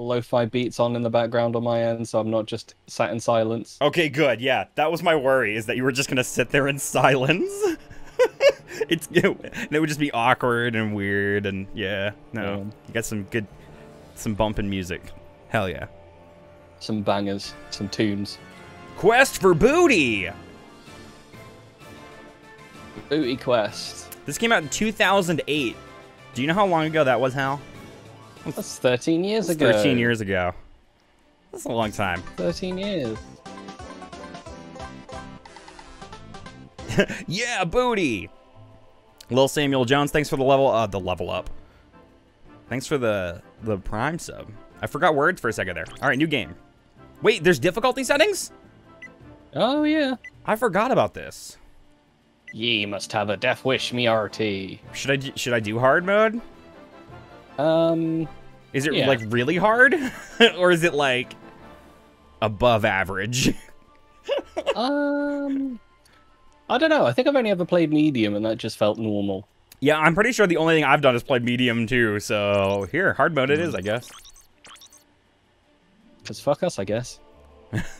lo-fi beats on in the background on my end, so I'm not just sat in silence. Okay, good. Yeah, that was my worry is that you were just gonna sit there in silence. it's it, it would just be awkward and weird and yeah. No, Yeah. you got some good, some bumping music. Hell yeah. Some bangers, some tunes. Quest for booty. Booty Quest. This came out in 2008. Do you know how long ago that was, Hal? That's 13 years That's ago. 13 years ago. That's a long time. 13 years. Yeah, booty. Lil Samuel Jones, thanks for the level uh the level up. Thanks for the the prime sub. I forgot words for a second there. All right, new game. Wait, there's difficulty settings? Oh yeah. I forgot about this. Ye must have a death wish, me RT. Should I, should I do hard mode? Um, Is it Yeah. like really hard or is it like above average? um, I don't know. I think I've only ever played medium, and that just felt normal. yeah, I'm pretty sure the only thing I've done is played medium too. So here, hard mode it is, I guess. Cause fuck us, I guess.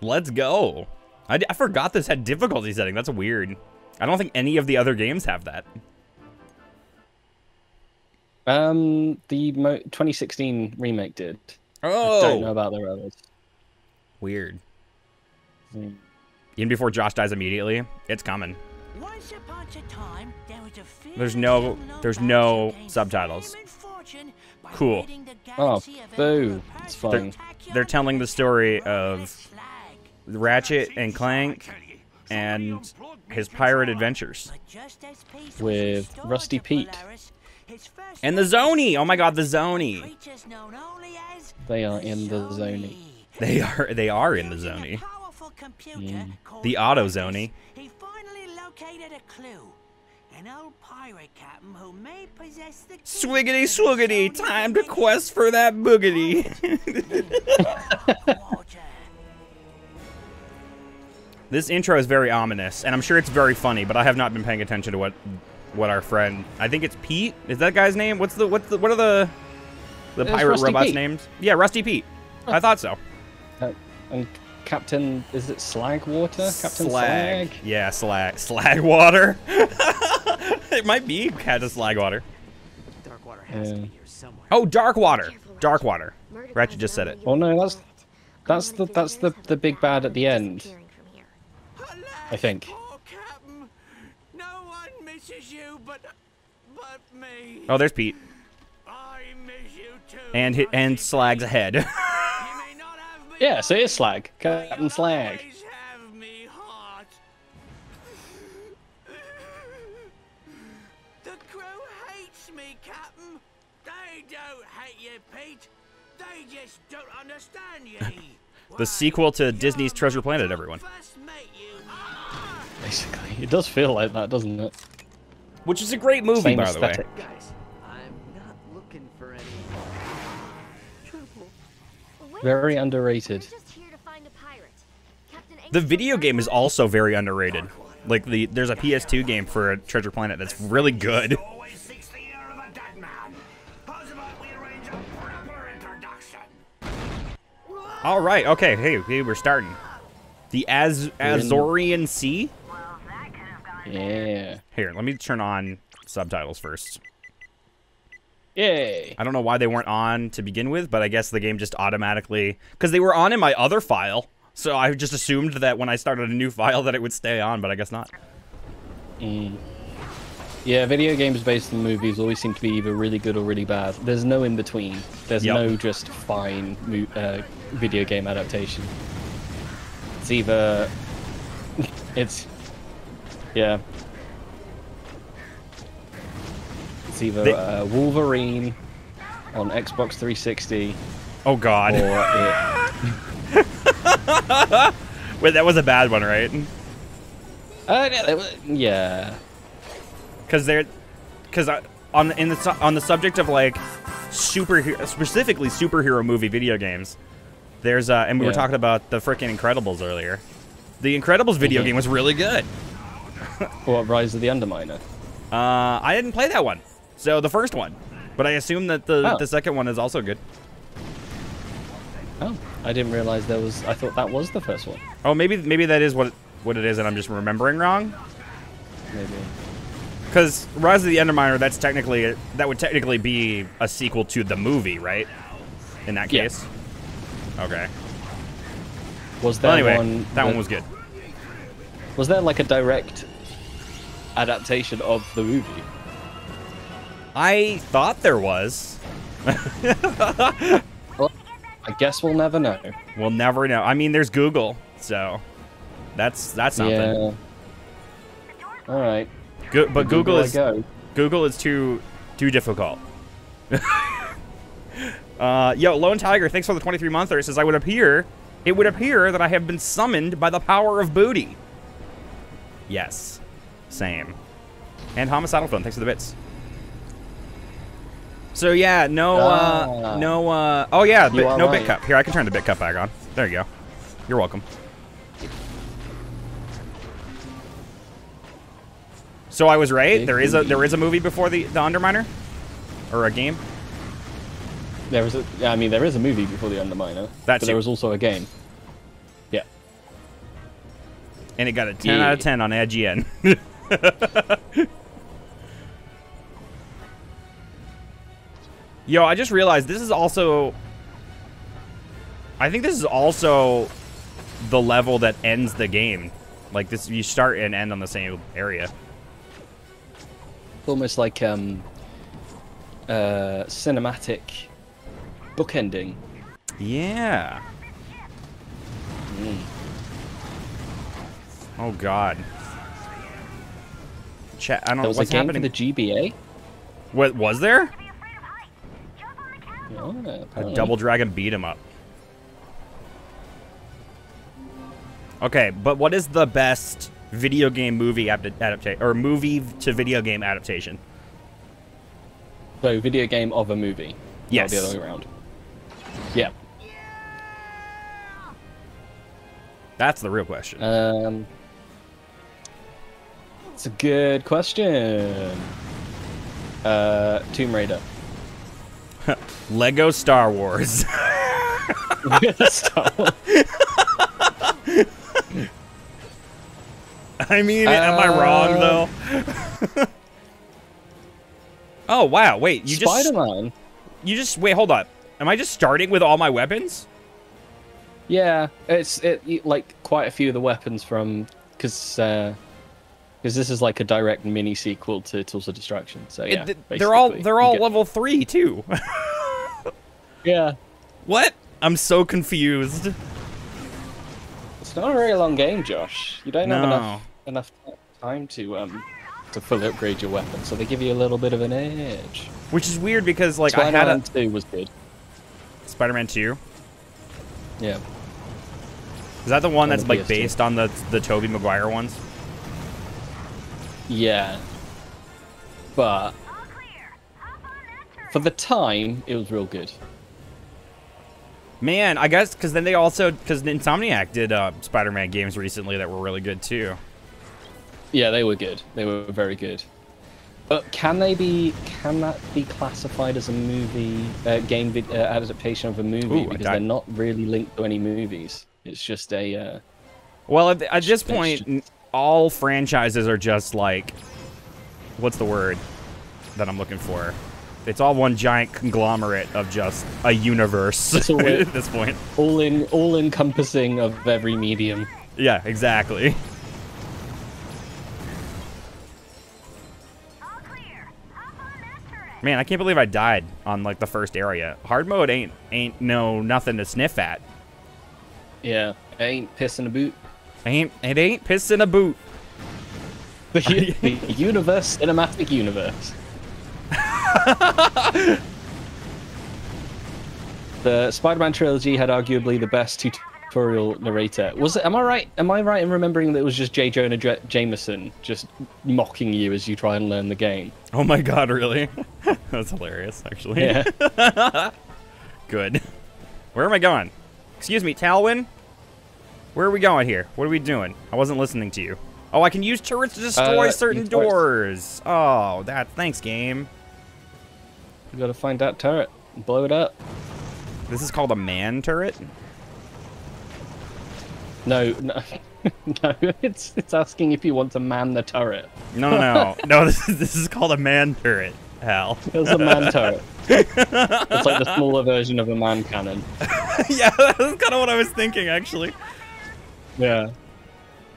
Let's go. I, I forgot this had difficulty setting. That's weird. I don't think any of the other games have that. Um, the mo- 2016 remake did. Oh, I don't know about the others. weird. Mm. Even before Josh dies immediately, it's coming. Once upon a time, there was a There's no- there's no subtitles. fame and fortune by Cool. Oh, galaxy boo. a It's They're, they're telling the story of. Ratchet and Clank and his pirate adventures. But just as peace was With Rusty to Pete. Polaris, his first And the Zoni! Oh my god, the Zoni! creatures known only as They are in the Zoni. They are they are in the Zoni. Mm. The Auto Zoni. He finally located a clue. An old pirate captain who may possess the Swiggity swoogity, time to quest for that boogity. This intro is very ominous, and I'm sure it's very funny, but I have not been paying attention to what what our friend I think it's Pete. Is that guy's name? What's the what's the what are the the It's pirate Rusty robots' Pete. names? Yeah, Rusty Pete. I thought so. Uh, and Captain, is it Slagwater? Captain Slag. Slag? Yeah, slag. Slag water. it might be Captain Slagwater. Darkwater has to be here somewhere. Oh, Dark Water. Dark Ratchet. Water. Murder Ratchet just said it. Oh no, that's that's the that's the the big bad at the end. disappearing from here. I think. Poor Captain. No one misses you but but me. Oh, there's Pete. I miss you too. And hi- and Slag's ahead. You may not have me Yeah, so it is Slag. Captain you'll Slag. always have me heart. The crew hates me, Captain. They don't hate you, Pete. They just don't understand you. The sequel to Disney's Treasure Planet, everyone. First met you. Basically, it does feel like that, doesn't it? Which is a great movie, Same by the way. Very underrated. just here to find a pirate. Captain The video game is also very underrated. Like the there's a PS2 game for Treasure Planet that's really good. Always seeks the ear of a dead man. How's about we arrange a proper introduction? All right, okay, hey, hey, we're starting. The Az Azorean Sea. Yeah. Here, let me turn on subtitles first. Yay. I don't know why they weren't on to begin with, but I guess the game just automatically because they were on in my other file. So I just assumed that when I started a new file that it would stay on, but I guess not. Mm. Yeah, video games based on movies always seem to be either really good or really bad. There's no in between. There's Yep. no just fine mo- uh, video game adaptation. It's either it's yeah. It's either They- uh, Wolverine on Xbox 360 Oh God! Wait, that was a bad one, right? Uh, yeah, that was- yeah. Because they're because on in the on the subject of like superhero specifically superhero movie video games. There's uh, and we were talking about the freaking Incredibles earlier. The Incredibles video Mhm. game was really good. What Rise of the Underminer? Uh, I didn't play that one. So the first one. But I assume that the Oh. the second one is also good. Oh, I didn't realize there was. I thought that was the first one. Oh, maybe maybe that is what it, what it is, and I'm just remembering wrong. Maybe. Because Rise of the Underminer, that's technically that would technically be a sequel to the movie, right? In that case? Yeah. Okay. Was there Well, anyway, one? that one was good. Was there like a direct adaptation of the movie? I thought there was. I guess we'll never know. We'll never know. I mean, there's Google, so that's that's something. Yeah. All right. Go- but Google I is go. Google is too too difficult. uh, yo, Lone Tiger, thanks for the 23 monther. It says I would appear, it would appear that I have been summoned by the power of booty. Yes, same. And homicidal phone, thanks for the bits. So yeah, no, uh, Ah. no, uh, oh yeah, bit, no right. bit cup. Here, I can turn the bit cup back on. There you go. You're welcome. So I was right. There is a there is a movie before the the Underminer, or a game. There was a. Yeah, I mean, there is a movie before the Underminer. That's but there was also a game. Yeah. and it got a 10 Yeah. out of 10 on IGN. Yo, I just realized this is also. I think this is also the level that ends the game. Like this, you start and end on the same area. Almost like um. Uh, cinematic bookending. Yeah. Oh God. Chat. I don't know was what's a game happening. the GBA. What was there? Yeah, A. Double Dragon beat him up. Okay, but what is the best video game movie adaptation or movie to video game adaptation? So, video game of a movie. Yes. Not the other way around. Yeah. That's the real question. Um. It's a good question. Uh, Tomb Raider. Lego Star Wars. Star Wars. I mean, am I wrong Uh, though? oh wow! Wait, you just Spider-Man. you just wait. Hold up. Am I just starting with all my weapons? Yeah, it's it like quite a few of the weapons from because because this is like a direct mini sequel to Tools of Destruction. So It- yeah, th- they're all they're all level three too. Yeah, what? I'm so confused. it's not a very long game, Josh. You don't have enough enough time to um to fully upgrade your weapon, so they give you a little bit of an edge. Which is weird because like Spider-Man had a 2 was good. Spider-Man 2. Yeah. Is that the one On that's like PS2. based on the the Tobey Maguire ones? Yeah. But for the time, it was real good. Man, I guess because then they also because Insomniac did uh, Spider-Man games recently that were really good too. Yeah, they were good. They were very good. But can they be? Can that be classified as a movie, uh, game uh, adaptation of a movie? Ooh, because they're not really linked to any movies. It's just a. Uh, Well, at, at this point, all franchises are just like, what's the word that I'm looking for? It's all one giant conglomerate of just a universe It's at this point. all in, all encompassing of every medium. Yeah, exactly. Man, I can't believe I died on like the first area. Hard mode ain't ain't no nothing to sniff at. Yeah, I ain't pissing a boot. Ain't it ain't piss in a boot. The, the universe, cinematic universe. the Spider-Man trilogy had arguably the best tutorial narrator. Was it? Am I right? Am I right in remembering that it was just J. Jonah J- Jameson just mocking you as you try and learn the game? Oh my god, really? That's hilarious, actually. Yeah. Good. Where am I going? Excuse me, Talwyn? Where are we going here? What are we doing? I wasn't listening to you. Oh, I can use turrets to destroy Uh, certain doors. Oh, that. Thanks, game. We gotta find that turret, blow it up. This is called a man turret. No, no, no. It's it's asking if you want to man the turret. No, no, no, no. This is this is called a man turret. Hal. It's a man turret. It's like the smaller version of a man cannon. yeah, that's kind of what I was thinking actually. Yeah.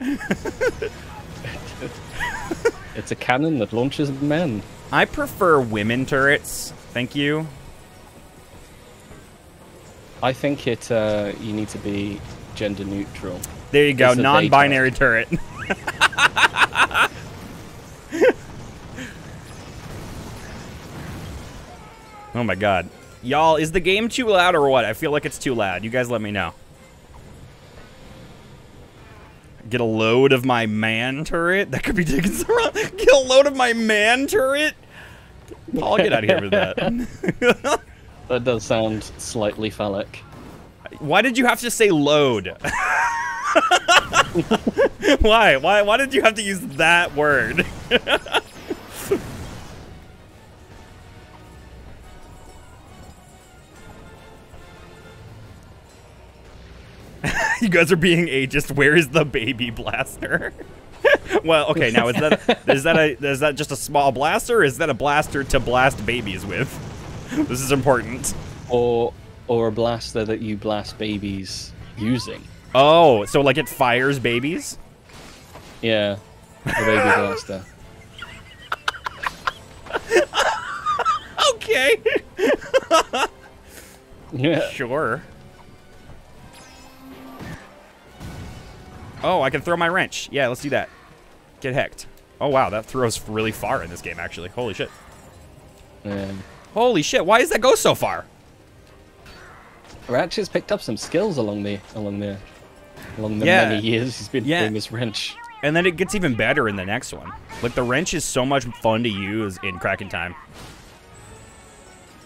it's a cannon that launches men. I prefer women turrets. Thank you. I think it. Uh, you need to be gender neutral. There you go. It's Non-binary turret. oh my god. Y'all, is the game too loud or what? I feel like it's too loud. You guys let me know. Get a load of my man turret? That could be taken some Get a load of my man turret? I'll get out of here with that. That does sound slightly phallic. Why did you have to say load? why? Why? Why did you have to use that word? you guys are being ageist. Where is the baby blaster? well, okay. Now is that is that a is that just a small blaster? Or is that a blaster to blast babies with? This is important. Or or a blaster that you blast babies using. Oh, so like it fires babies? Yeah. The baby blaster. Okay. Yeah. Sure. Oh, I can throw my wrench. Yeah, let's do that. Get hecked. Oh, wow, that throws really far in this game, actually. Holy shit. yeah. Holy shit, why does that go so far? Ratchet's picked up some skills along the along the along the Yeah. many years he's been Yeah. doing this wrench. And then it gets even better in the next one. Like, the wrench is so much fun to use in Crack in Time.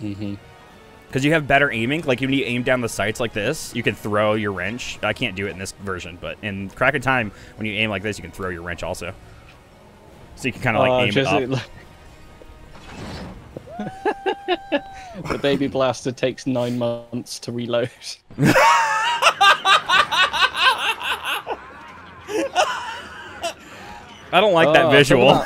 Mm-hmm. Because you have better aiming. Like, when you aim down the sights like this, you can throw your wrench. I can't do it in this version, but in Crack in Time, when you aim like this, you can throw your wrench also. So you can kind of like Oh, aim just- it up. the baby blaster takes nine months to reload. I don't like Oh, that visual.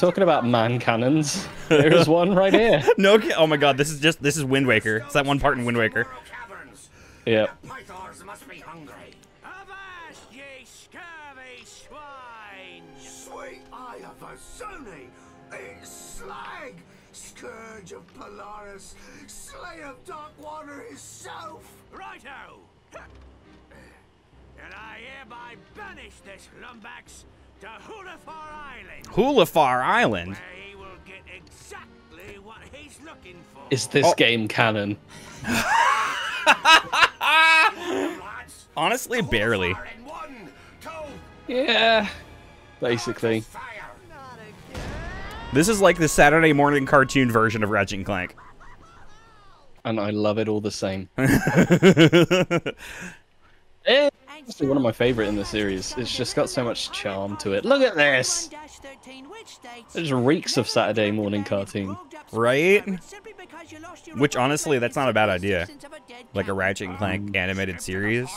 About- Talking about man cannons, there is one right here. no, oh my god, this is just this is Wind Waker. It's that one part in Wind Waker. Caverns. Yeah. Pythons must be hungry. Avast, ye scurvy swine! Sweet eye of Azuni! It's Slag! Scourge of Polaris! Slayer of Darkwater himself! Righto! And I hereby banish this lombax to Hoolefar Island, Hoolefar Island. where he will get exactly what he's looking for. Is this Oh. game canon? Honestly, barely. fire in one, two, Yeah. Basically. This is like the Saturday morning cartoon version of Ratchet and Clank. And I love it all the same. Eh. It's one of my favorite in the series. It's just got so much charm to it. Look at this! It just reeks of Saturday morning cartoon. Right? Which, honestly, that's not a bad idea. Like a Ratchet and. Clank um, animated series.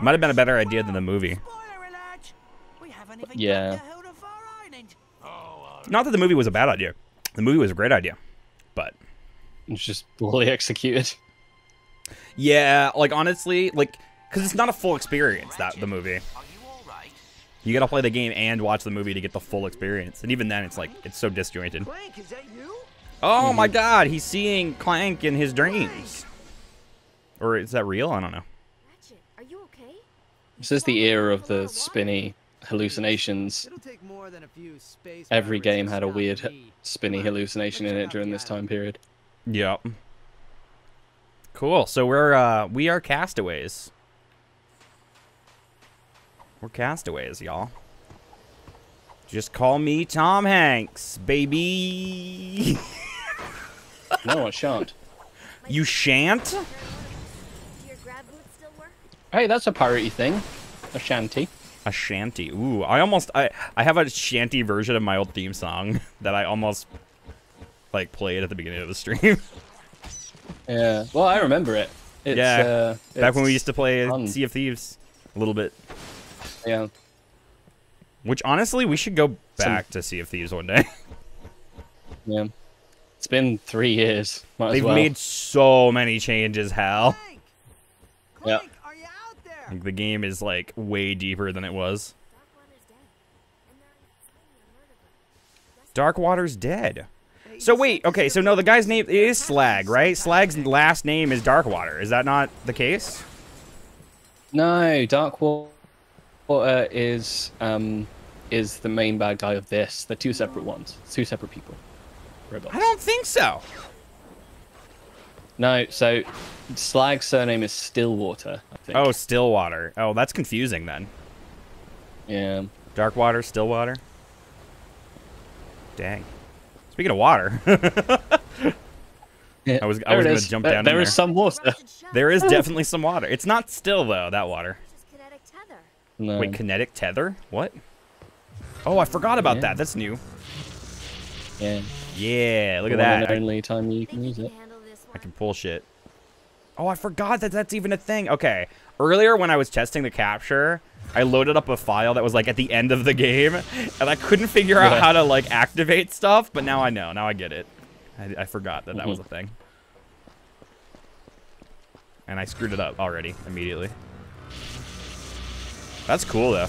Might have been a better idea than the movie. Spoiler alert! We haven't even Yeah. got to Hoolefar Island. Not that the movie was a bad idea. The movie was a great idea. But It's just poorly executed. yeah, like honestly, like because it's not a full experience that the movie. You all right? You gotta play the game and watch the movie to get the full experience. And even then, it's like it's so disjointed. Clank, is that you? Oh my God, he's seeing Clank in his dreams. Or is that real? I don't know. Ratchet, are you okay? This is the era of the spinny hallucinations. It'll take more than a few space Every game had a weird me. spinny hallucination in it during this time period. Yep. Cool. So we're uh we are castaways. We're castaways, y'all. Just call me Tom Hanks, baby. No, I shan't. you shan't? Do your grab boots still work? Hey, that's a piratey thing. A shanty. A shanty. Ooh, I almost I I have a shanty version of my old theme song that I almost like played at the beginning of the stream. Yeah. Well, I remember it. It's, Yeah, Uh, Back when we used to play fun. Sea of Thieves a little bit. Yeah. Which honestly, we should go back to Sea of Thieves one day. Yeah. It's been three years. Might They've well. made so many changes, Hal. Yeah. Clank, are you out there? Like, the game is like way deeper than it was. Darkwater's dead. And they're finding a murder book. That's Darkwater's dead. So wait, okay, so no, the guy's name is Slag, right? Slag's last name is Darkwater. Is that not the case? No, Dark Wa- Water is um is the main bad guy of this. They're two separate ones. Two separate people. Robots. I don't think so. No, so Slag's surname is Stillwater, I think. Oh, Stillwater. Oh, that's confusing then. yeah. Darkwater, Stillwater. Dang. Speaking of water, yeah. I was- I was gonna is. jump There- down in There is there. some water. There is definitely some water. It's not still though, that water. Just kinetic tether. No. Wait, kinetic tether? What? Oh, I forgot about Yeah. that. That's new. yeah. Yeah, look The at that. only time you can use it. I can pull shit. Oh, I forgot that that's even a thing. Okay. Earlier when I was testing the capture, I loaded up a file that was like at the end of the game, and I couldn't figure out how to like activate stuff, but now I know. Now I get it. I, I forgot that that was a Mm-hmm. thing. And I screwed it up already, immediately. That's cool, though.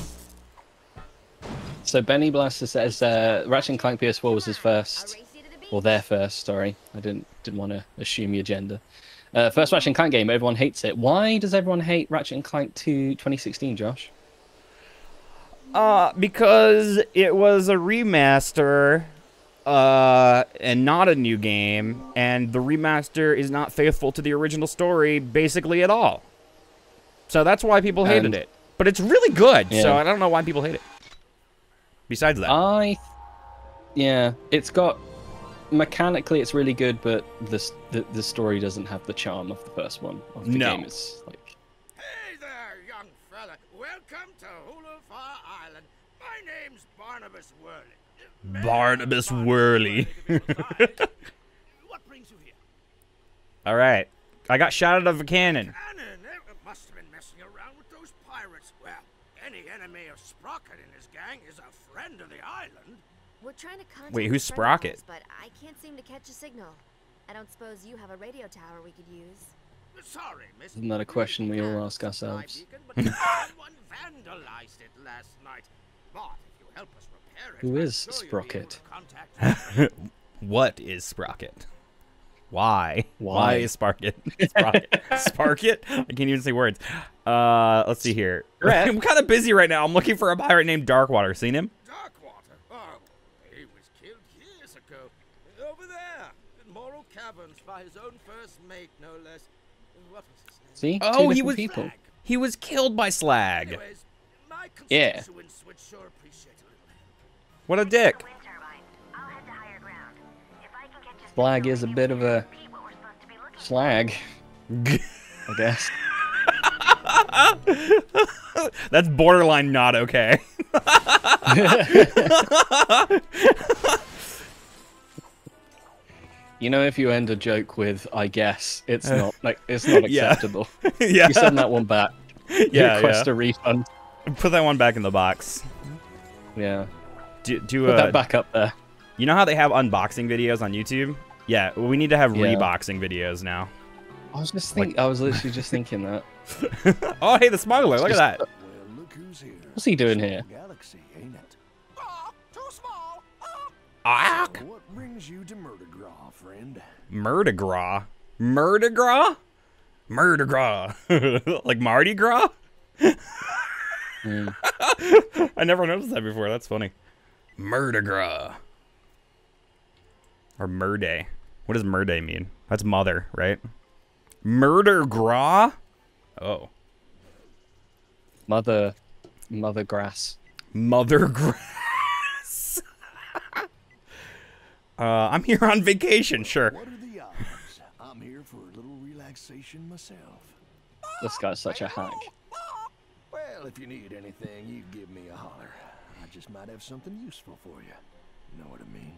So Benny Blaster says uh, Ratchet and Clank PS4 was his first, race you to the beach. or their first. Sorry, I didn't didn't want to assume your gender. Uh, first Ratchet and Clank game. Everyone hates it. Why does everyone hate Ratchet and Clank 2 2016, Josh? Uh, because it was a remaster, uh, and not a new game, and the remaster is not faithful to the original story basically at all. So that's why people hated And- it. But it's really good, so I don't know why people hate it. Besides that, I, yeah, it's got mechanically it's really good, but this, s- the, the story doesn't have the charm of the first one. Of the No. game is like Hey there, young fella. Welcome to Hoolefar Island. My name's Barnabas Worley. Barnabas Worley. what brings you here? all right, I got shot out of a cannon. Cannon, Wait, who's a friend of Sprocket? ours, But I can't seem to catch a signal. I don't suppose you have a radio tower we could use. Sorry, miss. Isn't that a question we all ask ourselves? spy beacon, but someone vandalized it last night. But if you help us repair it, Who sure you'll be able Sprocket? What is Sprocket? Why? Why, Why? is Sprocket? Sprocket. Sprocket? I can't even say words. Uh, let's see here. Brett? I'm kind of busy right now. I'm looking for a pirate named Darkwater. Seen him? By his own first mate, no less. What was his name? see, Oh, two he was- people. He was killed by Slag. Anyways, my Yeah. would sure appreciate a. What a dick. Wind turbine. I'll head to higher ground. If I can catch a Flag signal, is a bit of a repeat what we're supposed to be looking for. slag, I guess. That's borderline not okay. You know, if you end a joke with "I guess," it's not like it's not acceptable. yeah. You send that one back. yeah, request yeah. a refund. Put that one back in the box. Yeah, Do, do put uh, that back up there. you know how they have unboxing videos on YouTube? Yeah, we need to have Yeah. reboxing videos now. I was just think. I was literally just thinking that. Oh, hey, the smuggler. Look at that. Well, look who's here. What's he doing here? Galaxy, ain't it? Ah, too small. Ah. Friend? Merdegraw. Merdegraw? Merdegraw. like Mardi Gras? Mm. I never noticed that before. That's funny. Merdegraw. Or Murday. What does Murday mean? That's mother, right? Murdergraw? Oh. Mother, mother grass. Mother grass. uh, I'm here on vacation, sure. What are the odds? I'm here for a little relaxation myself. This guy's such a hack. Well, if you need anything, you give me a holler. I just might have something useful for you. Know what I mean?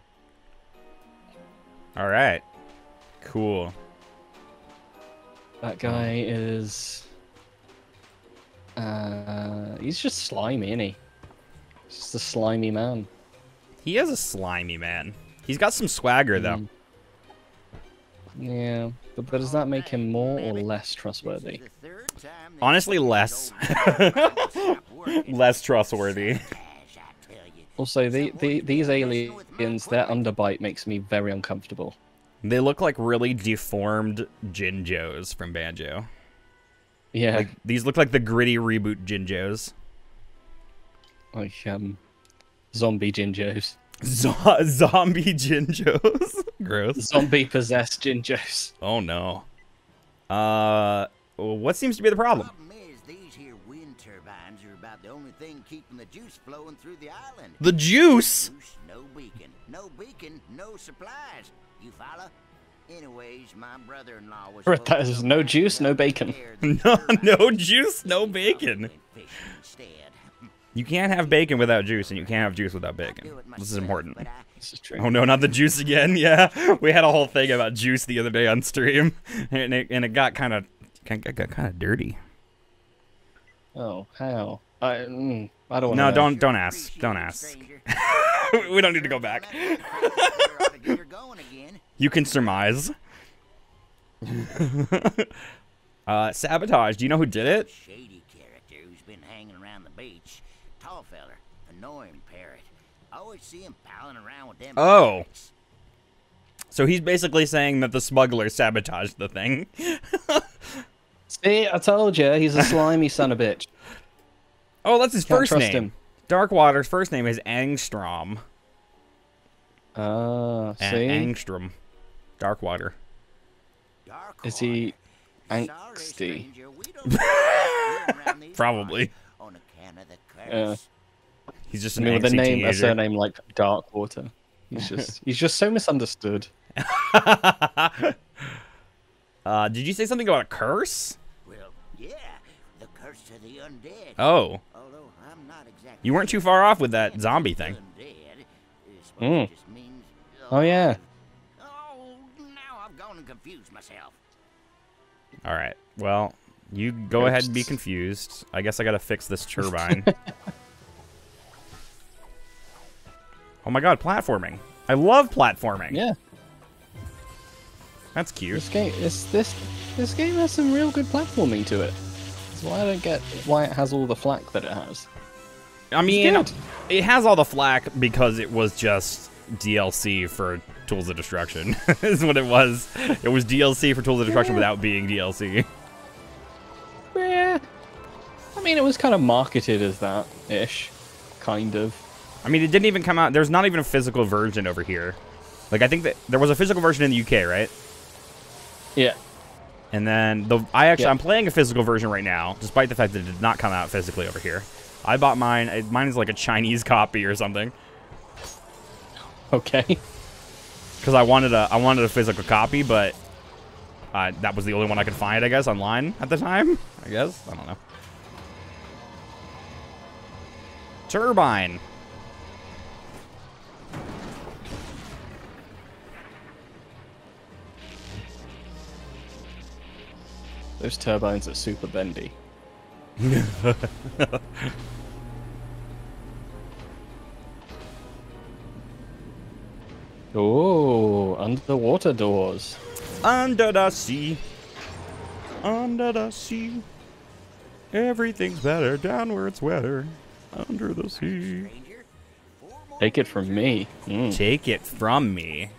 All right. Cool. That guy is. Uh, he's just slimy, isn't he? He's just a slimy man. He is a slimy man. He's got some swagger though. Mm. Yeah, but, but does that make him more or less trustworthy? Honestly, less. less trustworthy. Also, the, the these aliens, their underbite makes me very uncomfortable. They look like really deformed Jinjos from Banjo. Yeah, Like these look like the gritty reboot Jinjos. like um, zombie Jinjos, Zo- zombie Jinjos. Gross. zombie possessed Jinjos. Oh no. Uh, what seems to be the problem? Problem is, these here wind turbines are about the only thing keeping the juice flowing through the island. The juice. Juice, no beacon. No beacon, no supplies. You follow? Anyways, my brother-in-law was. That supposed is to no juice, no bacon. No, no juice, no bacon. Instead. You can't have bacon without juice, and you can't have juice without bacon. This is important. This is. Oh no, not the juice again. Yeah, we had a whole thing about juice the other day on stream, and it, and it got kind of got, got kind of dirty. Oh, how? I mm, I don't No, to. don't don't ask. Don't ask. we don't need to go back. Where ought to get her going again. You can surmise. uh, sabotage. Do you know who did it? Shady character who's been hanging around the beach. Tall feller, annoying parrot. Always see him palling around with them. Oh. pirates. So he's basically saying that the smuggler sabotaged the thing. See, I told you, he's a slimy son of a bitch. Oh, that's his Can't first trust name. him. Darkwater's first name is Angstrom. Ah, A- see, Angstrom. Darkwater. Dark is he Sorry, angsty? stranger, we don't know what's around these Probably. parts On account of the Yeah. He's just I mean, with a angsty name, a surname like Darkwater. He's just he's just so misunderstood. uh, did you say something about a curse? Well, yeah, the curse of the undead. Oh, Although I'm not exactly you weren't too far off with that zombie thing. Undead. Mm. it just means, Oh yeah, Oh, now I've gone and confused myself. All right. Well, you go ahead and be confused. I guess I gotta fix this turbine. oh my god, platforming! I love platforming. yeah. That's cute. This game, this this this game has some real good platforming to it. That's why I don't get why it has all the flack that it has. I mean, it has all the flack because it was just DLC for Tools of Destruction. is what it was. It was DLC for Tools of Destruction Yeah. without being DLC. Yeah, I mean, it was kind of marketed as that ish, kind of. I mean, it didn't even come out. There's not even a physical version over here. Like, I think that there was a physical version in the UK, right? Yeah. And then the I actually Yeah. I'm playing a physical version right now, despite the fact that it did not come out physically over here. I bought mine. Mine is like a Chinese copy or something Okay. because I wanted a I wanted a physical copy, but uh, that was the only one I could find, I guess, online at the time. I guess I don't know. Turbine. Those turbines are super bendy. Oh, underwater doors. Under the sea. Under the sea. Everything's better down where it's wetter. Under the sea. Stranger, four more Take it from me. Mm. Take it from me.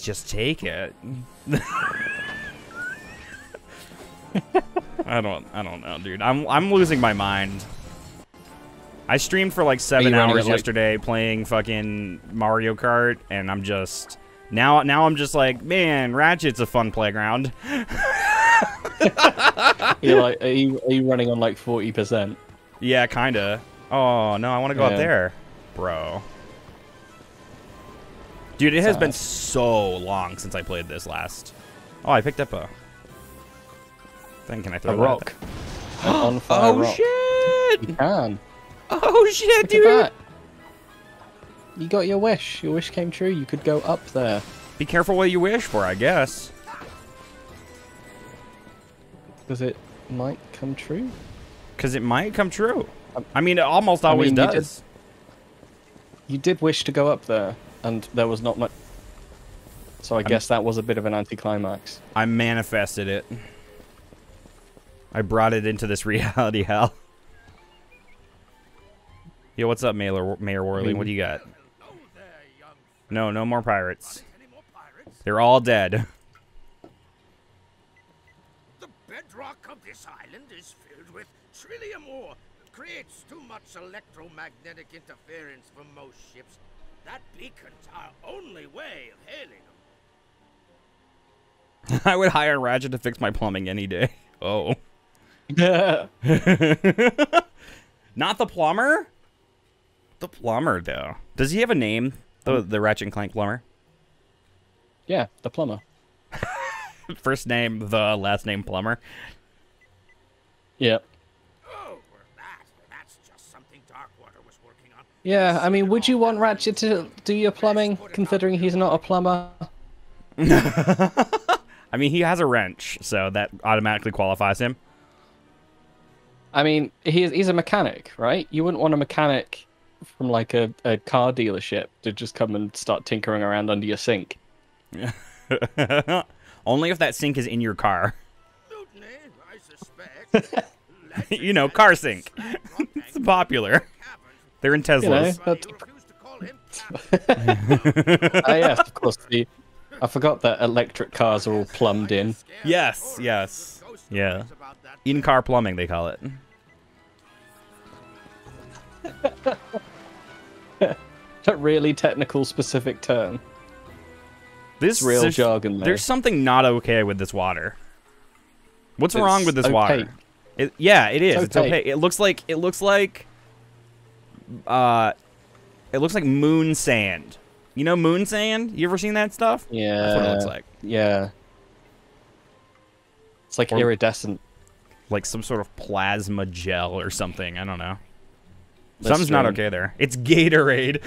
Just take it. I don't I don't know, dude. I'm I'm losing my mind. I streamed for like seven hours it, like- yesterday playing fucking Mario Kart, and I'm just now now I'm just like, man, Ratchet's a fun playground. You're like, are you, are you running on like 40%? Yeah, kinda. Oh no, I want to go up there, bro. Dude, it has been so long since I played this last. Oh, I picked up a thing. Can I throw A at rock. On fire Oh rock. shit! You can. Oh shit, Look dude! You got your wish. Your wish came true. You could go up there. Be careful what you wish for, I guess. Because it might come true. Because it might come true. Um, I mean, it almost I always mean, you did- does. You did wish to go up there, and there was not much. So I guess that was a bit of an anticlimax. I manifested it. I brought it into this reality hell. Yo, what's up, Mayor, Mayor Worley? What do you got? There, young. No, no more pirates. More pirates? They're all dead. The bedrock of this island is filled with trillium ore. Creates too much electromagnetic interference for most ships. That beacon's our only way of hailing them. I would hire Ratchet to fix my plumbing any day. Oh. yeah, Not the plumber? The plumber, though. Does he have a name? The, hmm. the Ratchet and Clank plumber? Yeah, the plumber. First name, the last name, plumber. Yeah. Oh, that, that's just something Darkwater was working on. Yeah, I mean, would you want Ratchet to do your plumbing, considering he's not a plumber? I mean, he has a wrench, so that automatically qualifies him. I mean, he's he's a mechanic, right? You wouldn't want a mechanic from like a, a car dealership to just come and start tinkering around under your sink. Only if that sink is in your car. I you know, car sink. it's popular. They're in Teslas. You call him ah, yes, of course. The I forgot that electric cars are all plumbed in. Yes, yes. Yeah. In car plumbing, they call it. That really technical, specific term. This real there's- jargon there. There's something not okay with this water. What's It's wrong with this water? It, yeah, it is. It's It's okay. It looks like it looks like uh it looks like moon sand. You know moon sand? You ever seen that stuff? Yeah. That's what it looks like. Yeah. It's like Or- iridescent. Like some sort of plasma gel or something. I don't know. That's Something's not okay there. It's Gatorade.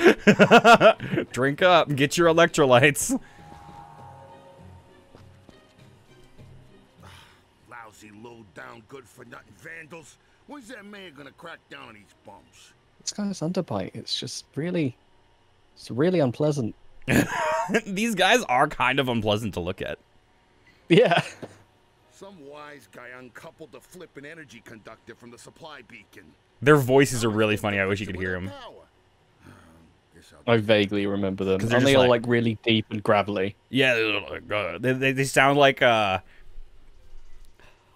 Drink up. Get your electrolytes. Lousy, low-down, good-for-nothing vandals. When's that man gonna crack down on these bums? This guy's underbite. It's just really, it's really unpleasant. These guys are kind of unpleasant to look at. Yeah. Some wise guy uncoupled the flippin' energy conductor from the supply beacon. Their voices are really funny. I wish you could hear them. I'll vaguely remember them. And they just all like- like really deep and gravelly. Yeah, they're like, uh, they, they, they sound like uh,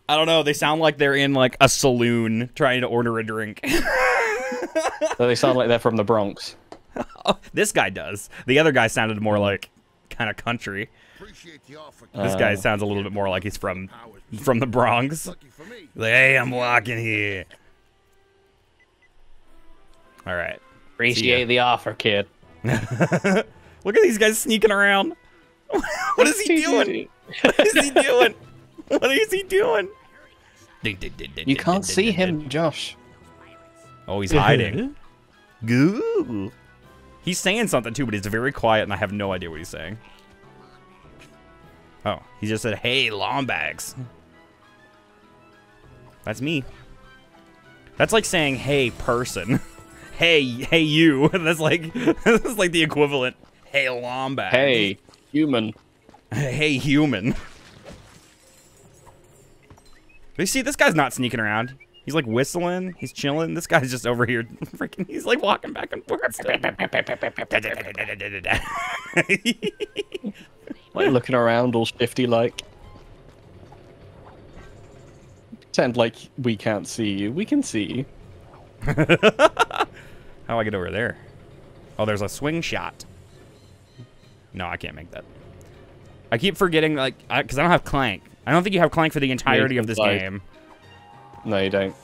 I don't know. They sound like they're in like a saloon trying to order a drink. So they sound like they're from the Bronx. this guy does. The other guy sounded more like kind of country. appreciate. This guy sounds a little bit more like he's from from the Bronx. Lucky for me. Like, hey, I'm walking here. All right. Appreciate the offer, kid. Look at these guys sneaking around. what is he doing? What is he doing? What is he doing? You can't see him, Josh. Oh, he's hiding. Goo. He's saying something too, but he's very quiet, and I have no idea what he's saying. Oh, he just said, "Hey, lombax." That's me. That's like saying, "Hey, person." hey, hey, you. That's like that's like the equivalent. Hey, lombag. Hey, human. hey, human. You see, this guy's not sneaking around. He's like whistling. He's chilling. This guy's just over here, freaking. He's like walking back and forth. Like looking around all shifty like. Pretend like we can't see you. We can see you. How do I get over there? Oh, there's a swing shot. No, I can't make that. I keep forgetting, like, because I, don't have Clank. I don't think you have Clank for the entirety of this like- game, No, you don't.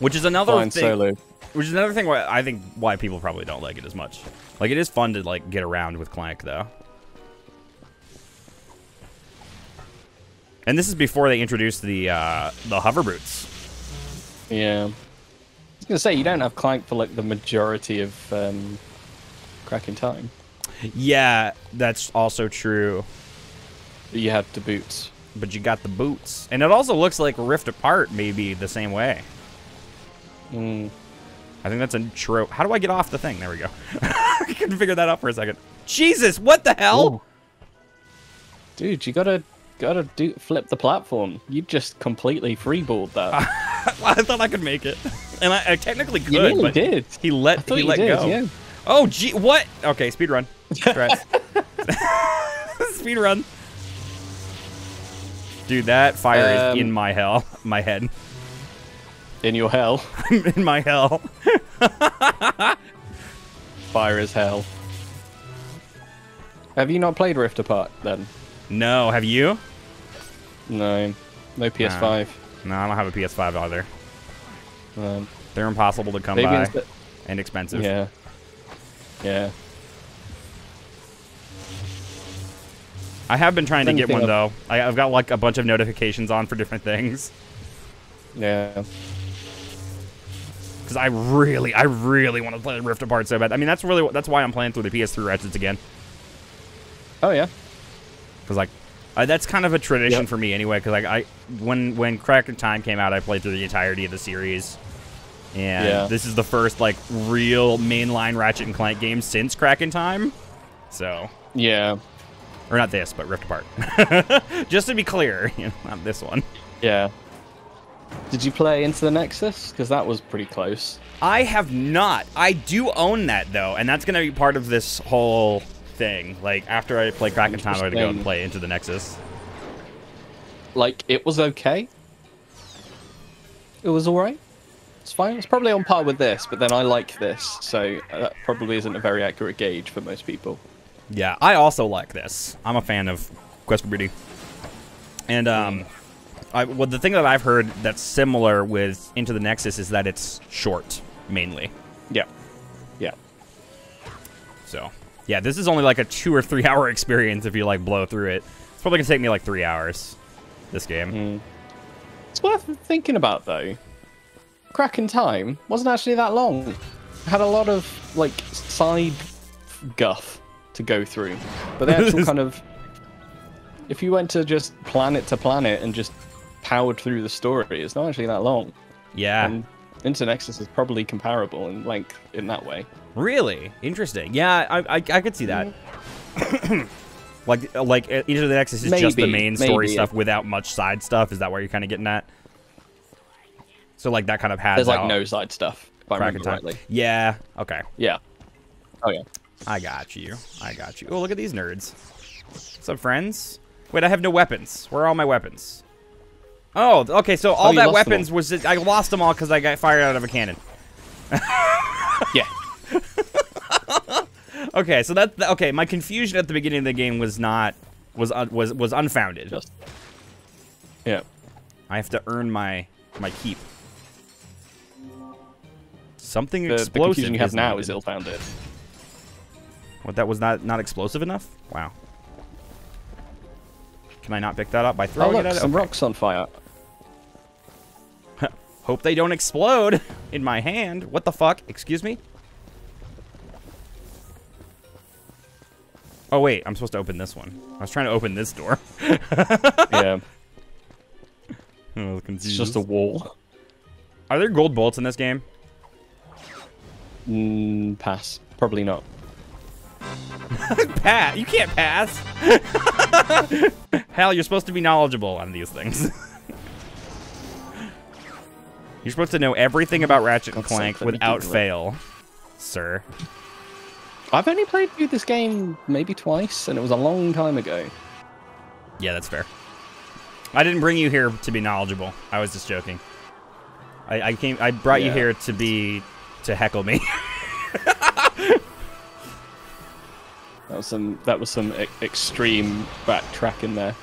which is another thing. solo. Which is another thing why I think why people probably don't like it as much. Like, it is fun to like get around with Clank though. And this is before they introduced the uh, the hover boots. Yeah. Was gonna say you don't have Clank for like the majority of um, Crack Time. Yeah, that's also true. You have the boots. But you got the boots. And it also looks like Rift Apart maybe the same way. Mm. I think that's a trope. How do I get off the thing? There we go. I couldn't figure that out for a second. Jesus, what the hell? Ooh. Dude, you gotta gotta do flip the platform. You just completely freeballed that. I thought I could make it, and I, I technically could, you really but did. he let he let did, go. yeah. Oh, gee, what? Okay, speed run. Speed run. Dude, that fire Um, is in my hell, my head, In your hell, in my hell. fire is hell. Have you not played Rift Apart then? No, have you? No, no PS5. No, I don't have a PS5 either. Um, They're impossible to come by and expensive. Yeah. Yeah. I have been trying to get one up- though. I, I've got like a bunch of notifications on for different things Yeah. because I really, I really want to play Rift Apart so bad. I mean, that's really that's why I'm playing through the PS3 Ratchets again Oh yeah. because like uh, that's kind of a tradition Yep. for me anyway. Because like I when when Crack in Time came out, I played through the entirety of the series. And Yeah. this is the first like real mainline Ratchet and Clank game since Crack in Time. So, Yeah. or not this, but Rift Apart. Just to be clear, you know, not this one. Yeah. Did you play Into the Nexus? Because that was pretty close. I have not. I do own that though, and that's gonna be part of this whole thing. Like after I play Crack in Time, I'm gonna go and play Into the Nexus. Like, it was okay. It was alright. It's fine. It's probably on par with this, but then I like this, so uh, that probably isn't a very accurate gauge for most people. Yeah, I also like this. I'm a fan of Quest for Booty, and um, I well the thing that I've heard that's similar with Into the Nexus is that it's short mainly. Yeah. Yeah. So yeah, this is only like a two or three hour experience if you like blow through it. It's probably gonna take me like three hours. This game. Mm. It's worth thinking about, though. Crack in Time wasn't actually that long. Had a lot of, like, side guff to go through. But the actual kind of. If you went to just planet to planet and just powered through the story, it's not actually that long. Yeah. And Into Nexus is probably comparable in length in that way. Really interesting. Yeah, I I, I could see that. like like uh, Into the Nexus is just the main story maybe. stuff without much side stuff. Is that where you're kind of getting at? So like that kind of has There's like no side stuff, if I remember rightly. Yeah. Okay. Yeah. Oh yeah. I got you. I got you. Oh, look at these nerds. What's up, friends? Wait, I have no weapons. Where are all my weapons? Oh, okay. So oh, all you that weapons was I lost them all because I got fired out of a cannon. Yeah. Okay, so that okay. My confusion at the beginning of the game was not was un, was was unfounded. Just. Yeah. I have to earn my my keep. Something The, the explosive. confusion you have now needed. is ill-founded. What that was not not explosive enough? Wow. Can I not pick that up by Oh throwing look, it at it? some Okay. rocks on fire. Hope they don't explode in my hand. What the fuck? Excuse me? Oh wait, I'm supposed to open this one. I was trying to open this door. yeah. I was It's just a wall. Are there gold bolts in this game? Mm, pass. Probably not. Pat, you can't pass. Hell, you're supposed to be knowledgeable on these things. you're supposed to know everything about Ratchet and Clank without fail, sir. I've only played through this game maybe twice, and it was a long time ago. Yeah, that's fair. I didn't bring you here to be knowledgeable. I was just joking. I, I came. I brought you here to be to heckle me. That was some. That was some e- extreme backtracking there.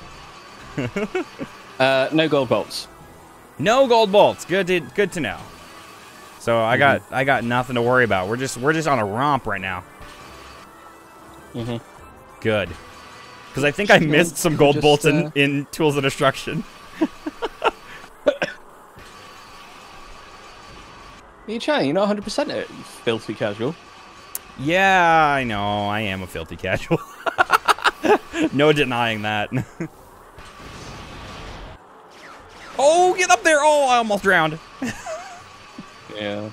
uh, no gold bolts. no gold bolts. Good to good to know. So I got Mm-hmm. I got nothing to worry about. We're just we're just on a romp right now. Mm -hmm. Good. Because I think I missed some gold just, bolts in, uh, in Tools of Destruction. You chatting? You're not 100 percent it. You filthy casual. Yeah, I know. I am a filthy casual. no denying that. oh, get up there! Oh, I almost drowned. Yeah.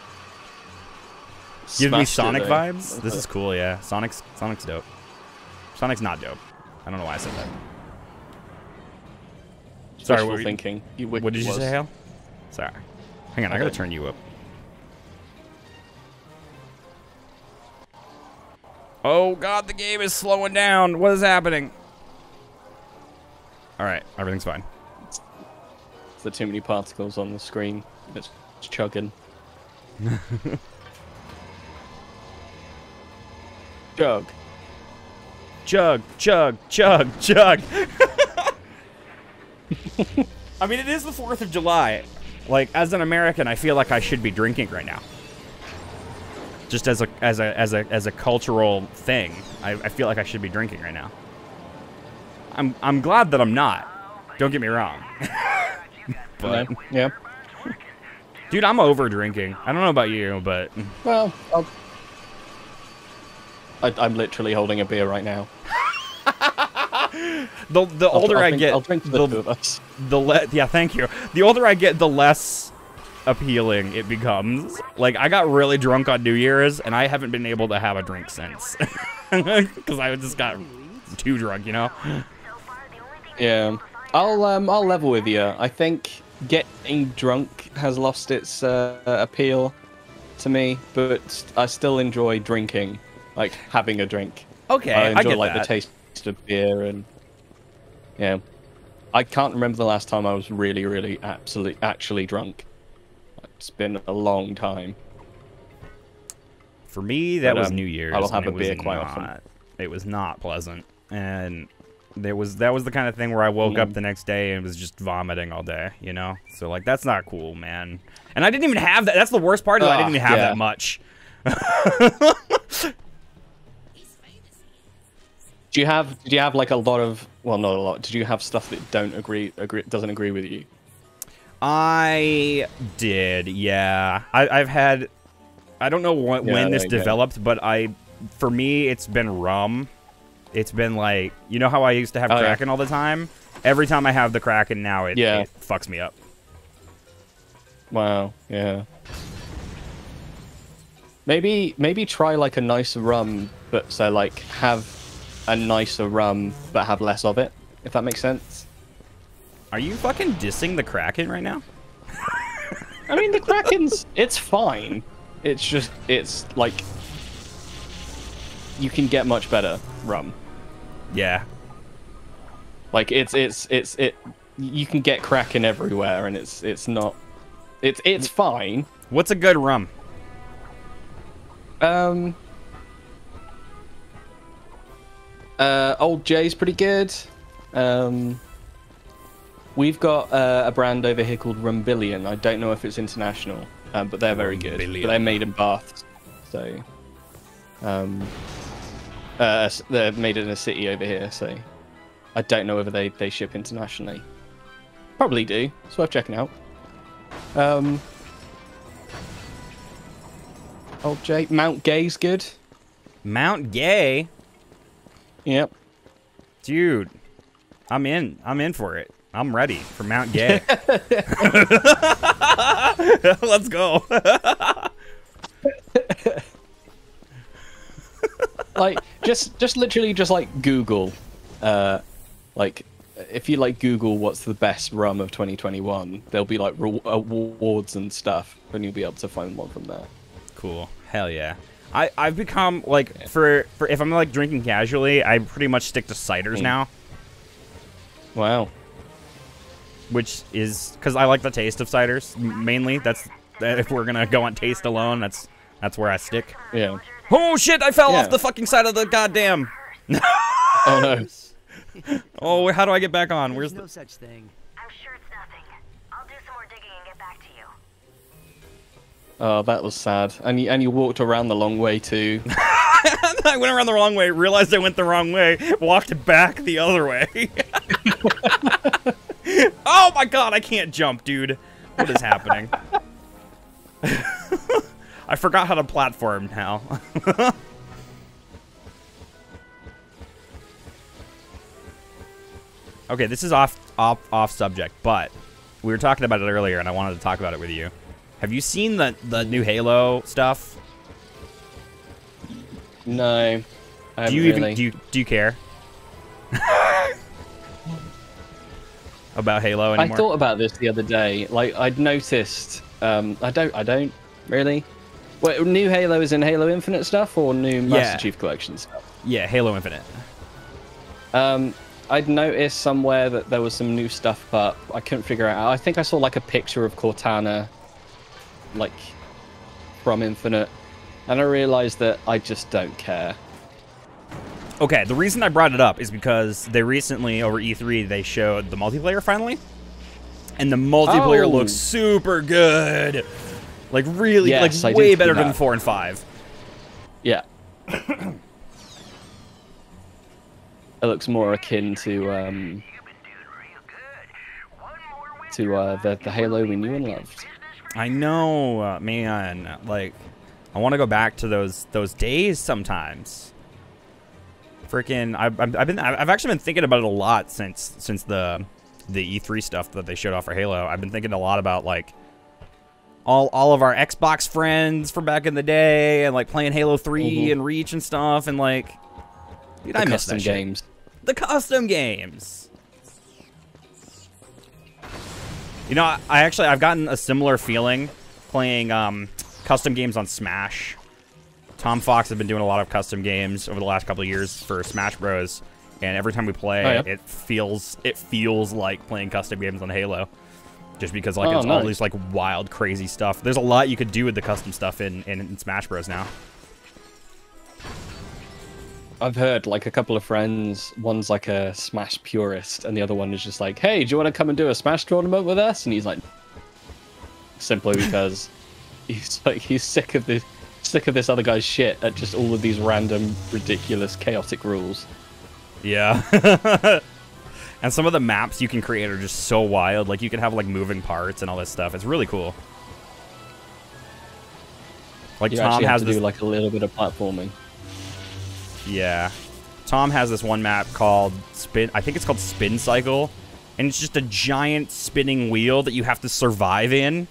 Gives me Sonic eh? vibes. This is cool, yeah. Sonic's Sonic's dope. Sonic's not dope. I don't know why I said that. Sorry, what, were you- thinking. You what did you was. say, Hal? Sorry. Hang on, I gotta turn you up. Oh god, the game is slowing down. What is happening? Alright, everything's fine. There's too many particles on the screen. It's chugging. Chug. Chug, chug, chug, chug. I mean, it is the 4th of July. Like, as an American, I feel like I should be drinking right now. Just as a as a as a as a cultural thing, I, I feel like I should be drinking right now. I'm I'm glad that I'm not. Don't get me wrong. but No? Yeah. dude, I'm over drinking. I don't know about you, but Well, I'll... I, I'm literally holding a beer right now. the the I'll- older I'll I drink- get, I'll drink the, the, two of us. the le- yeah, thank you. The older I get, the less appealing it becomes. Like I got really drunk on New Year's, and I haven't been able to have a drink since because I just got too drunk, you know. Yeah. I'll um I'll level with you. I think getting drunk has lost its uh, appeal to me, but I still enjoy drinking, like having a drink. Okay, I I, enjoy get like that. the taste of beer and yeah. I can't remember the last time I was really, really, absolutely, actually drunk. It's been a long time. For me, that But, was um, New Year's. I will have a beer quite not, often. It was not pleasant, and there was that was the kind of thing where I woke up Mm. the next day and was just vomiting all day, you know. So like that's not cool, man. And I didn't even have that. That's the worst part. Is I Ah, didn't even have yeah. that much. Do you have? Did you have like a lot of? Well, not a lot. Did you have stuff that don't agree, agree doesn't agree with you? I did, yeah. I, I've had. I don't know what, Yeah, when this there you go. developed, but I, for me, it's been rum. It's been like you know how I used to have Oh, yeah. Kraken all the time. Every time I have the Kraken now, it, Yeah. it fucks me up. Wow. Yeah. Maybe maybe try like a nicer rum, but so like have a nicer rum but have less of it. If that makes sense. Are you fucking dissing the Kraken right now? I mean, the Kraken's it's fine. It's just it's like you can get much better rum. Yeah. Like it's it's it's it. You can get Kraken everywhere, and it's it's not. It's it's fine. What's a good rum? Um. Uh, Old J's pretty good. Um. We've got uh, a brand over here called Rumbullion. I don't know if it's international, um, but they're very good. But they're made in Bath, so. Um. Uh, they're made in a city over here, so. I don't know whether they, they ship internationally. Probably do. It's worth checking out. Um. Old J. Mount Gay's good. Mount Gay, Yep. dude. I'm in. I'm in for it. I'm ready for Mount Gay. Let's go. like just just literally just like Google, uh, like if you like Google what's the best rum of 2021, there'll be like awards and stuff, and you'll be able to find one from there. Cool. Hell yeah. I, I've become like for for if I'm like drinking casually, I pretty much stick to ciders Mm. now, Wow. Which is because I like the taste of ciders mainly. That's if we're gonna go on taste alone, that's that's where I stick. Yeah. Oh shit! I fell Yeah. off the fucking side of the goddamn. Oh no. Oh, how do I get back on? Where's There's the? no such thing. I'm sure it's nothing. I'll do some more digging and get back to you. Oh, that was sad. And you and you walked around the long way too. I went around the wrong way, realized I went the wrong way, walked back the other way. Oh my god, I can't jump, dude. What is happening? I forgot how to platform now. okay, this is off off off subject, but we were talking about it earlier, and I wanted to talk about it with you. Have you seen the the new Halo stuff? No. I Do you haven't even do you do you care about Halo anymore? I thought about this the other day. Like I'd noticed. Um, I don't. I don't really. Wait, new Halo is in Halo Infinite stuff or new Master Yeah. Chief Collection stuff? yeah, Halo Infinite. Um, I'd noticed somewhere that there was some new stuff but I couldn't figure it out. I think I saw like a picture of Cortana, like from Infinite, and I realized that I just don't care. Okay, the reason I brought it up is because they recently over E3 they showed the multiplayer finally, and the multiplayer Oh. looks super good, like really, Yes, like did way better than four and five. Yeah. it looks more akin to um, to uh, the the Halo we knew and loved. I know, uh, man. Like, I want to go back to those those days sometimes. Freaking, I've, I've been I've actually been thinking about it a lot since since the the E3 stuff that they showed off for Halo. I've been thinking a lot about like all all of our Xbox friends from back in the day and like playing Halo 3 Mhm. and Reach and stuff and like dude, The I miss that shit. games. The custom games. You know, I, I actually I've gotten a similar feeling playing um, custom games on Smash. Tom Fox has been doing a lot of custom games over the last couple of years for Smash Bros. And every time we play, Oh, yeah? it feels it feels like playing custom games on Halo. Just because like Oh, it's all nice. these like wild, crazy stuff. There's a lot you could do with the custom stuff in, in, in Smash Bros. now. I've heard like a couple of friends. One's like a Smash purist, and the other one is just like, "Hey, do you want to come and do a Smash tournament with us?" And he's like, simply because he's like he's sick of this sick of this other guy's shit at just all of these random, ridiculous, chaotic rules. Yeah. and some of the maps you can create are just so wild. Like you can have like moving parts and all this stuff. It's really cool. Like You Tom has to this do like a little bit of platforming. Yeah. Tom has this one map called Spin I think it's called Spin Cycle. And it's just a giant spinning wheel that you have to survive in.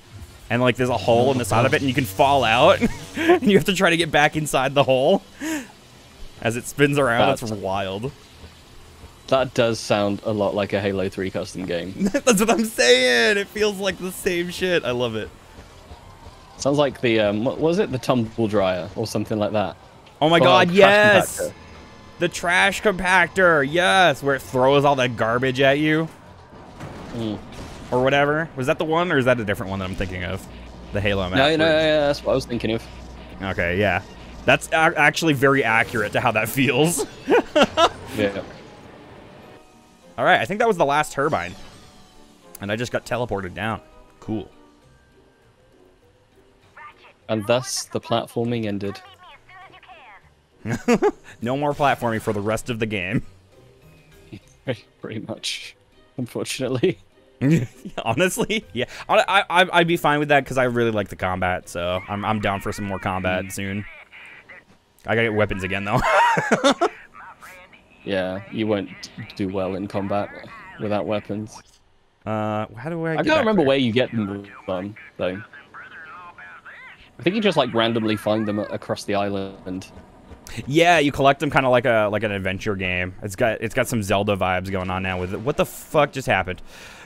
And like there's a hole in the side of it and you can fall out. and you have to try to get back inside the hole. As it spins around. It's That's- wild. That does sound a lot like a Halo 3 custom game. That's what I'm saying. It feels like the same shit. I love it. Sounds like the um, what was it? The tumble dryer or something like that. Oh my Or god, trash yes! compactor. The trash compactor, yes! Where it throws all that garbage at you. Mm. Or whatever. Was that the one, or is that a different one that I'm thinking of? The Halo map. No, no, where- yeah, that's what I was thinking of. Okay, yeah. That's a- actually very accurate to how that feels. Yeah. Alright, I think that was the last turbine. And I just got teleported down. Cool. And thus the platforming ended. No more platforming for the rest of the game. Pretty much, unfortunately. Honestly, yeah, I, I, I'd be fine with that because I really like the combat. So I'm, I'm down for some more combat soon. I gotta get weapons again though. Yeah, you won't do well in combat without weapons. uh, how do I? I can't remember there? where you get them from, though. I think you just like randomly find them across the island. Yeah, you collect them kind of like a like an adventure game. It's got it's got some Zelda vibes going on now with it. What the fuck just happened?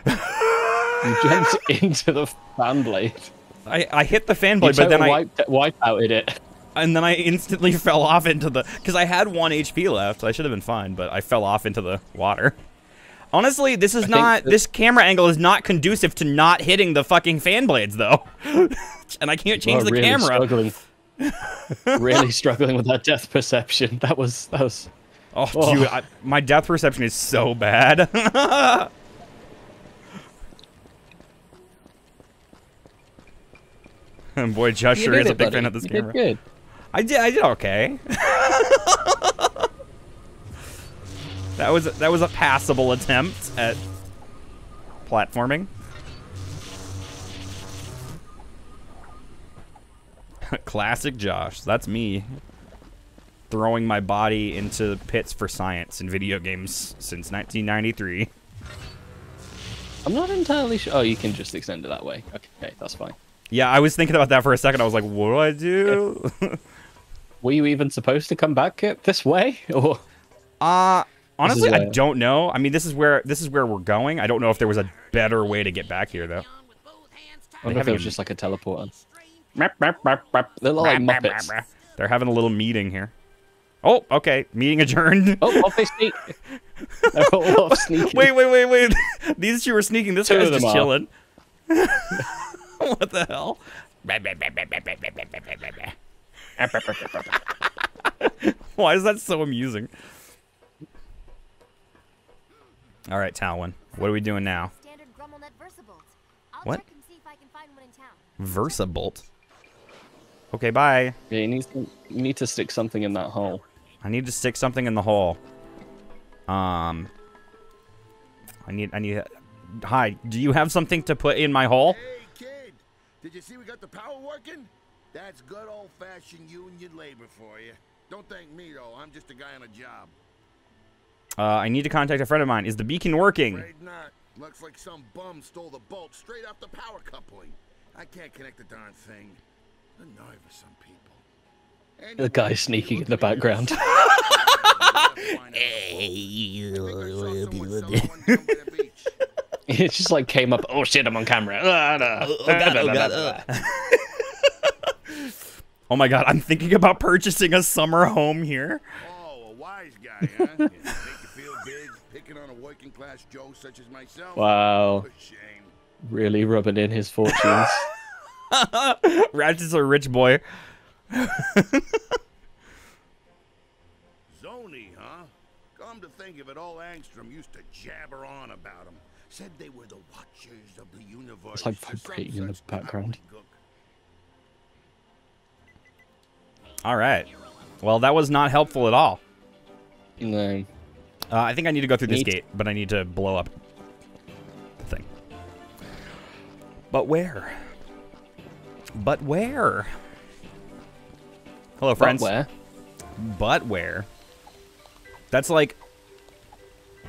You jumped into the fan blade. I, I hit the fan blade, but then I wiped, wipe outed it. and then I instantly fell off into the because I had one HP left. So I should have been fine, but I fell off into the water. Honestly, this is I not this camera angle is not conducive to not hitting the fucking fan blades though, and I can't change the really camera. Struggling, really struggling with that death perception. That was that was. Oh, Oh. dude, I, my death perception is so bad. Boy, Josh You sure is a big buddy. fan of this You camera. Good. I did. I did okay. that was that was a passable attempt at platforming. Classic Josh. That's me. Throwing my body into pits for science in video games since 1993. I'm not entirely sure. Oh, you can just extend it that way. Okay, that's fine. Yeah, I was thinking about that for a second. I was like, what do I do? Were you even supposed to come back this way, or Uh honestly, I don't know. I mean, this is where this is where we're going. I don't know if there was a better way to get back here though. I wonder if it was a- just like a teleporter? Map, map, map, map. They look like Muppets. They're having a little meeting here. Oh, okay. Meeting adjourned. Oh, off they sneak. All off sneaking. Wait, wait, wait, wait. These two are sneaking. This Two guy's of just chilling. what the hell? Why is that so amusing? All right, Talwyn. What are we doing now? Standard Grummelnet Versabolt. I'll What? check and see if I can find one in town. Versabolt. Okay, bye. Yeah, you need to, you need to stick something in that hole. I need to stick something in the hole. Um. I need. I need. Hi. Do you have something to put in my hole? Hey, kid. Did you see we got the power working? That's good old-fashioned union labor for you. Don't thank me, though. I'm just a guy on a job. Uh, I need to contact a friend of mine. Is the beacon working? Afraid not. Looks like some bum stole the bolt straight off the power coupling. I can't connect the darn thing. The nerve of some people. The guy sneaking in the background. it just like came up. Oh shit! I'm on camera. Ah. Oh my god, I'm thinking about purchasing a summer home here. Oh, a wise guy, huh? Yeah, Make you feel big, picking on a working class Joe such as myself. Wow, What a shame. really rubbing in his fortunes. Ratchet's a rich boy. Zoni, huh? Come to think of it, all Angstrom used to jabber on about them. Said they were the watchers of the universe. It's like vibrating in the background. All right. Well, that was not helpful at all. no, Uh, I think I need to go through this Neat. gate, but I need to blow up the thing. But where? But where? Hello, friends. But where? But where? That's like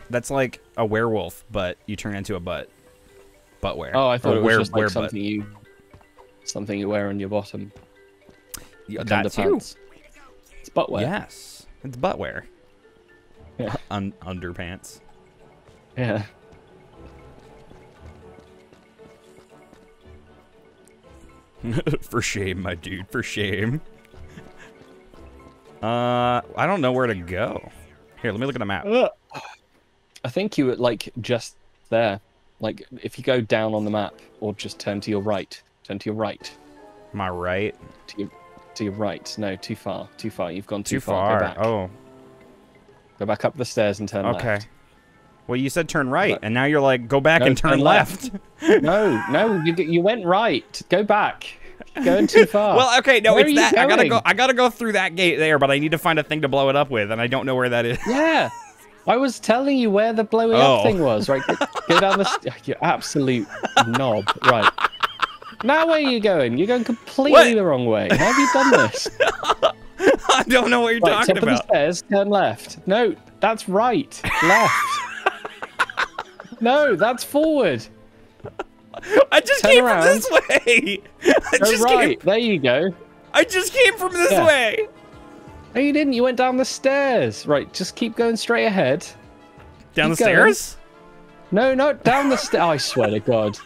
that's like a werewolf, but you turn into a butt. But where? Oh, I thought Or it was where, just like something you, something you wear on your bottom. butt? Yeah, like that too. underpants. It's butt wear. Yes, it's butt wear. Yeah. Un- underpants. Yeah. for shame, my dude. For shame. Uh, I don't know where to go. Here, let me look at the map. I think you were like just there. Like if you go down on the map, or just turn to your right. Turn to your right. I right? To your to your right. No, too far. Too far. You've gone too, Too far. Go back. Oh, Go back up the stairs and turn okay. left. Well, you said turn right, and now you're like go back No, and turn, turn left. left. No, no, you you went right. Go back. You're Going too far. well, okay, no, Where it's that. I gotta go. I gotta go through that gate there, but I need to find a thing to blow it up with, and I don't know where that is. Yeah. I was telling you where the blowing Oh. up thing was. Right, go, go down the. You absolute knob. Right. Now where are you going? You're going completely What? the wrong way. How have you done this? I don't know what you're Right, talking top of the about. stairs, turn left. No, that's right. Left. no, that's forward. I just turn came around. from this way. I Go just right. came. There you go. I just came from this Yeah. way. No, you didn't. You went down the stairs. Right, just keep going straight ahead. Down the going. stairs. No, no, down the stairs. I swear to God,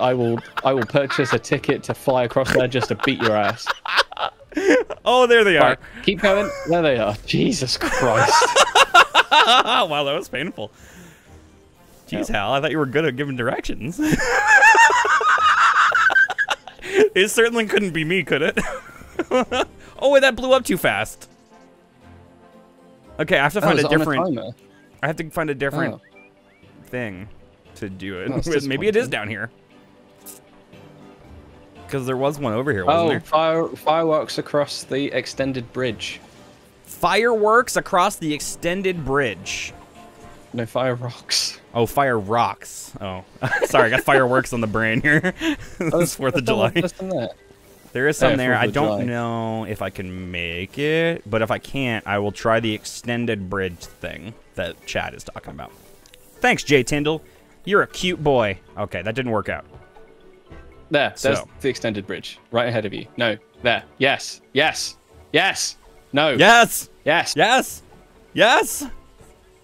I will. I will purchase a ticket to fly across there just to beat your ass. Oh, there they are. Keep going. There they are. Jesus Christ. wow, that was painful. Jeez, Hal, I thought you were good at giving directions. it certainly couldn't be me, could it? oh, wait, that blew up too fast. Okay, I have to oh, find was a different. timer. I have to find a different Oh. thing to do it. Maybe it is down here. Because there was one over here, wasn't Oh, there? fire, fireworks across the extended bridge. Fireworks across the extended bridge. No fire rocks. Oh, fire rocks. Oh, sorry, I got fireworks on the brain here. Oh, this Fourth of there's no one- July. There's some there. There is some Yeah, there. I Fourth don't July. know if I can make it, but if I can't, I will try the extended bridge thing that Chad is talking about. Thanks, Jay Tyndall. You're a cute boy. Okay, that didn't work out. There, there's So. the extended bridge right ahead of you. No, there. Yes, yes, yes. No. Yes. Yes. Yes. Yes.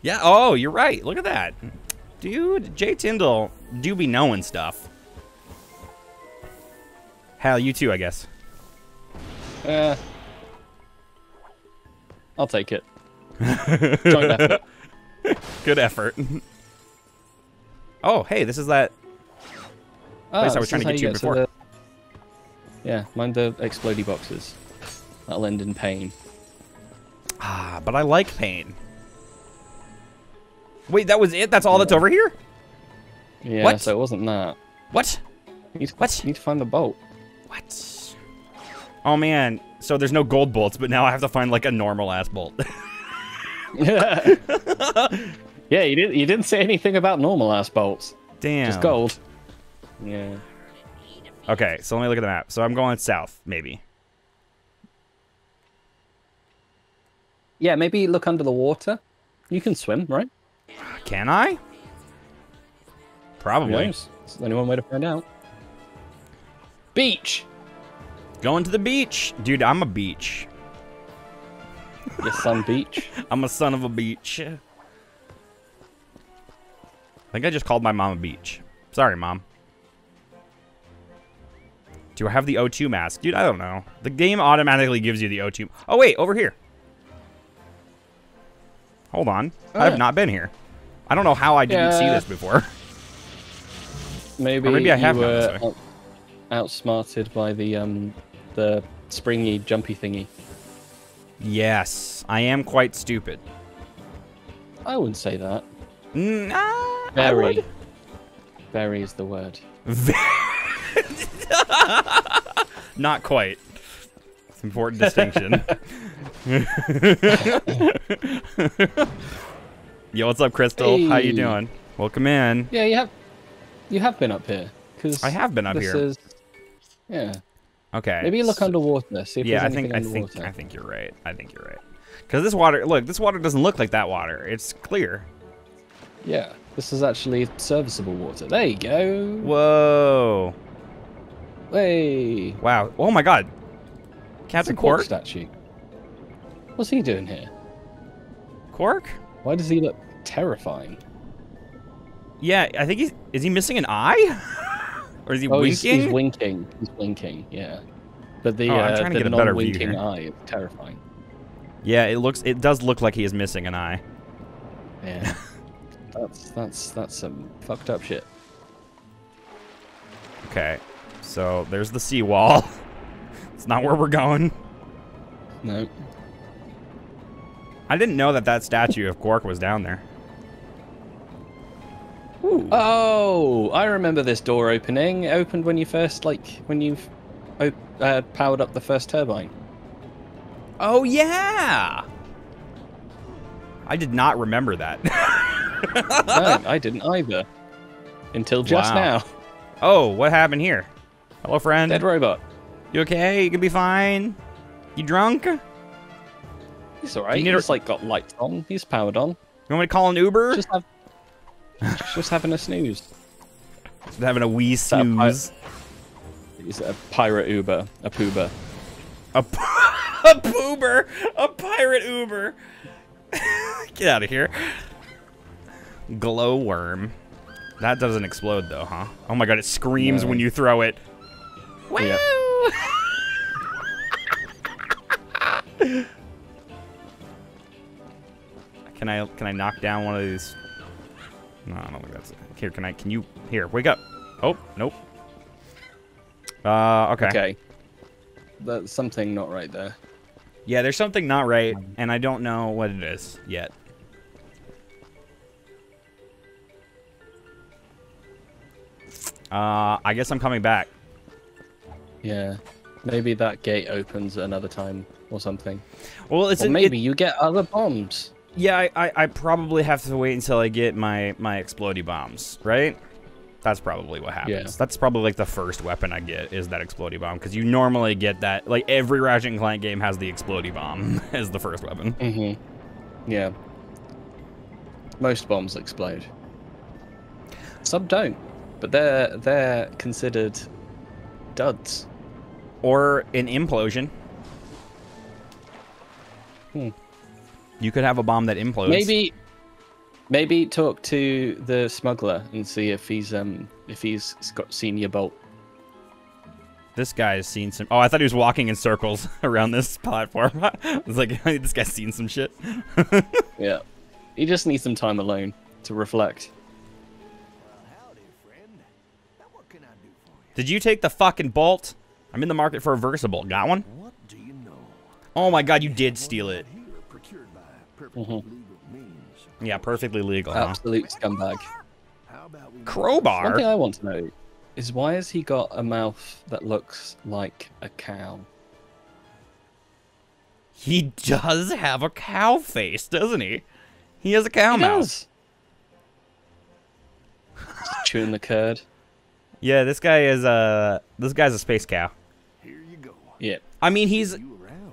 Yeah. Oh, you're right. Look at that. Dude, Jay Tyndall do be knowing stuff. Hal, you too, I guess. Uh, I'll take it. Joint effort. Good effort. oh, hey, this is that. Place I was trying to get you to to before. the- Yeah, mind the explodey boxes. That'll end in pain. Ah, but I like pain. Wait, that was it? That's all that's over here? Yeah, What? so it wasn't that. What? You need to, What? You need to find the bolt. What? Oh man, so there's no gold bolts, but now I have to find like a normal ass bolt. yeah, yeah, you didn't. You didn't say anything about normal ass bolts. Damn. Just gold. Yeah. Okay, so let me look at the map. So I'm going south, maybe. Yeah, maybe look under the water. You can swim, right? Can I? Probably. knows? It's the only one way to find out. Beach. Going to the beach. Dude, I'm a beach. Your sun beach. I'm a son of a beach. I think I just called my mom a beach. Sorry, mom. Do I have the O2 mask? Dude, I don't know. The game automatically gives you the O2. Oh, wait, over here. Hold on. I have Ah. not been here. I don't know how I didn't see this before. Maybe, Or maybe I have you gone were way. out- outsmarted by the um the springy jumpy thingy. yes, I am quite stupid. I wouldn't say that. Nah, Very. Very is the word. Not quite. It's an important distinction. Yo, what's up, Crystal? How you doing? Welcome in. Yeah, you have you have been up here because I have been up this here. Is, yeah, Okay. maybe look so- underwater. See if Yeah, I think I think. I think you're right. I think you're right. Because this water, look, this water doesn't look like that water. It's clear. Yeah, this is actually serviceable water. There you go. Whoa! Hey, Wow! Oh my God! Captain Quark. statue. What's he doing here? Quark? Why does he look terrifying? Yeah, I think he's. Is he missing an eye? or is he oh, winking? He's, he's winking. He's winking. Yeah, but the Oh, I'm uh, trying to the get a better view non-winking here. eye is terrifying. yeah, it looks. It does look like he is missing an eye. Yeah, that's that's that's some fucked up shit. Okay, so there's the seawall. it's not where we're going. No, I didn't know that that statue of Quark was down there. Oh, I remember this door opening. It opened when you first, like, when you've uh, powered up the first turbine. Oh yeah. I did not remember that. no, I didn't either. Until just Wow. now. oh, what happened here? Hello, friend. Dead robot. You okay? You can be fine. You drunk? He's alright. you need a- He's, like, got lights on. He's powered on. You want me to call an Uber? Just have... just having a snooze. having a wee that a pi- snooze. He's a pirate Uber. A poober. A, p- a poober, a pirate Uber. Get out of here. Glowworm. That doesn't explode though, huh? Oh my god, it screams No. when you throw it. Yeah. Can I can I knock down one of these? No, I don't think that's it. Here, can I? Can you? Here, wake up. Oh, nope. Uh, okay. Okay. That's something not right there. Yeah, there's something not right, and I don't know what it is yet. Uh, I guess I'm coming back. Yeah. Maybe that gate opens another time or something. Well, it's or maybe it- you get other bombs. Yeah, I, I, I probably have to wait until I get my my explodey bombs, right? That's probably what happens. Yeah. That's probably like the first weapon I get is that explodey bomb because you normally get that. Like every Ratchet and Clank game has the explodey bomb as the first weapon. Mm-hmm. Yeah. Most bombs explode. Some don't, but they're they're considered duds. Or an implosion. Hmm. You could have a bomb that implodes. Maybe, maybe talk to the smuggler and see if he's um if he's got seen your bolt. This guy has seen some. Oh, I thought he was walking in circles around this platform. I was like, this guy's seen some shit. Yeah, he just needs some time alone to reflect. Howdy, friend. Now what can I do for you? Did you take the fucking bolt? I'm in the market for a Versabolt. Got one? What do you know? Oh my god, you did steal it. Here, procured by perfectly mm-hmm. legal means. Yeah, perfectly legal. Huh? Absolute scumbag. How about we One thing I want to know is why has he got a mouth that looks like a cow? He does have a cow face, doesn't he? He has a cow He mouth. does. Chewing the curd. Yeah, this guy is a this guy's a space cow. Here you go. Yeah. I mean, he's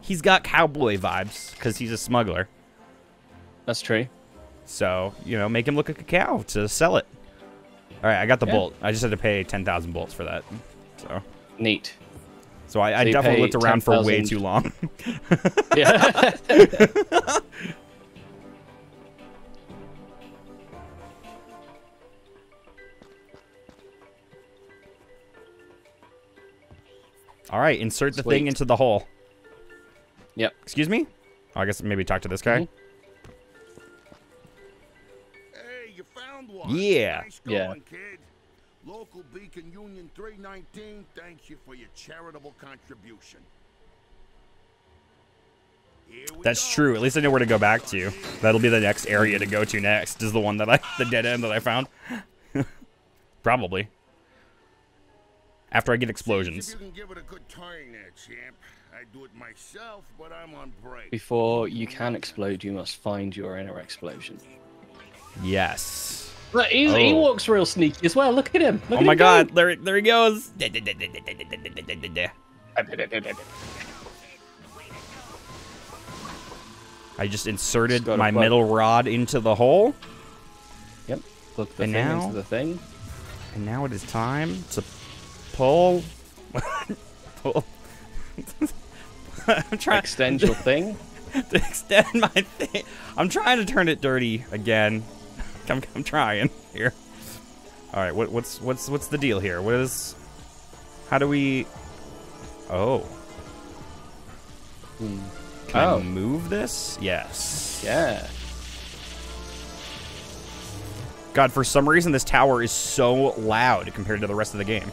he's got cowboy vibes because he's a smuggler. That's true. So you know, make him look like a cow to sell it. All right, I got the Yeah. bolt. I just had to pay ten thousand bolts for that. So, Neat. so I, I So you definitely looked around for way too long. Yeah. All right, insert the thing into the hole. yep. Excuse me? Oh, I guess maybe talk to this guy. Mhm. Hey, Yeah. Nice Yeah. going, kid. Local Beacon Union 319 thanks you for your charitable contribution. That's go. true. At least I know where to go back to. That'll be the next area to go to next. Is the one that I, the dead end that I found. Probably. After I get explosions. You can give it a good turn there, champ. I do it myself, but I'm on break. Before you can explode, you must find your inner explosion. Yes. Look, he's, he Oh. walks real sneaky as well. Look at him. Look Oh at my him go. god, there, there he goes. I just inserted Just my plug- middle rod into the hole, Yep. Look the And thing now- into the thing. and now it is time to pull. pull. I'm trying to Extend your thing. to extend my thing. I'm trying to turn it dirty again. I'm, I'm trying here. All right, what, what's what's what's the deal here? What is? How do we? Oh, Hmm. can Oh. I move this? Yes. Yeah. God, for some reason this tower is so loud compared to the rest of the game.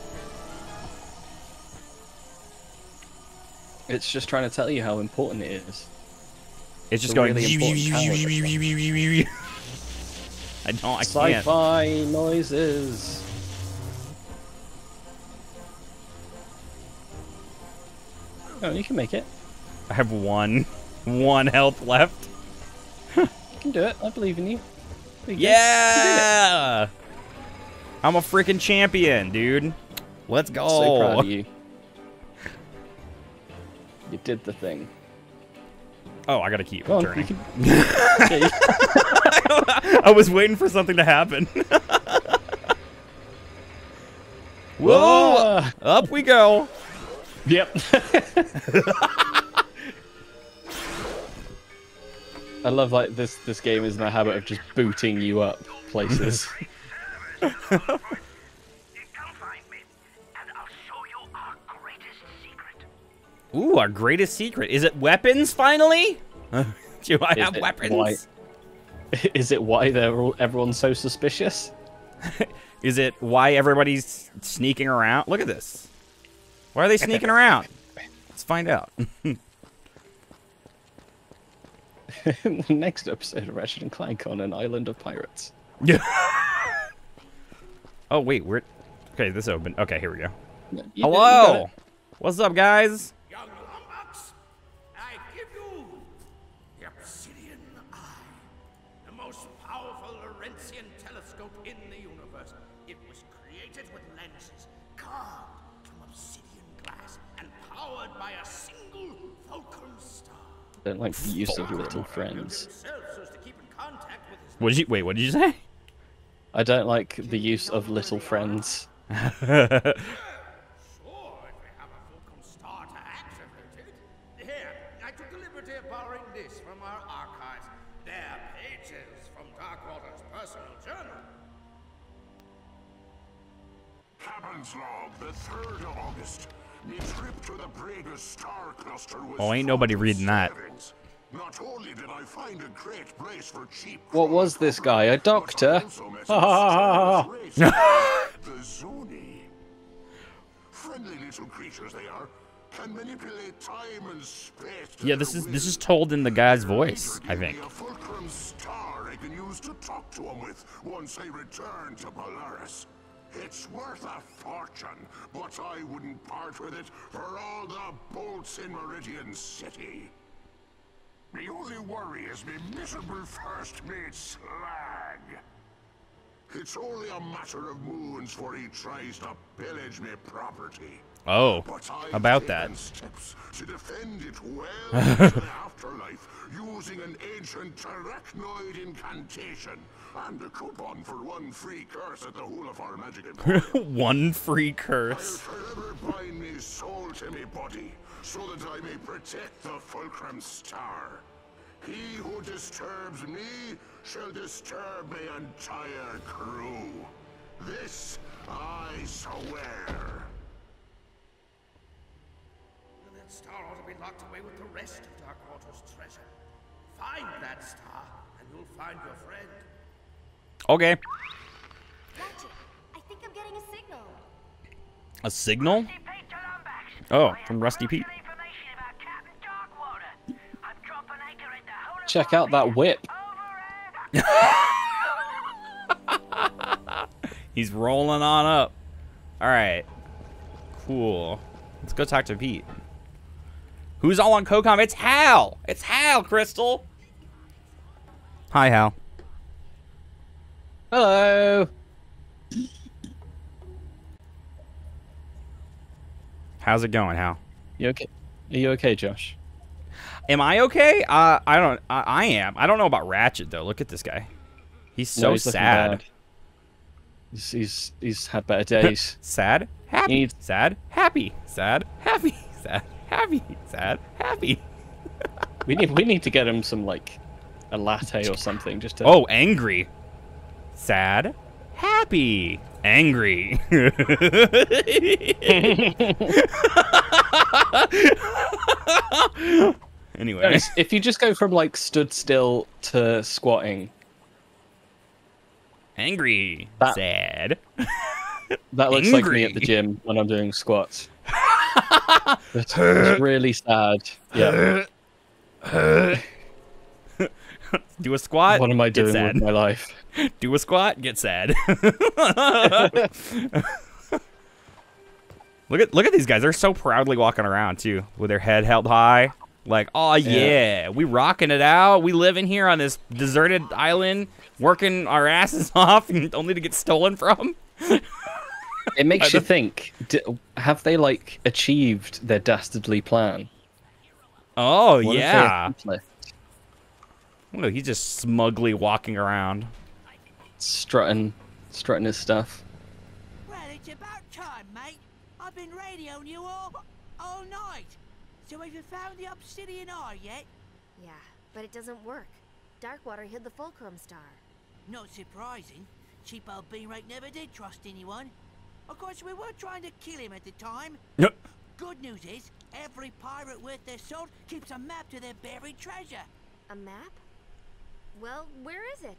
It's just trying to tell you how important it is. It's just going. really I don't. I can't. Sci-fi noises. Oh, you can make it. I have one, one health left. You can do it. I believe in you. You. Yeah! I'm a freaking champion, dude. Let's go. So proud of you. You did the thing. Oh, I gotta keep Go on, turning. can. I was waiting for something to happen. Whoa! Whoa! Up we go. Yep. I love like this. This game is in a habit of just booting you up places. Ooh, our greatest secret. Is it weapons finally? Do I Is have weapons? why- is it why they're all, everyone's so suspicious? Is it why everybody's sneaking around? Look at this. Why are they sneaking around? Let's find out. Next episode of Ratchet and Clank on an island of pirates. oh wait, we're okay. This open. Okay, here we go. You did- you got Hello. What's up, guys? Don't like the use of little friends. Himself so as to keep in contact with his What did you wait? What did you say? I don't like the use of little friends. Oh, ain't nobody fraught reading that. Not only did I find a great place for cheap What was this guy? A doctor? also met Ha ha ha ha a strange race, the Zoni. Friendly little creatures they are. Can manipulate time and space. Yeah, this is this is told in the guy's voice, I think. Star I can use to talk to him with once I return to Polaris. It's worth a fortune, but I wouldn't part with it for all the bolts in Meridian City. The only worry is me miserable first mate slag. It's only a matter of moons for he tries to pillage me property. Oh, about that. steps to defend it well into the afterlife using an ancient arachnoid incantation and a coupon for one free curse at the Hoolefar Magic Emporium. One free I'll curse. forever bind me soul to me body so that I may protect the Fulcrum Star. He who disturbs me shall disturb my entire crew. This I swear. And that star ought to be locked away with the rest of Darkwater's treasure. Find that star, and you'll find your friend. Okay. I think I'm getting a signal. A signal? Oh, from Rusty Pete. Oh, Check out that whip. He's rolling on up. All right. Cool. Let's go talk to Pete. Who's all on COCOM? It's Hal. It's Hal, Crystal. Hi, Hal. Hello. How's it going, Hal? You okay? Are you okay, Josh? Am I okay? Uh, I don't. I, I am. I don't know about Ratchet though. Look at this guy. He's so No, he's sad. He's, he's he's had better days. Sad, happy, sad, happy, sad, happy, sad, happy, sad, happy. we need we need to get him some like a latte or something just to. Oh, angry, sad, happy, angry. anyway, if you just go from like stood still to squatting, angry, That- sad. that looks like me at the gym when I'm doing squats. it's, it's really sad. Yeah. Do a squat. What am I doing sad. with my life? Do a squat, get sad. look at look at these guys. They're so proudly walking around too, with their head held high. Like, oh yeah, Yeah. we rocking it out. We living here on this deserted island, working our asses off, and only to get stolen from. It makes you think: d- Have they like achieved their dastardly plan? Oh What have they yeah. Accomplished? Look, he's just smugly walking around. strutting, strutting his stuff. Well, it's about time, mate. I've been radioing you all all night. So have you found the obsidian eye yet? Yeah, but it doesn't work. Darkwater hid the Fulcrum star. Not surprising. Cheap old bean Beanrake never did trust anyone. Of course, we were trying to kill him at the time. Yep. Good news is, every pirate worth their salt keeps a map to their buried treasure. A map? Well, where is it?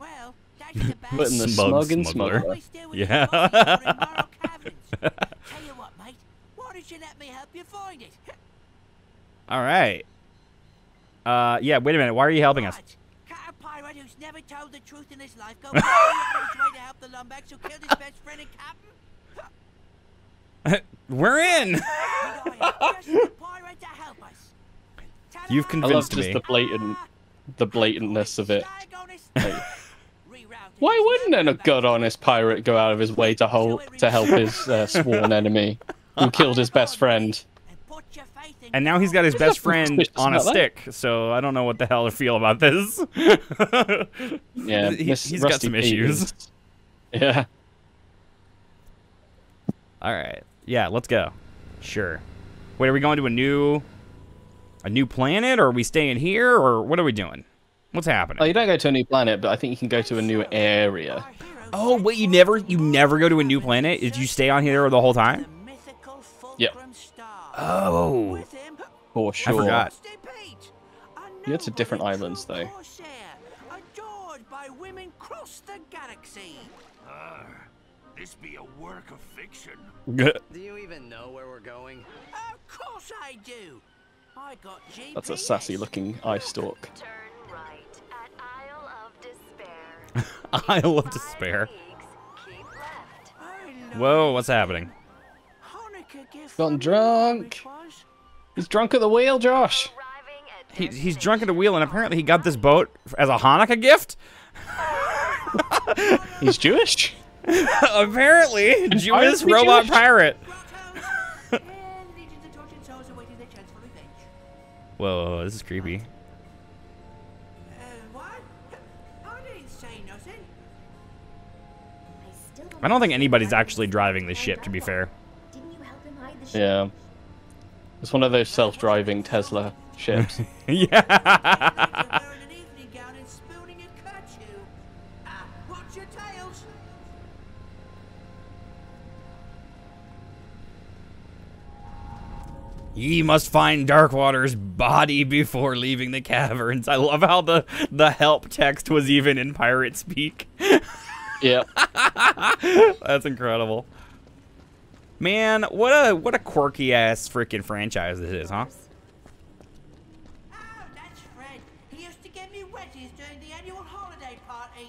Well, that's the bad Put in the Smug smug and smuggler. smuggler. Always there Yeah. the body out in Morrow Caverns. Tell you what, mate. Why don't you let me help you find it? All right. Uh, yeah. Wait a minute. Why are you helping us? Right. Cat a pirate who's never told the truth in his life go out way to help the lombax who killed his best friend and captain? We're in. And I am just the pirate to help us. You've Ta-da! I love convinced just me. the blatant, the blatantness of it. Slag on his- Like, Why wouldn't a good, honest pirate go out of his way to hold to help his uh, sworn enemy who killed his best friend? And put your faith in And now he's got his best friend on a stick, so I don't know what the hell to feel about this. Yeah, he, he's got some issues. is- Yeah. All right. Yeah, let's go. Sure. Wait, are we going to a new a new planet or are we staying here or what are we doing? What's happening? Oh, you don't go to a new planet, but I think you can go to a new area. oh, wait, you never you never go to a new planet? Did you stay on here the whole time? mythical Yep. Fulcrum Star. Oh. With him, For sure. forgot. Rusty a You had to different noble islands, though. corsair, Adored by women across the galaxy. This be a work of fiction. Do you even know where we're going? Of course I do. I got GPS. That's a sassy looking eye stalk. Turn right at Isle of Despair. Isle of Despair. leagues, keep left. I love Whoa, what's happening? Hanukkah Gotten drunk. you, which was- He's drunk at the wheel, Josh. He, he's drunk at the wheel and apparently he got this boat as a Hanukkah gift? He's Jewish. apparently. Jewish be robot Jewish. pirate. Whoa, this is creepy. Uh, what? I didn't say nothing. I, still I don't think anybody's actually driving this ship, to be fair. Didn't you help him hide the ship? Yeah. It's one of those self-driving Tesla ships. yeah. Ye must find Darkwater's body before leaving the caverns. I love how the the help text was even in pirate speak. yep. That's incredible. Man, what a what a quirky ass freaking franchise this is, huh? Oh, that's Fred. He used to give me wedges during the annual holiday party.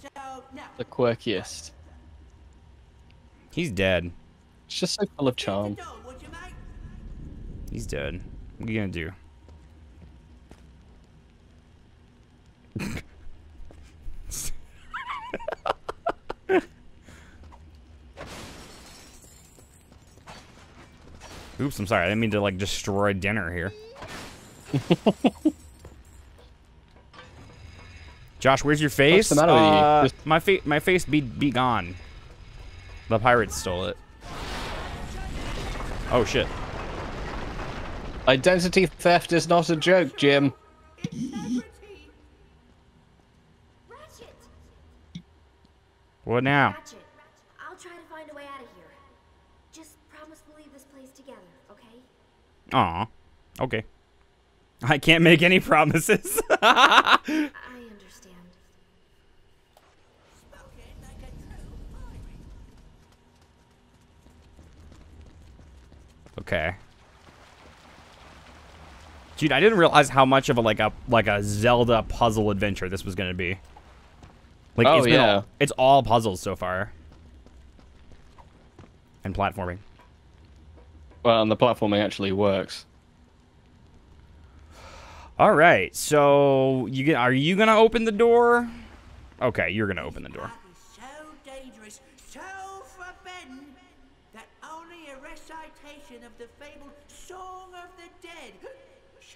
So, no. The quirkiest. He's dead. It's just so full of charm. the door, would you, mate? He's dead. What are you gonna do? Oops, I'm sorry. I didn't mean to like destroy dinner here. Josh, where's your face? What's the matter with you? Uh, Just- my face, my face be be gone. The pirates stole it. Oh shit. Identity theft is not a joke, Jim. What now? Ratchet, I'll try to find a way out of here. Just promise we'll leave this place together, okay? Aw. Okay. I can't make any promises. I understand. Spoken like a true pirate. okay. Dude, I didn't realize how much of a like a like a Zelda puzzle adventure this was gonna be. Like Oh, it's yeah. all, it's all puzzles so far. And platforming. Well, and the platforming actually works. All right. So, you get are you going to open the door? Okay, you're going to open the door.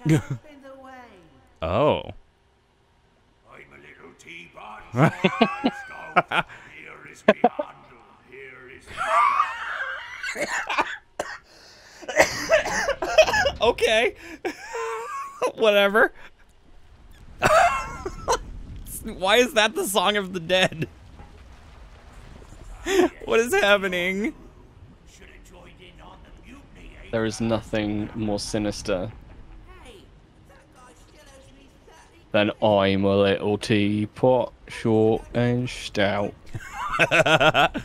Is okay. Whatever. Why is that the song of the dead? what is happening? Should have joined in on the mutiny. eh? There is nothing more sinister 30 than I'm a little teapot, short and stout.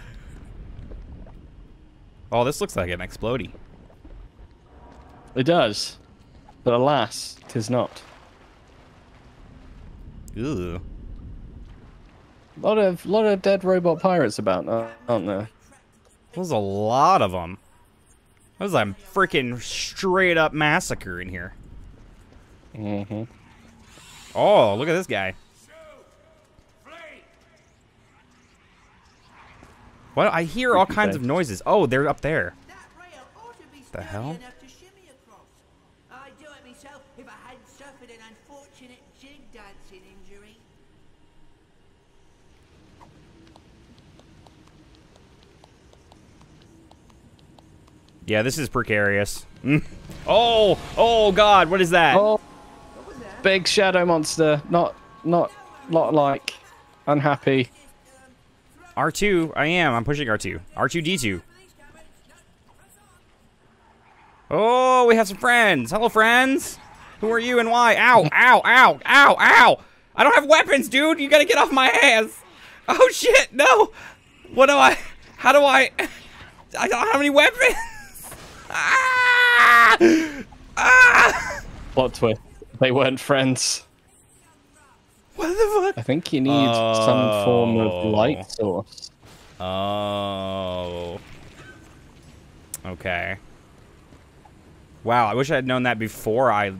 Oh, this looks like an explodey. It does. But alas, tis not. Ooh. lot of lot of dead robot pirates about, uh, aren't there? There's a lot of them. There's a freaking straight up massacre in here. Mm-hmm. Oh, look at this guy. What? I hear all kinds of noises. Oh, they're up there. The hell? Yeah, this is precarious. Oh, oh God, what is that? Oh, big shadow monster. Not, not, not like unhappy. R2, I am. I'm pushing R2. R2D2. Oh, we have some friends. Hello, friends. Who are you and why? Ow, ow, ow, ow, ow. I don't have weapons, dude. You gotta get off my ass. Oh, shit, no. What do I, how do I, I don't have any weapons. Ah! Ah! Plot twist. They weren't friends. What the fuck? I think you need some form Oh. of light source. Oh. Okay. Wow, I wish I had known that before I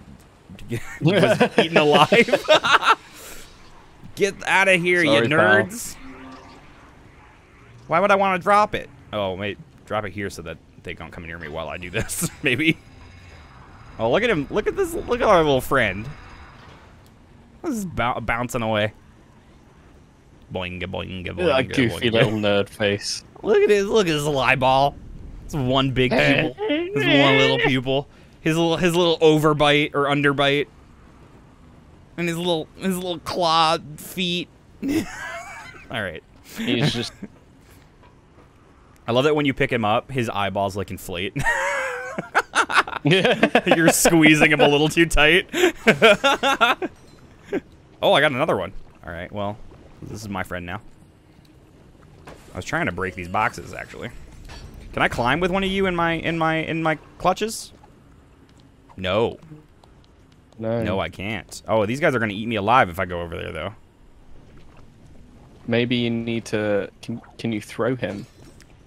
was eaten alive. Get out of here, you Sorry, pal. nerds. Why would I want to drop it? Oh, wait. Drop it here so that they don't come near me while I do this, maybe. Oh, look at him. Look at this. Look at our little friend. This is bouncing away. Boing, boing, boing, That goofy boing. little nerd face. Look at his look at his little eyeball. It's one big pupil. His one little pupil. His little his little overbite or underbite. And his little his little clawed feet. All right. He's just I love that when you pick him up, his eyeballs like inflate. yeah. You're squeezing him a little too tight. oh, I got another one. All right, well, this is my friend now. I was trying to break these boxes actually. Can I climb with one of you in my in my in my clutches? No. No. No, I can't. Oh, these guys are going to eat me alive if I go over there though. Maybe you need to. Can, can you throw him?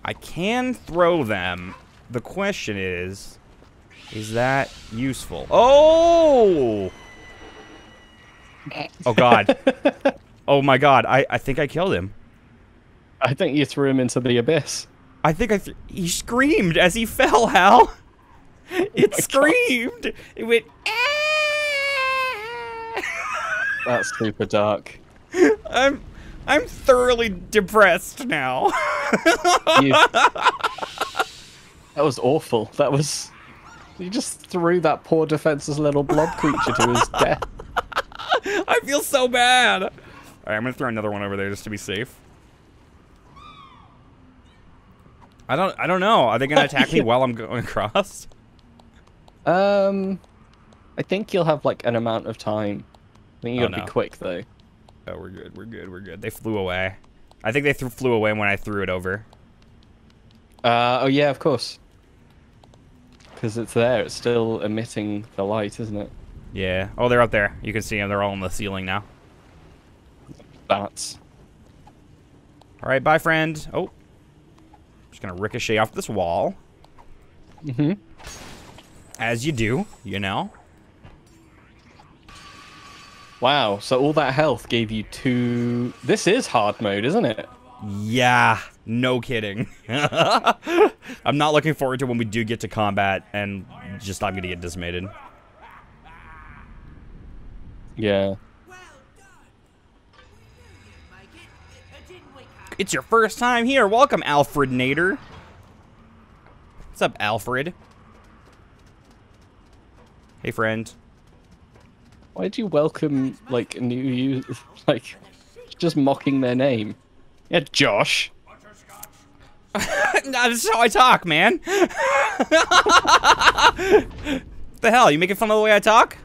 I can throw them. The question is, is that useful? Oh! Oh God. oh my God. I, I think I killed him. I think you threw him into the abyss. I think I th he screamed as he fell, Hal. It oh God. screamed. It went. Ah! That's super dark. I'm I'm thoroughly depressed now. You... that was awful. That was. You just threw that poor defenseless little blob creature to his death. I feel so bad. All right, I'm gonna throw another one over there just to be safe. I don't. I don't know. Are they gonna attack me while I'm going across? Um, I think you'll have like an amount of time. I think you Oh, gotta no. be quick though. Oh, we're good. We're good. We're good. They flew away. I think they th flew away when I threw it over. Uh, oh yeah, of course. Because it's there. It's still emitting the light, isn't it? Yeah. Oh, they're up there. You can see them. They're all on the ceiling now. Bats. All right. Bye, friend. Oh. Just gonna ricochet off this wall, Mm-hmm. as you do. You know. Wow. So all that health gave you two. This is hard mode, isn't it? Yeah, no kidding. I'm not looking forward to when we do get to combat and just I'm gonna get decimated. Yeah. Well done. We knew you'd make it, didn't we, Cap? It's your first time here. Welcome, Alfred Nader. What's up, Alfred? Hey, friend. Why'd you welcome like new you like just mocking their name? Yeah, Josh. That's how I talk, man. the hell? You making fun of the way I talk?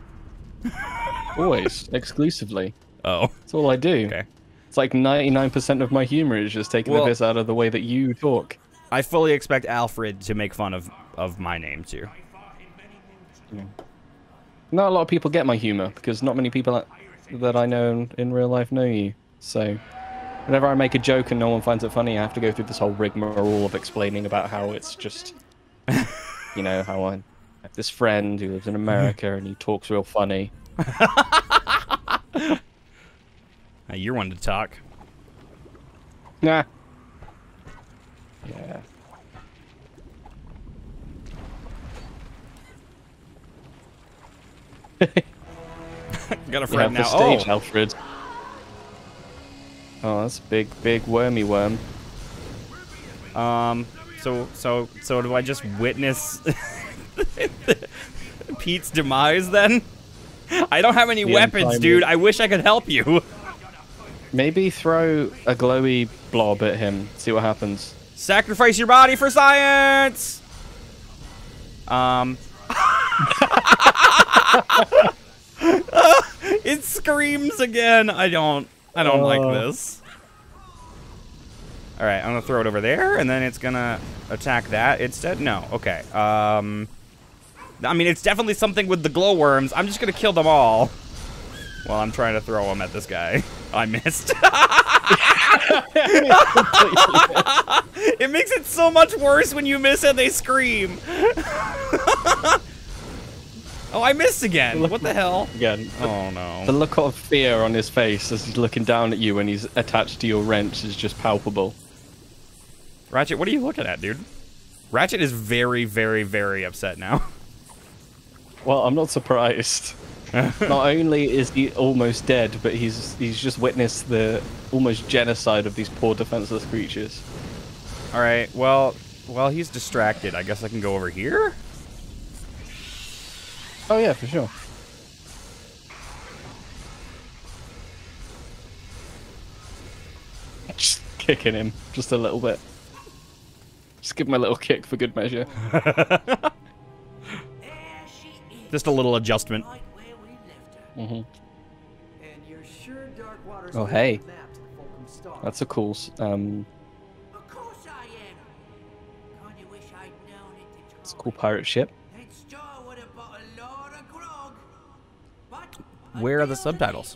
Always, exclusively. Oh, That's all I do. okay. It's like 99% of my humor is just taking Well- the piss out of the way that you talk. I fully expect Alfred to make fun of of my name too. Not a lot of people get my humor because not many people that I know in real life know you. So, whenever I make a joke and no one finds it funny, I have to go through this whole rigmarole of explaining about how it's just, you know, how I have this friend who lives in America and he talks real funny. Uh, you're one to talk. Nah. Yeah. Got a friend now. stage, oh, Alfred. Oh, that's a big, big wormy worm. um, so so so do I just witness Pete's demise then? I don't have any The weapons, dude. I wish I could help you. Maybe throw a glowy blob at him. See what happens. Sacrifice your body for science. Um. it screams again. I don't. I don't like Oh. this. All right, I'm gonna throw it over there, and then it's gonna attack that instead. No, okay. Um. I mean, it's definitely something with the glowworms. I'm just gonna kill them all. While I'm trying to throw them at this guy. I missed. it makes it so much worse when you miss and they scream. oh, I missed again. Look, What the hell? Again. Oh no. The look of fear on his face as he's looking down at you when he's attached to your wrench is just palpable. Ratchet, what are you looking at, dude? Ratchet is very, very, very upset now. Well, I'm not surprised. not only is he almost dead, but he's he's just witnessed the almost genocide of these poor defenseless creatures. All right. Well, while he's distracted, I guess I can go over here. Oh yeah, for sure. Just kicking him just a little bit. Just give him a little kick for good measure. There she is, Just a little adjustment. right where we left her. hmm And you're sure Darkwater's Oh, hey. from the map to the Fulcrum Star. That's a cool. s- Um, Of course I am. Kinda wish I'd known it to it's a cool pirate ship. Where are the subtitles?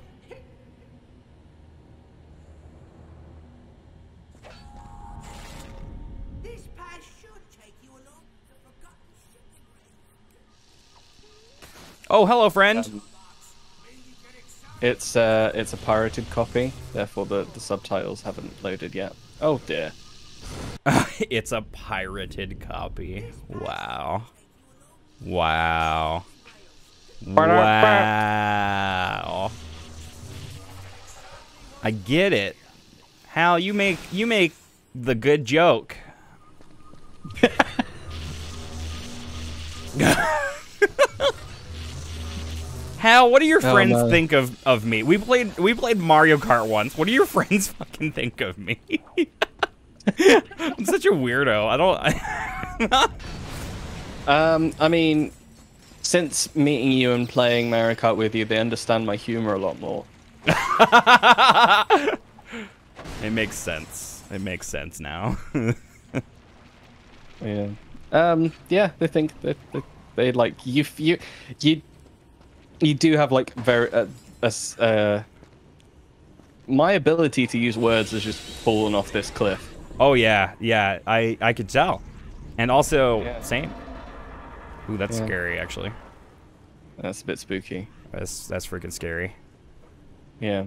This path should take you along the forgotten ship. Oh, hello, friend. It's uh, it's a pirated copy, therefore the the subtitles haven't loaded yet. Oh dear. it's a pirated copy. Wow. Wow. Wow. I get it. Hal, you make you make the good joke. Hal, what do your Oh, friends no. think of, of me? We played we played Mario Kart once. What do your friends fucking think of me? I'm such a weirdo. I don't. Um, I mean, since meeting you and playing Mario Kart with you, they understand my humor a lot more. it makes sense. It makes sense now. Yeah. Um. Yeah. They think that they, they like you. You. You. You do have like very uh, uh. My ability to use words has just fallen off this cliff. oh yeah, yeah. I I could tell, and also Yeah. same. Ooh, that's Yeah. scary. Actually, That's a bit spooky. that's that's freaking scary. Yeah.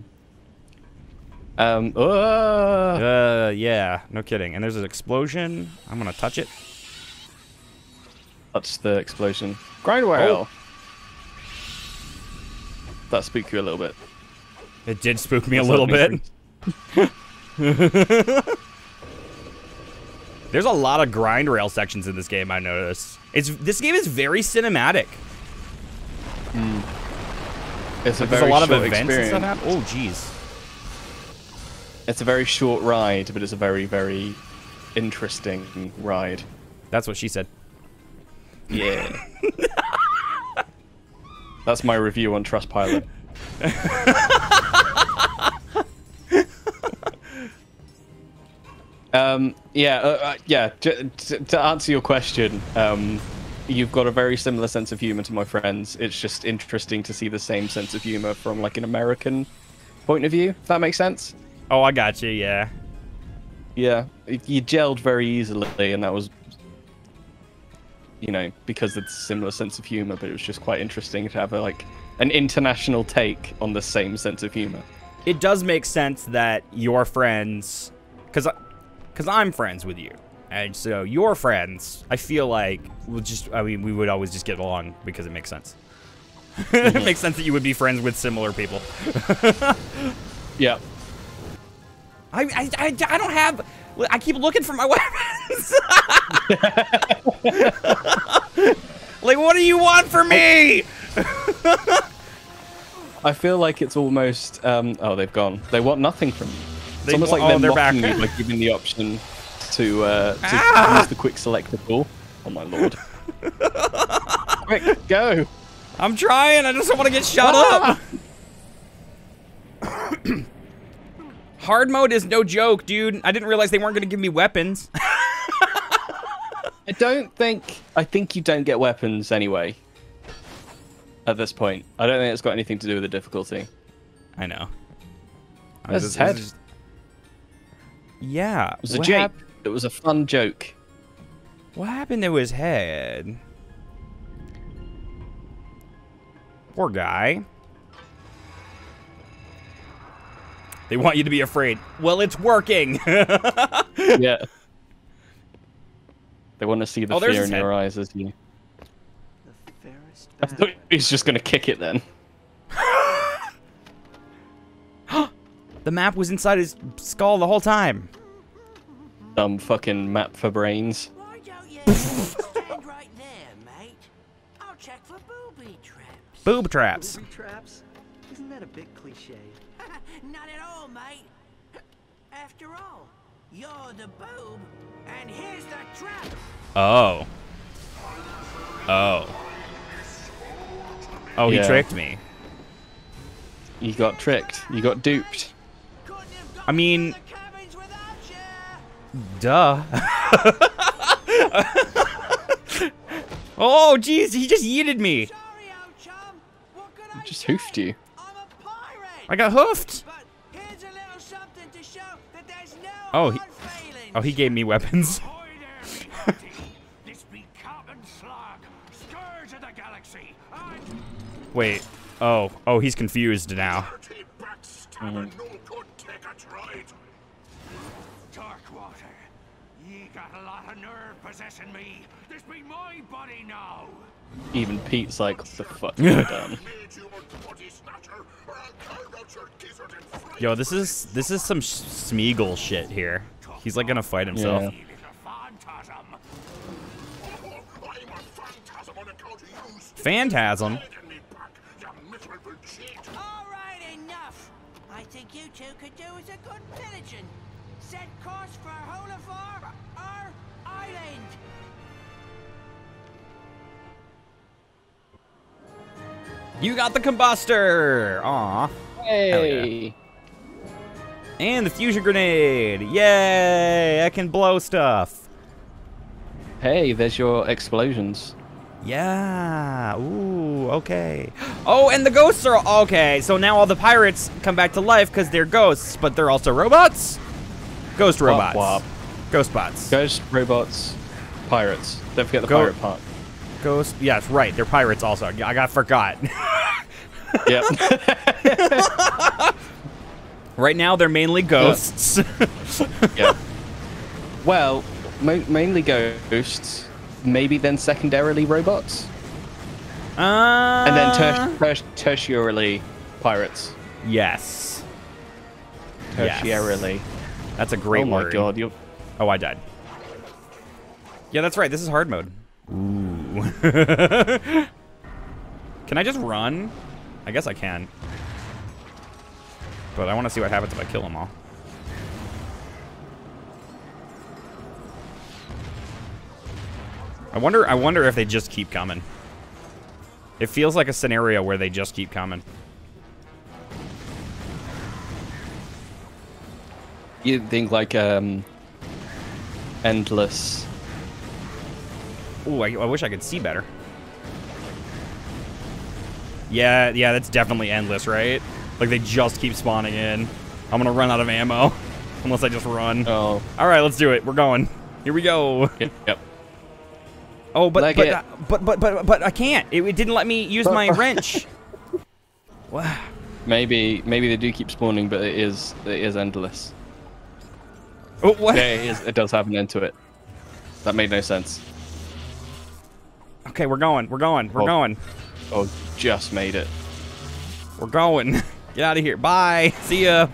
Um. Uh, Uh, yeah, no kidding. And there's an explosion. I'm gonna touch it. That's the explosion. Grind whale. That spooked you a little bit. It did spook me a little bit. There's a lot of grind rail sections in this game. I noticed. It's this game is very cinematic. Hmm. It's a There's very a lot of short events and experience. stuff happen. Oh, jeez. It's a very short ride, but it's a very, very interesting ride. That's what she said. Yeah. That's my review on Trustpilot. um, yeah, uh, uh, yeah. J- t- to answer your question, um, you've got a very similar sense of humor to my friends. It's just interesting to see the same sense of humor from like an American point of view. If that makes sense. Oh, I got you. Yeah. Yeah, you gelled very easily, and that was, you know, because it's a similar sense of humor. But it was just quite interesting to have a, like an international take on the same sense of humor. it does make sense that your friends because because i'm friends with you And so your friends, I feel like will just I mean we would always just get along because it makes sense. it makes sense that you would be friends with similar people. Yeah. I, I, I, I don't have. I keep looking for my weapons. like, what do you want from me? I feel like it's almost. Um, oh, they've gone. They want nothing from you. It's They almost wa- like they're, they're back. you by giving the option to uh, to Ah! use the quick selector tool. Oh my lord! Quick, go! I'm trying. I just don't want to get shot Ah! up. Hard mode is no joke, dude. I didn't realize they weren't going to give me weapons. I don't think. I think you don't get weapons anyway. At this point, I don't think it's got anything to do with the difficulty. I know. I There's was his just- I was head. just- Yeah. It was a joke. hap- It was a fun joke. What happened to his head? Poor guy. They want you to be afraid. Well, it's working. yeah. They want to see the Oh, fear his in head. your eyes as you. The fairest I thought he's just gonna kick it then. the map was inside his skull the whole time. Dumb fucking map for brains. Why don't you stand right there, mate? I'll check for booby traps. Boob traps. booby traps? Isn't that a bit cliche? Not at all, mate. After all, you're the boob, and here's the trap. Oh. Oh. Oh, he Yeah. tricked me. You got tricked. You got duped. Couldn't have got I mean, to the cabins without you. duh. oh, jeez, he just yeeted me. Sorry, old chum. What could I Just hoofed you. I'm a pirate. I got hoofed. But here's a little something to show that there's no Oh, he- Oh, he gave me weapons. Ahoy there, me hearty. this be Captain Slag, scourge of the galaxy. Wait. Oh, oh, he's confused now. Dirty Even Pete's like, what the fuck have done? Made you a body snatcher, or I'll carve out your gizzard and fry Yo, this is this is some sh- Smeagol shit here. He's like gonna fight himself. Yeah. Phantasm. You got the combustor. Aw. Hey! And the fusion grenade. Yay! I can blow stuff. Hey, there's your explosions. Yeah. Ooh. Okay. Oh, and the ghosts are okay. So now all the pirates come back to life because they're ghosts, but they're also robots. Ghost robots. wop. Ghost bots. Ghost, robots, pirates. Don't forget the Go- pirate part. Ghost. Yes, right. They're pirates also. I got forgot. Yep. right now they're mainly ghosts. yeah. Well, mo- mainly ghosts, maybe then secondarily robots, uh, and then ter- ter- tertiarily pirates. Yes. Yes. That's a great oh my god, you're Oh, I died. Yeah, that's right. This is hard mode. Ooh. can I just run? I guess I can. But I want to see what happens if I kill them all. I wonder I wonder if they just keep coming. It feels like a scenario where they just keep coming. you think like um endless. Ooh, I, I wish I could see better. Yeah, yeah, that's definitely endless, right? Like they just keep spawning in. I'm gonna run out of ammo unless I just run. Oh, All right, let's do it. We're going. Here we go. yep. Oh, but Leg but, uh, but but but but I can't. It, it didn't let me use my wrench. Wow. Maybe maybe they do keep spawning, but it is it is endless. Oh, what? Yeah, it is. It does have an end to it. That made no sense. Okay, we're going. We're going. We're Oh. going. Oh, just made it. We're going. Get out of here. Bye. See ya.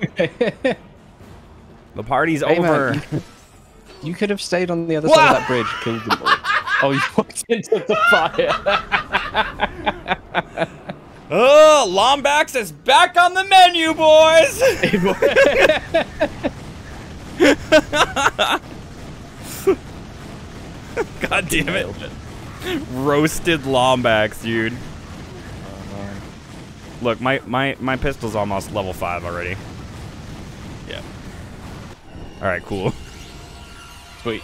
the party's Hey, man, over. you could- You could have stayed on the other side of that bridge, killed them all. oh, you walked into the fire. Oh, Lombax is back on the menu, boys. God damn it. Roasted Lombax, dude. Uh-huh. Look, my, my, my pistol's almost level 5 already. yeah, Alright, cool. sweet.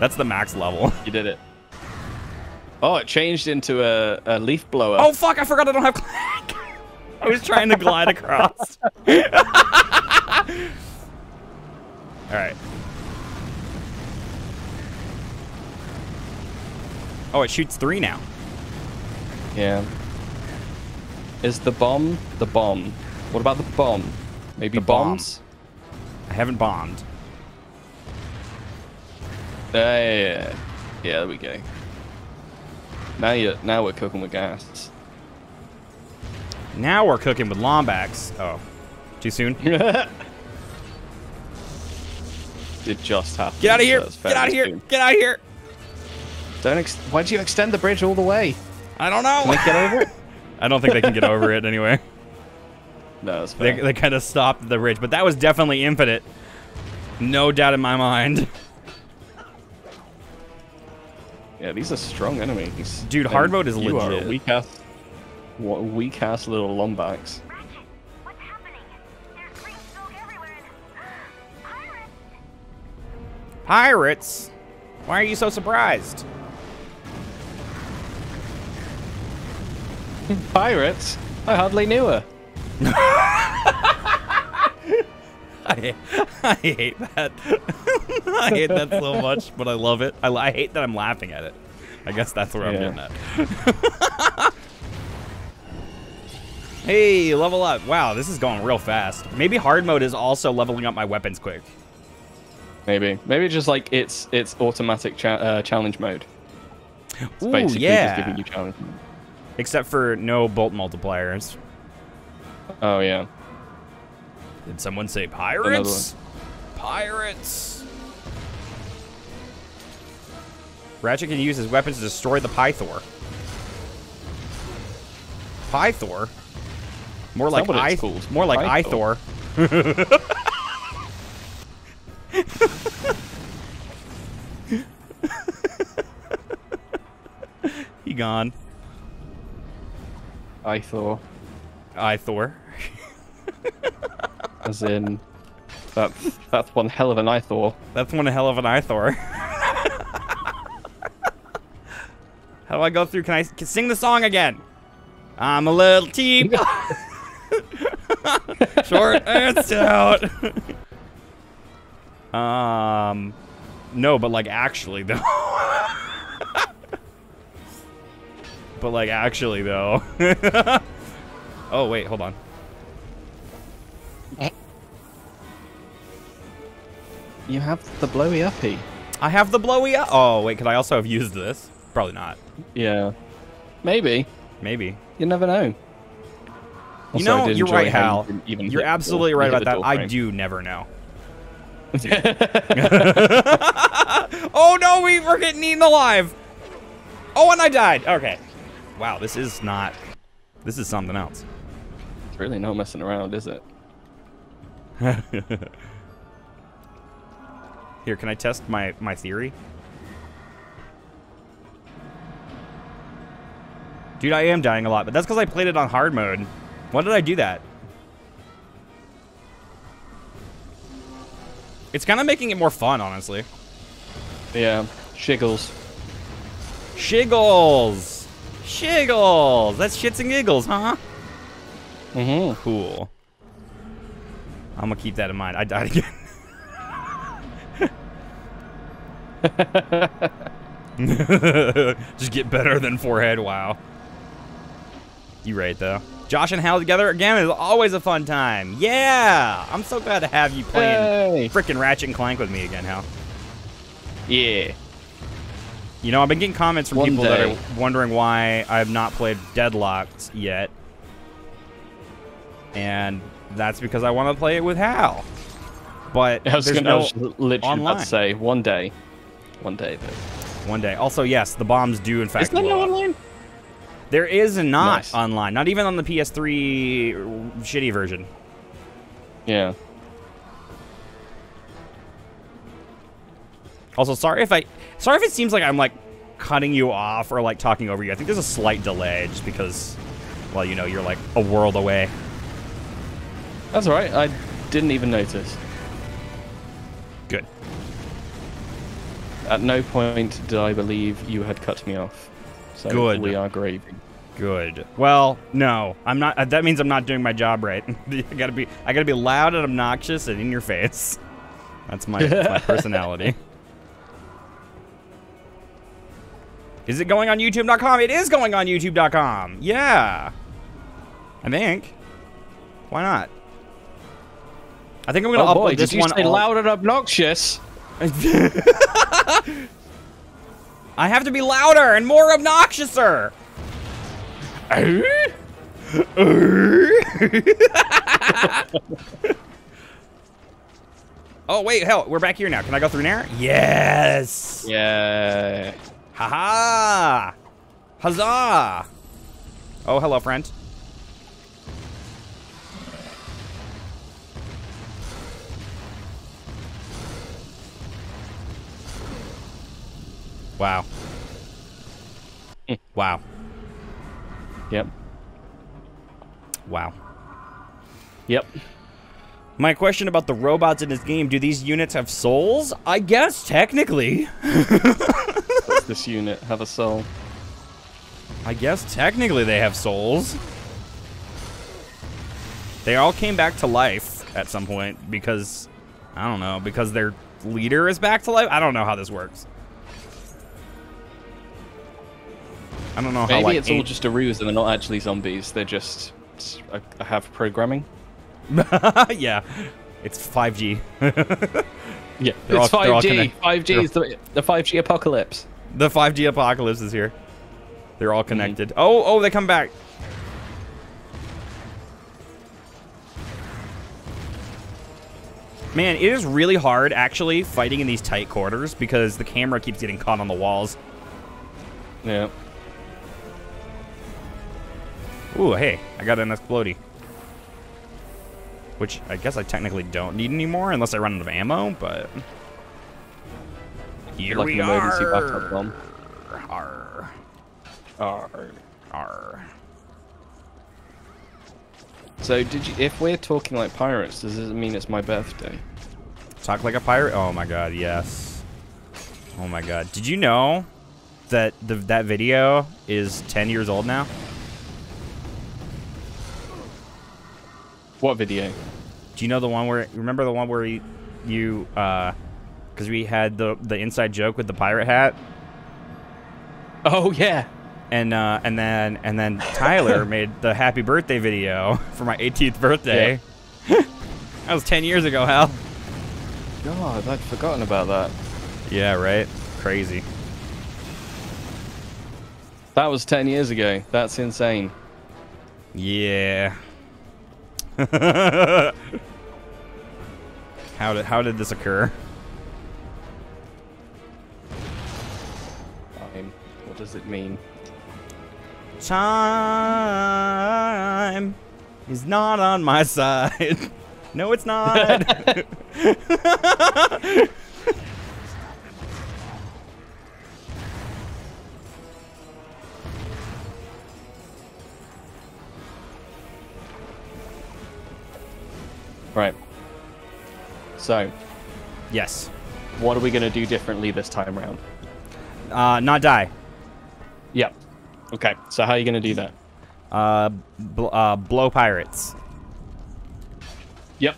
That's the max level. You did it. Oh, it changed into a, a leaf blower. Oh, fuck, I forgot I don't have. I was trying to glide across. Alright. Oh, it shoots three now. Yeah. Is the bomb the bomb? What about the bomb? Maybe The bomb. bombs? I haven't bombed. Uh, yeah, yeah, yeah. Yeah, there we go. Now you now we're cooking with gas. Now we're cooking with Lombax. Oh. Too soon? Did just happen. Get out of here! Get out of here! Get out of here! Don't ex- Why'd you extend the bridge all the way? I don't know. Can they get over it? I don't think they can get over it anyway. No, that's They, fair. they kind of stopped the ridge, but that was definitely infinite. No doubt in my mind. Yeah, these are strong enemies. Dude, hard mode is you Are legit. a weak ass, what weak ass little lombax. Ratchet, what's happening? There's green smoke everywhere and... Pirates! Pirates? Why are you so surprised? Pirates? I hardly knew her. I, I hate that. I hate that so much, but I love it. I, I hate that I'm laughing at it. I guess that's where I'm Yeah. getting at. hey, level up. Wow, this is going real fast. Maybe hard mode is also leveling up my weapons quick. Maybe. Maybe just like it's it's automatic cha- uh, challenge mode. It's Ooh, yeah. Except for no bolt multipliers. Oh yeah. Did someone say pirates? Pirates. Ratchet can use his weapons to destroy the Pythor. Pythor? More like I more like Pythor? Ithor. he gone. I thought, Ithor. as in, that that's one hell of an I thought. That's one hell of an Ithor. How do I go through? Can I can sing the song again? I'm a little teep. Short and stout. um, no, but like actually though. But like actually though. oh wait, hold on. You have the blowy uppy. I have the blowy up. Oh wait, could I also have used this? Probably not. Yeah. Maybe. Maybe. You never know. You Also, I know, you're right, you Hal. even You're absolutely door- right about that. I do never know. oh no, we were getting eaten alive. Oh, and I died. Okay. Wow, this is not. This is something else. It's really no messing around, is it? Here, can I test my my theory? Dude, I am dying a lot, but that's because I played it on hard mode. Why did I do that? It's kind of making it more fun, honestly. Yeah. Shiggles. Shiggles! Shiggles! That's shits and giggles, huh? Mm-hmm. Cool. I'm gonna keep that in mind. I died again. Just get better than forehead. Wow. You right though. Josh and Hal together again is always a fun time. Yeah, I'm so glad to have you playing frickin' Ratchet and Clank with me again, Hal. Yeah. You know, I've been getting comments from One people that are wondering why I have not played Deadlocked yet. And that's because I want to play it with Hal. But I was gonna no I literally online. to say one day. One day though. One day. Also, yes, the bombs do in fact Is there no up. online? There is not Nice. online. Not even on the PS3 shitty version. Yeah. Also, sorry if I, sorry if it seems like I'm like cutting you off or like talking over you. I think there's a slight delay just because, well, you know, you're like a world away. That's alright. I didn't even notice. Good. At no point did I believe you had cut me off. So Good. we are gravy. Good. Well, no, I'm not. uh, That means I'm not doing my job right. I gotta be. I gotta be loud and obnoxious and in your face. That's my, that's my personality. Is it going on YouTube.com? It is going on YouTube.com. Yeah. I think. Why not? I think I'm gonna Oh upload boy, this did you one. say loud and obnoxious? I have to be louder and more obnoxiouser. oh wait, hell, we're back here now. Can I go through there? Yes. Yeah. Haha. Huzzah. Oh, hello, friend. Wow. wow. Yep. Wow. Yep. My question about the robots in this game, do these units have souls? I guess technically. Does this unit have a soul? I guess technically they have souls. They all came back to life at some point because I don't know, because their leader is back to life. I don't know how this works. I don't know how Maybe like it's all just a ruse and they're not actually zombies. They're just s- uh, have programming. yeah. It's 5G. Yeah, They're it's all- they're all 5G. connect- 5G is the, the 5G apocalypse. The 5G apocalypse is here. They're all mhm. connected. Oh, oh, they come back. Man, it is really hard actually fighting in these tight quarters because the camera keeps getting caught on the walls. Yeah. Ooh, hey, I got an explodey. Which I guess I technically don't need anymore unless I run out of ammo, but here like we an emergency backup are. bomb. Arr. Arr. Arr. So did you? If we're talking like pirates, does it mean it's my birthday? Talk like a pirate? Oh my god, yes. Oh my god. Did you know that the, that video is 10 years old now? What video? Do you know the one where remember the one where you, you uh cuz we had the the inside joke with the pirate hat Oh yeah. and uh and then and then Tyler made the happy birthday video for my 18th birthday. Yeah. that was 10 years ago, Hal. God, I'd forgotten about that. Yeah, right. Crazy. That was 10 years ago. That's insane. Yeah. how did how did this occur? Does it mean? Time is not on my side. no, it's not. Right. So, yes. what are we going to do differently this time around? Uh, not die. Yep. Okay, so how are you going to do that? Uh, bl- uh, blow pirates. Yep.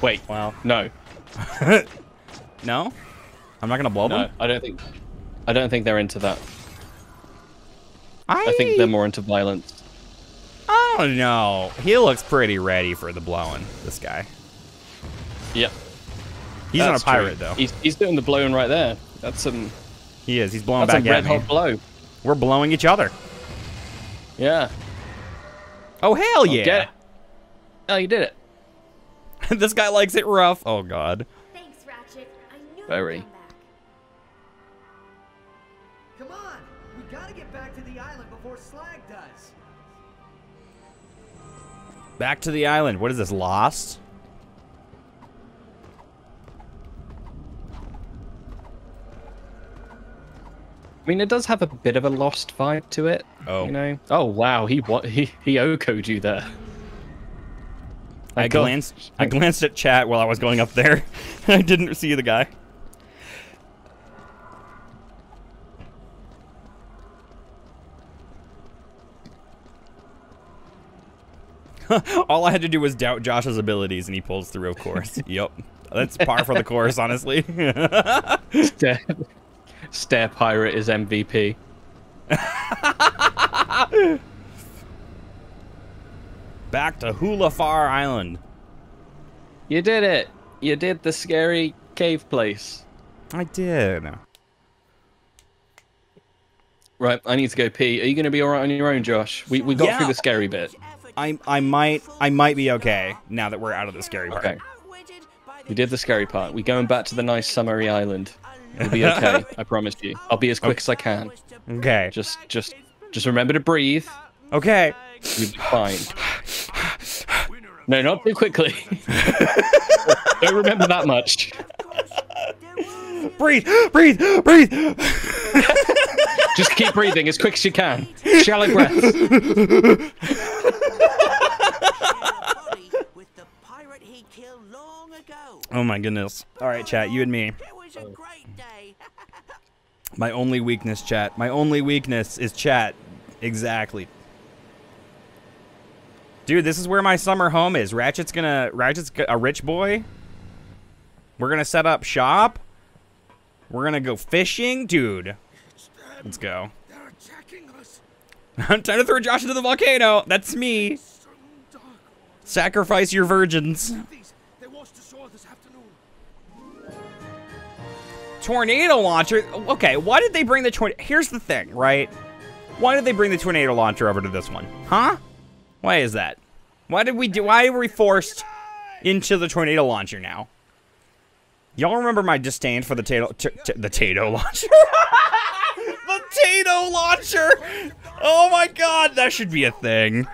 Wait, Wow. no. no. I'm not gonna blow No, them. I don't think I don't think they're into that. I, I think they're more into violence. I don't know. He looks pretty ready for the blowing. This guy. Yep. He's not a That's true. pirate though. He's, he's doing the blowing right there. That's some. He is. He's blowing That's a back red at me. hot blow. We're blowing each other. Yeah. Oh hell yeah! Get it. Oh, you did it. this guy likes it rough. Oh god. Thanks, Ratchet. I knew you'd Very. come back. Come on! We gotta get back to the island before Slag does. Back to the island. What is this? Lost? I mean, it does have a bit of a lost vibe to it. Oh. You know. Oh wow, he what he he okoed you there. I Thank glanced. I glanced at chat while I was going up there. I didn't see the guy. All I had to do was doubt Josh's abilities, and he pulls through. Of course. yep. That's par for the course, honestly. Stare Pirate is MVP. Back to Hoolefar Island. You did it. You did the scary cave place. I did. Right, I need to go pee. Are you going to be all right on your own, Josh? We we got Yeah. through the scary bit. I I might I might be okay now that we're out of the scary part. Okay. We did the scary part. We going back to the nice summery island. We'll be okay. I promise you. I'll be as quick as I can. Okay. Just just just remember to breathe. Okay. You'll be fine. No, not too quickly. Don't remember that much. breathe, breathe, breathe. Just keep breathing as quick as you can. Shallow breaths. with the pirate he killed long ago. Oh my goodness. All right, chat, you and me. A great day. My only weakness, chat. My only weakness is chat. Exactly. Dude, this is where my summer home is. Ratchet's gonna Ratchet's a rich boy. We're gonna set up shop. We're gonna go fishing, dude. Let's go. They're attacking us. I'm trying to throw Josh into the volcano. That's me. Sacrifice your virgins. Tornado launcher. Okay, why did they bring the tornado? Here's the thing, right? Why did they bring the tornado launcher over to this one? Huh? Why is that? Why did we do? Why were we forced into the tornado launcher now? Y'all remember my disdain for the tato, the tato launcher? the tato launcher. Oh my god, that should be a thing.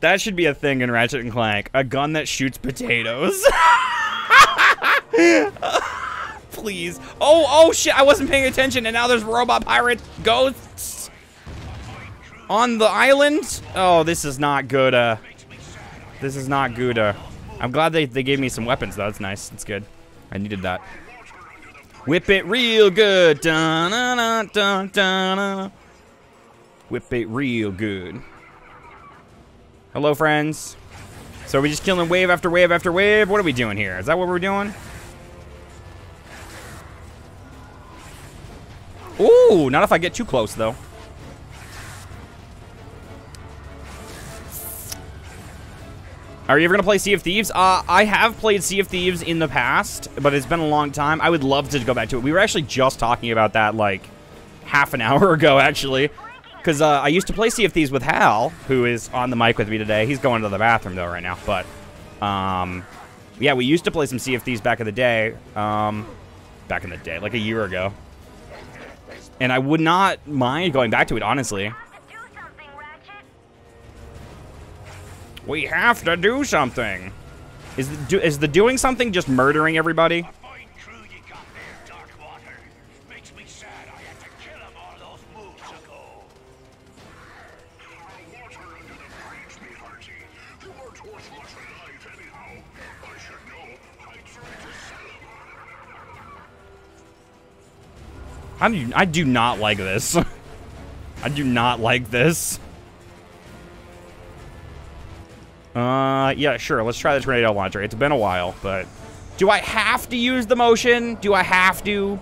That should be a thing in Ratchet and Clank. A gun that shoots potatoes. Please. Oh, oh shit, I wasn't paying attention and now there's robot pirate ghosts on the island. Oh, this is not good. Uh, this is not good. Uh, I'm glad they, they gave me some weapons though. That's nice. That's good. I needed that. Whip it real good. Dun, dun, dun, dun. Whip it real good. Hello, friends. So are we just killing wave after wave after wave? What are we doing here? Is that what we're doing? Ooh, not if I get too close, though. Are you ever gonna play Sea of Thieves? Uh, I have played Sea of Thieves in the past, but it's been a long time. I would love to go back to it. We were actually just talking about that like half an hour ago, actually, because uh, I used to play Sea of Thieves with Hal, who is on the mic with me today. He's going to the bathroom though right now, but um, yeah, we used to play some Sea of Thieves back in the day. Um, back in the day, like a year ago, and I would not mind going back to it, honestly. We have to do something. Is the, do, is the doing something just murdering everybody? I do, I do not like this. I do not like this. Uh, yeah, sure. Let's try the tornado launcher. It's been a while, but do I have to use the motion? Do I have to?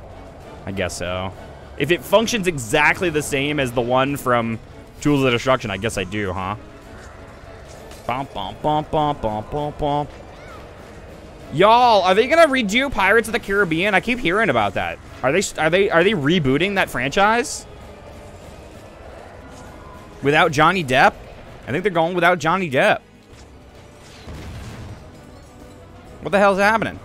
I guess so. If it functions exactly the same as the one from Tools of Destruction, I guess I do, huh? Bum, bum, bum, bum, bum, bum, bum. Y'all, are they gonna redo Pirates of the Caribbean? I keep hearing about that. Are they are they are they rebooting that franchise? Without Johnny Depp? I think they're going without Johnny Depp. What the hell's happening?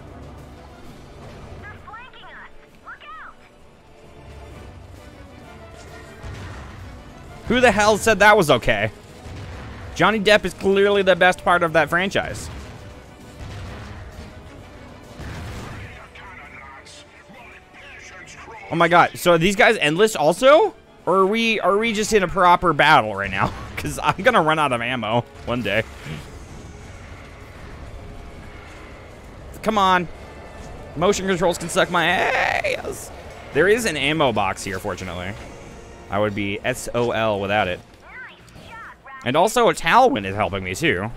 Who the hell said that was okay? Johnny Depp is clearly the best part of that franchise. Oh my god, so are these guys endless also? Or are we are we just in a proper battle right now? Cause I'm gonna run out of ammo one day. Come on. Motion controls can suck my ass. There is an ammo box here, fortunately. I would be SOL without it. And also, a Talwyn is helping me, too.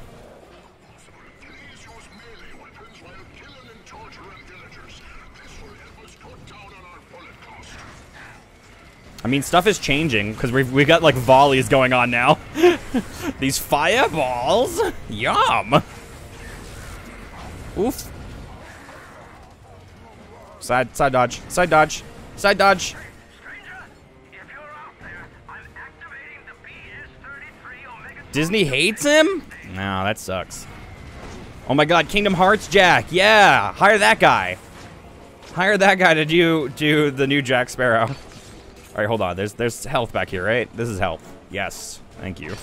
I mean, stuff is changing, because we've we got, like, volleys going on now. These fireballs? Yum! Oof. Side, side dodge, side dodge, side dodge. Disney hates him? No, that sucks. Oh my god, Kingdom Hearts Jack. Yeah, hire that guy. Hire that guy to do do the new Jack Sparrow. All right, hold on. There's there's health back here, right? This is health. Yes. Thank you.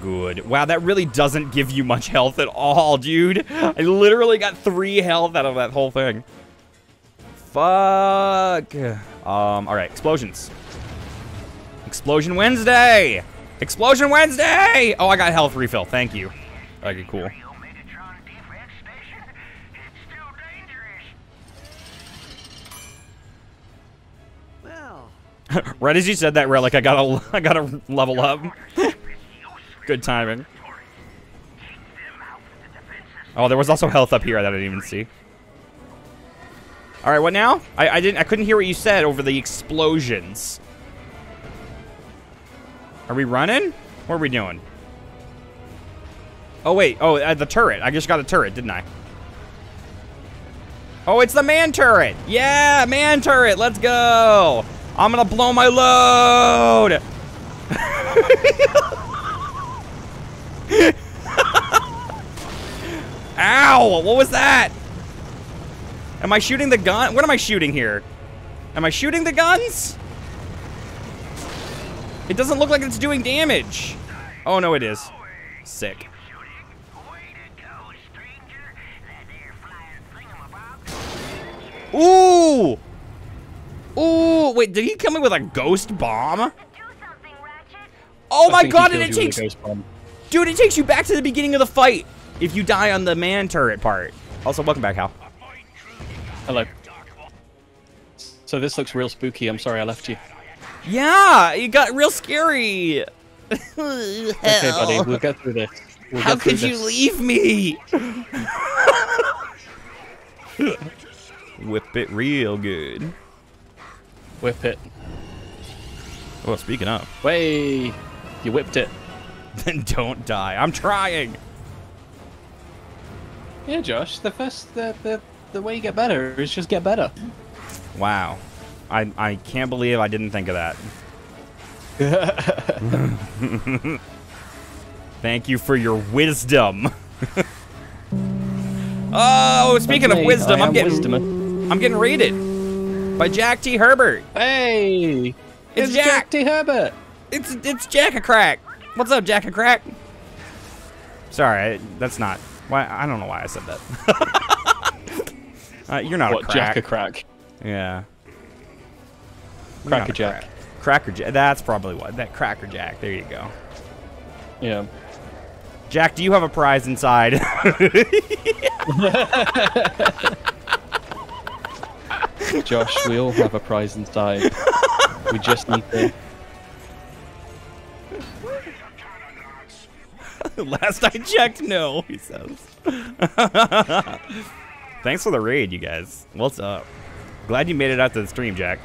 Good. Wow, that really doesn't give you much health at all, dude. I literally got three health out of that whole thing. Fuck. Um, all right, explosions. Explosion Wednesday! Explosion Wednesday! Oh, I got health refill. Thank you. Okay, cool. right as you said that, Relic, I gotta, I gotta level up. Good timing. Oh, there was also health up here that I didn't even see. All right, what now? I, I didn't, I couldn't hear what you said over the explosions. Are we running? What are we doing? Oh, wait. Oh, uh, the turret. I just got a turret, didn't I? Oh, it's the man turret. Yeah, man turret. Let's go. I'm to blow my load. Ow, what was that? Am I shooting the gun? What am I shooting here? Am I shooting the guns? It doesn't look like it's doing damage. Oh, no, it is. Sick. Ooh! Ooh, wait, did he come in with a ghost bomb? Oh I my god, and it takes... a ghost bomb. Dude, it takes you back to the beginning of the fight if you die on the man turret part. Also, welcome back, Hal. Hello. So this looks real spooky. I'm sorry I left you. Yeah, you got real scary. Okay, buddy, we'll get through this. We'll How get through could you this. leave me? Whip it real good. Whip it. Well, speaking of, Way, you whipped it. then don't die. I'm trying. Yeah, Josh. The first, the the the way you get better is just get better. Wow. I, I can't believe I didn't think of that. Thank you for your wisdom. oh, speaking of wisdom, I'm getting. I'm getting rated by Jack T. Herbert. Hey, It's it's Jack. Jack T. Herbert. It's it's Jack a crack. What's up, Jack a crack? Sorry, I, that's not. Why I don't know why I said that. uh, you're not What a crack. Jack a crack? Yeah. You're Cracker Jack. crack. Cracker Jack. That's probably what. That Cracker Jack. There you go. Yeah. Jack, do you have a prize inside? Josh, we all have a prize inside. We just need to. Last I checked, no, he says. Thanks for the raid, you guys. What's up? Glad you made it out to the stream, Jack.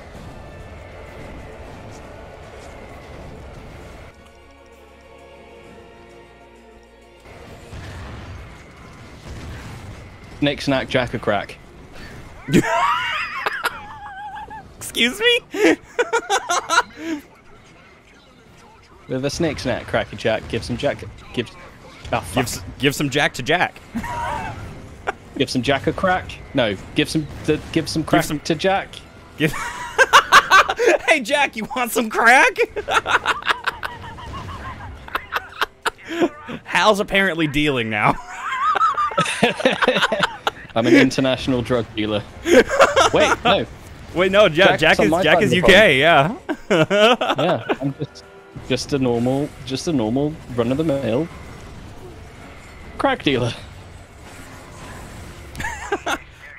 Nick Snack Jack a crack. Excuse me? With a snake snack cracker jack, give some jack give ah, fuck. Give, give some Jack to Jack. give some jack a crack. No, give some th- give some crack some- to Jack. Give. hey Jack, you want some crack? Hal's apparently dealing now. I'm an international drug dealer. Wait, no. Wait, no, yeah, Jack's Jack is Jack is UK, phone. yeah. Yeah, I'm just just a normal just a normal run of the mill crack dealer.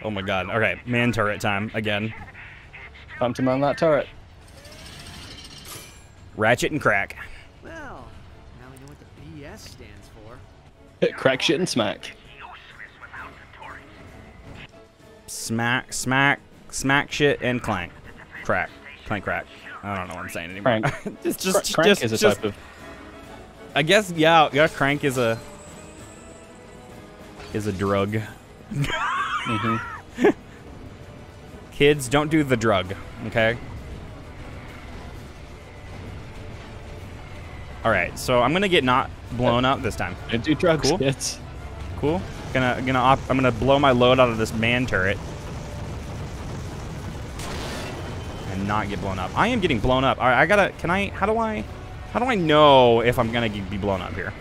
Oh my god. Okay, man turret time again. Time to man that turret. Ratchet and crack. Well, now we know what the BS stands for. crack shit and smack. Smack, smack, smack shit and clank. Crack. Clank crack. I don't know what I'm saying anymore. Crank. just just crank just, is a just type of I guess yeah, yeah, crank is a is a drug. mhm. Kids, don't do the drug, okay? All right, so I'm gonna get not blown up this time. Don't do drugs, Cool. kids. Cool. Gonna gonna op I'm gonna blow my load out of this man turret. And not get blown up. I am getting blown up. All right, I gotta. Can I? How do I? How do I know if I'm gonna be blown up here?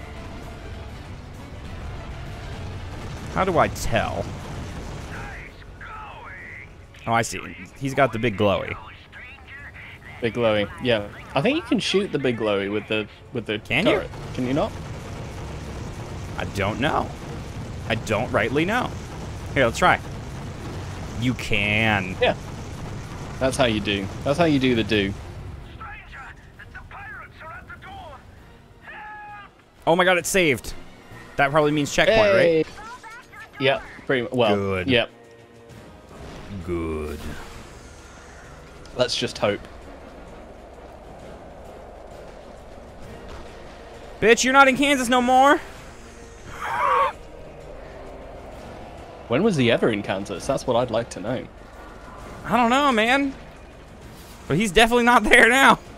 How do I tell? Oh, I see. He's got the big glowy. Big glowy. Yeah. I think you can shoot the big glowy with the with the Can you? Can you not? I don't know. I don't rightly know. Here, let's try. You can. Yeah. That's how you do. That's how you do the do. Oh my god, it's saved. That probably means checkpoint, right? Hey. Yep. Pretty well. Good. Yep. Good. Let's just hope. Bitch, you're not in Kansas no more. When was he ever in Kansas? That's what I'd like to know. I don't know, man. But he's definitely not there now.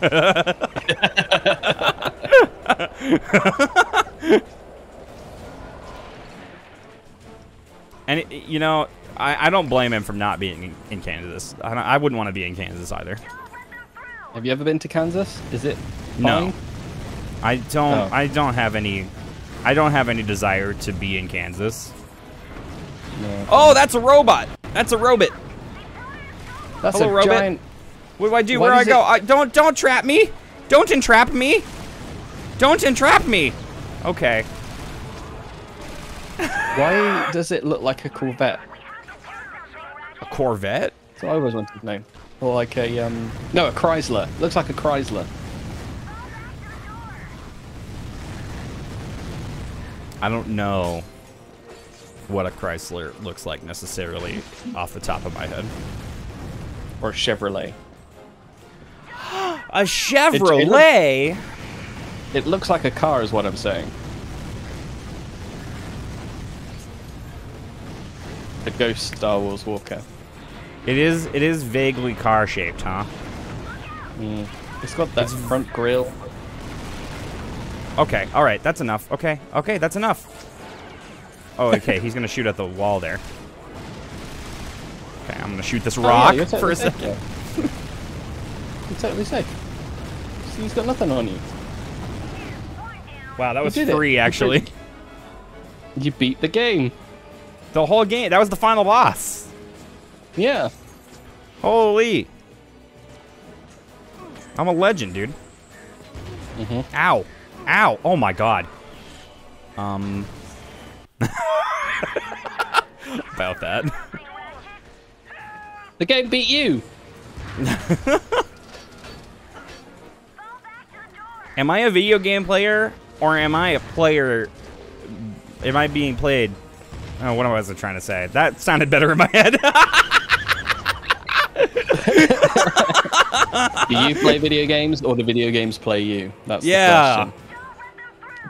and, it, you know, I, I don't blame him for not being in, in Kansas. I, I wouldn't want to be in Kansas either. Have you ever been to Kansas? Is it No. I don't. Oh. I don't have any. I don't have any desire to be in Kansas. No. Oh, that's a robot. That's a robot. That's Hello, a robot. giant. What do I do? Why Where do I go? it- I, don't don't trap me! Don't entrap me! Don't entrap me! Okay. Why does it look like a Corvette? A Corvette? So I always wanted to know. Or like a um. No, a Chrysler. Looks like a Chrysler. I don't know what a Chrysler looks like necessarily off the top of my head. Or Chevrolet. A Chevrolet? It looks like a car, is what I'm saying. The Ghost Star Wars Walker. It is. It is vaguely car shaped, huh? Mm. It's got that front grille. Okay. All right. That's enough. Okay. Okay. That's enough. Oh, okay. He's gonna shoot at the wall there. Okay. I'm gonna shoot this Oh, yeah, rock for a second. You're totally safe. See, he's got nothing on you. Wow, that was did it. free actually. You beat the game. The whole game. That was the final boss. Yeah. Holy. I'm a legend, dude. Mhm. Ow. Ow. Oh my god. Um. About that. The game beat you. Am I a video game player or am I a player? Am I being played? Oh, what was I trying to say? That sounded better in my head. Do you play video games or the video games play you? That's Yeah. the question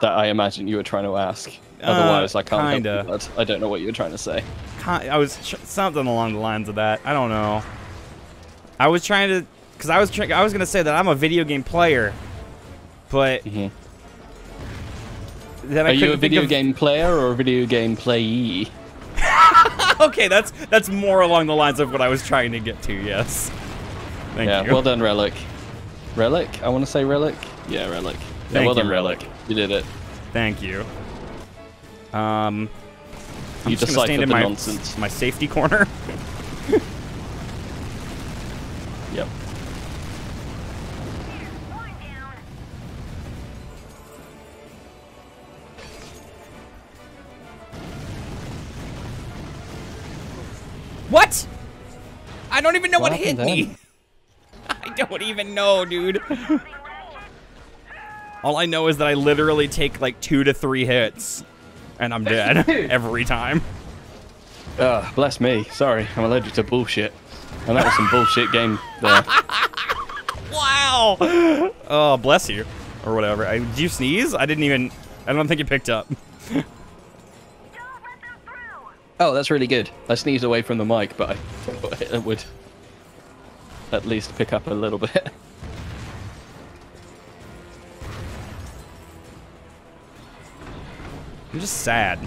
that I imagine you were trying to ask. Uh, Otherwise, I can't kinda. you, bud. I don't know what you were trying to say. I was something along the lines of that. I don't know. I was trying to, cause I was trying. I was gonna say that I'm a video game player, but then I Are you a video game player or a video game playee? okay, that's that's more along the lines of what I was trying to get to. Yes. Thank yeah, you. well done, Relic. Relic? I want to say Relic. Yeah, Relic. Yeah, Thank well you, done, Relic. You did it. Thank you. Um, I'm You just gonna stand in my nonsense. my safety corner. Yep. What? I don't even know what, What hit happened me. I don't even know, dude. All I know is that I literally take like two to three hits, and I'm dead every time. Ugh, bless me. Sorry, I'm allergic to bullshit. And that was some bullshit game there. Wow. Oh, bless you, or whatever. I, did you sneeze? I didn't even. I don't think you picked up. Oh, that's really good. I sneezed away from the mic, but I thought it would at least pick up a little bit. I'm just sad.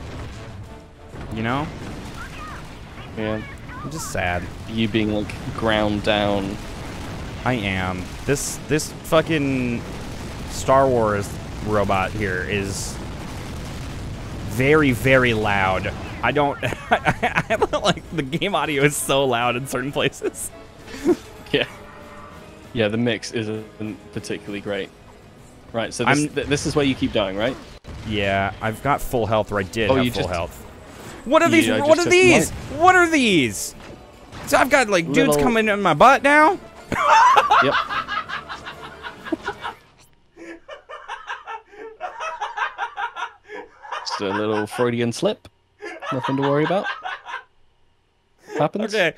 You know? Yeah. I'm just sad. You being like ground down. I am. This this fucking Star Wars robot here is very very loud. I don't. I, I don't like the game audio is so loud in certain places. Yeah. Yeah, the mix isn't particularly great. Right, so this, th- this is where you keep dying, right? Yeah, I've got full health, or I did Oh, have you full just- health. What are these? Yeah, what are these? mine. What are these? So I've got like dudes Little- coming in my butt now. Yep. Just a little Freudian slip. Nothing to worry about. Happens. Okay,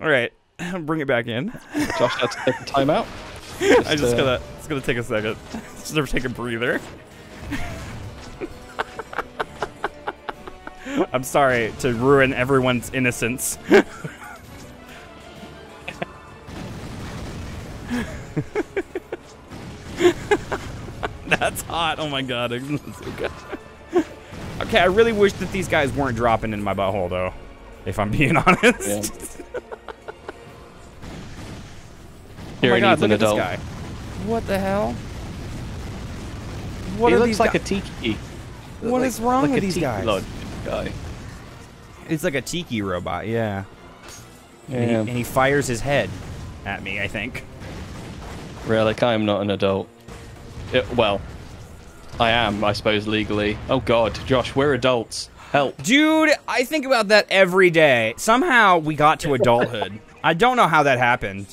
all right, bring it back in. Josh had to take a I just uh, gotta, it's gonna take a second. Just never take a breather. I'm sorry to ruin everyone's innocence. That's hot. Oh my god. That's so good. Okay, I really wish that these guys weren't dropping in my butthole though. If I'm being honest. Here oh my he god, needs look an at this adult. guy. What the hell? What he are looks these like a tiki. What like, is wrong like with a these tiki guys? guy. It's like a tiki robot, yeah. And, he, and he fires his head at me, I think. Relic, I am not an adult. It- well, I am, I suppose, legally. Oh god, Josh, we're adults. Help. Dude, I think about that every day. Somehow we got to adulthood. I don't know how that happened.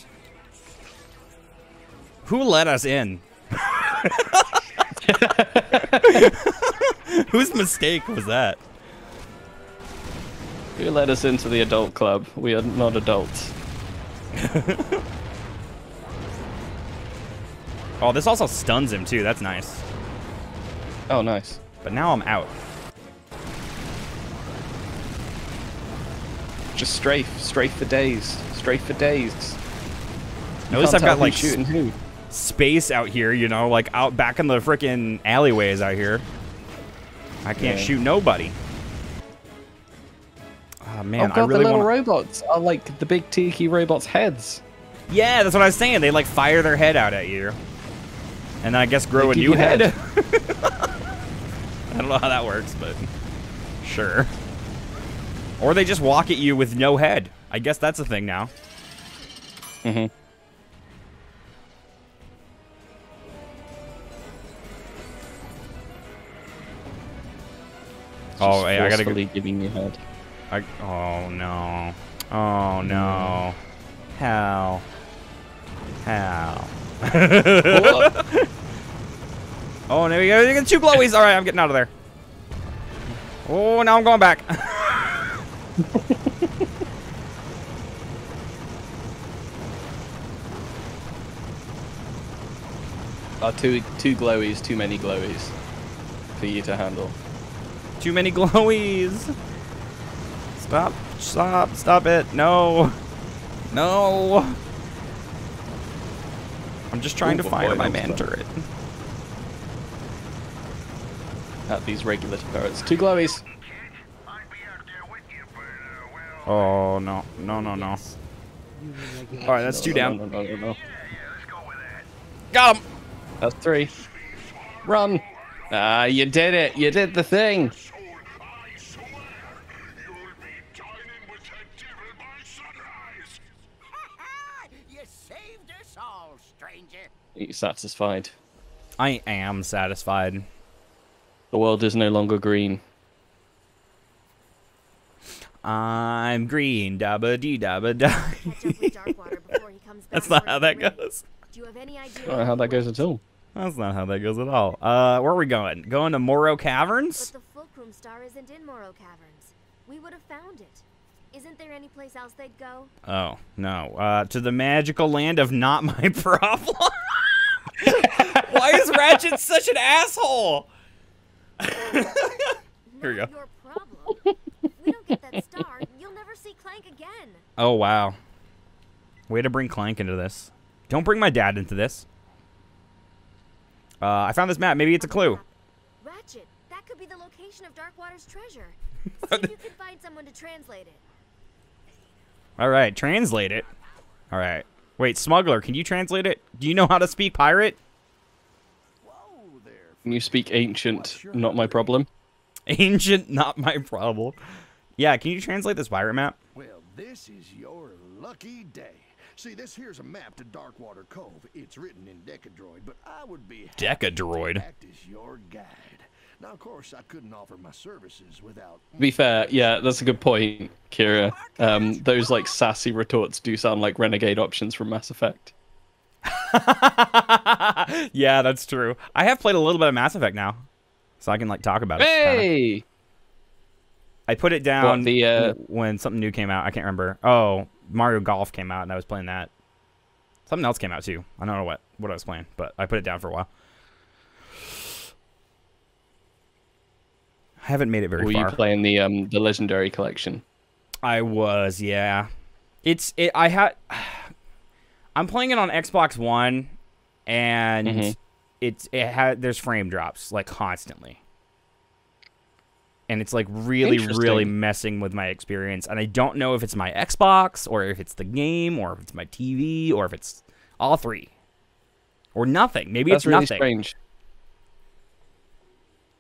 Who let us in? Whose mistake was that? Who let us into the adult club. We are not adults. Oh, this also stuns him too. That's nice. Oh, nice. But now I'm out. Just strafe, strafe for days, strafe for days. You At least I've got like shooting who. Space out here, you know, like out back in the freaking alleyways out here. I can't Yeah. shoot nobody. Oh man, oh god, I really the little want. robots are like the big tiki robots' heads. Yeah, that's what I was saying. They like fire their head out at you, and then I guess grow They a new head. head. I don't know how that works, but sure. Or they just walk at you with no head. I guess that's a thing now. Mm-hmm. Oh, hey, I gotta go. giving you head. I, oh no. Oh no. How? How? oh, there we go. You get two glowies. All right, I'm getting out of there. Oh, now I'm going back. Uh, two two glowies, too many glowies for you to handle. Too many glowies. Stop. Stop. Stop it. No. No. I'm just trying Ooh, to fire boy, my man turret. At these regular turrets. Two glowies. Oh, no. No, no, no. Alright, that's two down. No, no, no. Got him. That's three. Run. Ah, you did it. You did the thing. you saved us all, stranger. Are you satisfied? I am satisfied. The world is no longer green. I'm green. Dabba dee dabba da. Catch up with Darkwater before he comes back. That's not how that goes. Do you have any idea? I don't know how that goes at all. That's not how that goes at all. Uh, where are we going? Going to Morrow Caverns? But the Fulcrum Star isn't in Morrow Caverns. We would have found it. Isn't there any place else they'd go? Oh, no. Uh, to the magical land of not my problem. Why is Ratchet such an asshole? Here we go. Your problem. if we don't get that star, you'll never see Clank again. Oh, wow. Way to bring Clank into this. Don't bring my dad into this. Uh, I found this map. Maybe it's a clue. Ratchet, that could be the location of Darkwater's treasure. See if you can find someone to translate it. All right, translate it. All right. Wait, smuggler, can you translate it? Do you know how to speak pirate? Can you speak ancient? Not my problem. Ancient, not my problem. Yeah, can you translate this pirate map? Well, this is your lucky day. See, this here's a map to Darkwater Cove. It's written in Decadroid, but I would be Decadroid. act as your guide. Now, of course, I couldn't offer my services without. To be fair, yeah, that's a good point, Kira. Um, those like sassy retorts do sound like renegade options from Mass Effect. yeah, that's true. I have played a little bit of Mass Effect now, so I can like talk about it. kinda. Hey! I put it down What, the, uh, when something new came out. I can't remember. Oh, Mario Golf came out, and I was playing that. Something else came out too. I don't know what what I was playing, but I put it down for a while. I haven't made it very Were far. you playing the um the legendary collection? I was, yeah. It's it. I had. I'm playing it on Xbox One, and Mhm. it's it had there's frame drops like constantly, and it's like really really messing with my experience. And I don't know if it's my Xbox or if it's the game or if it's my TV or if it's all three or nothing. Maybe That's it's really nothing. strange.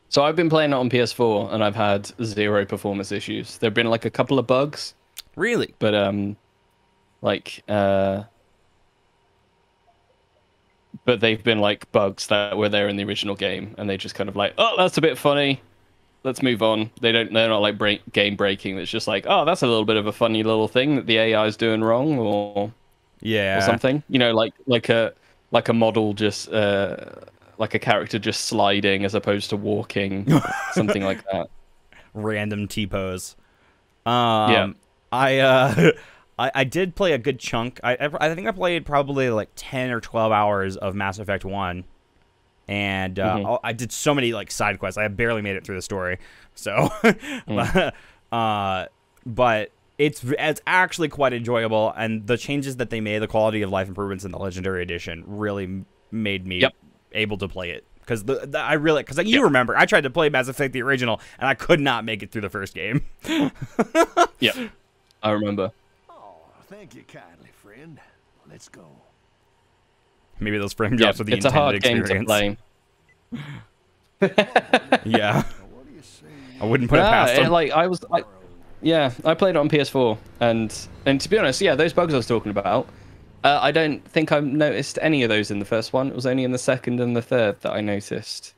So I've been playing it on PS4 and I've had zero performance issues. There've been like a couple of bugs, Really? but um, like uh, but they've been like bugs that were there in the original game, and they just kind of like, oh, that's a bit funny. Let's move on. They don't. They're not like break, game breaking. It's just like, oh, that's a little bit of a funny little thing that the AI is doing wrong, or Yeah. or something. You know, like like a like a model just uh like a character just sliding as opposed to walking, something like that. random T pose. Um, Yeah. I uh, I, I did play a good chunk. I I I think I played probably like ten or twelve hours of Mass Effect One, and uh, Mhm. I did so many like side quests. I barely made it through the story. So, uh, but it's it's actually quite enjoyable, and the changes that they made, the quality of life improvements in the Legendary Edition, really made me Yep. able to play it. Because the, the I really because like, you Yep. remember I tried to play Mass Effect the original and I could not make it through the first game. Yeah, I remember. Oh, thank you kindly, friend. Let's go. Maybe those frame Yeah, drops are the it's a intended hard game to experience. play. Yeah, What do you say? I wouldn't put it Yeah, past it, them. like I was, I, yeah, I played it on PS4, and and to be honest, yeah, those bugs I was talking about, uh, I don't think I noticed any of those in the first one. It was only in the second and the third that I noticed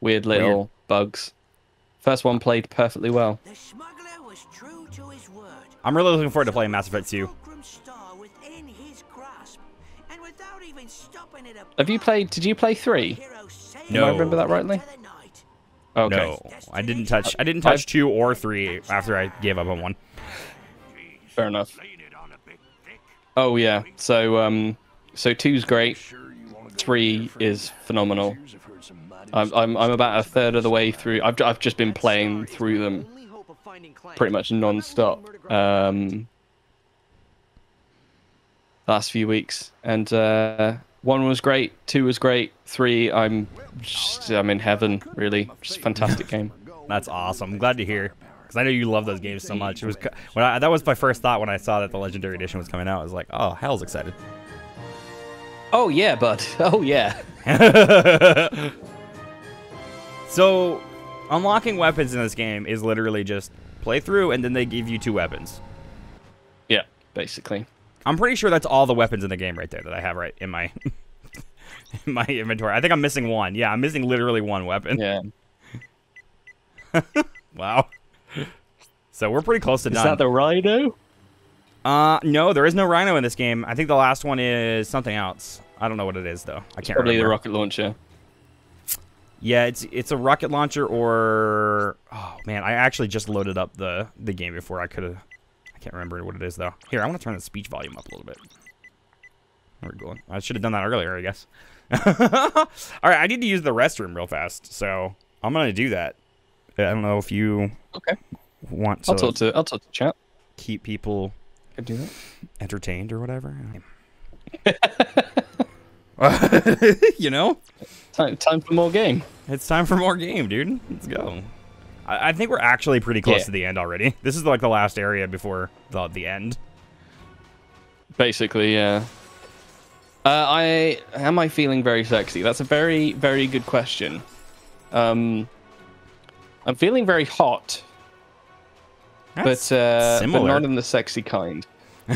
weird little bugs. First one played perfectly well. The smuggler was true to his word. I'm really looking forward to playing Mass Effect 2. Have you played? Did you play three? No. I remember that rightly? Okay. No, I didn't touch. I didn't touch two or three after I gave up on one. Fair enough. Oh yeah. So um, so two's great. Sure you wanna go Three is phenomenal. Years have heard some mighty I'm I'm I'm about a third of the way through. I've I've just been playing through them pretty much non-stop um, last few weeks, and uh, one was great, two was great, three I'm just, I'm in heaven really, just fantastic game. That's awesome. I'm glad to hear. Because I know you love those games so much. It was when I, that was my first thought when I saw that the Legendary Edition was coming out. I was like, oh, hell's excited. Oh yeah, bud. Oh yeah. So, unlocking weapons in this game is literally just play through and then they give you two weapons. Yeah, basically. I'm pretty sure that's all the weapons in the game right there that I have right in my in my inventory. I think I'm missing one. Yeah, I'm missing literally one weapon. Yeah. Wow. So we're pretty close to Is done. that the Rhino? Uh, no, there is no Rhino in this game. I think the last one is something else. I don't know what it is though. I can't Probably remember. the rocket launcher. Yeah, it's it's a rocket launcher or oh man, I actually just loaded up the the game before I could have. I can't remember what it is though. Here, I want to turn the speech volume up a little bit. There we go. I should have done that earlier, I guess. All right, I need to use the restroom real fast, so I'm gonna do that. I don't know if you Okay. want to I'll talk to I'll talk to chat. keep people Could do that. entertained or whatever. you know, Time time for more game. it's time for more game, dude. Let's go. I, I think we're actually pretty close Yeah. to the end already. This is like the last area before the the end. Basically, yeah. Uh, I am I feeling very sexy? That's a very very good question. Um, I'm feeling very hot, That's but uh, but not in the sexy kind.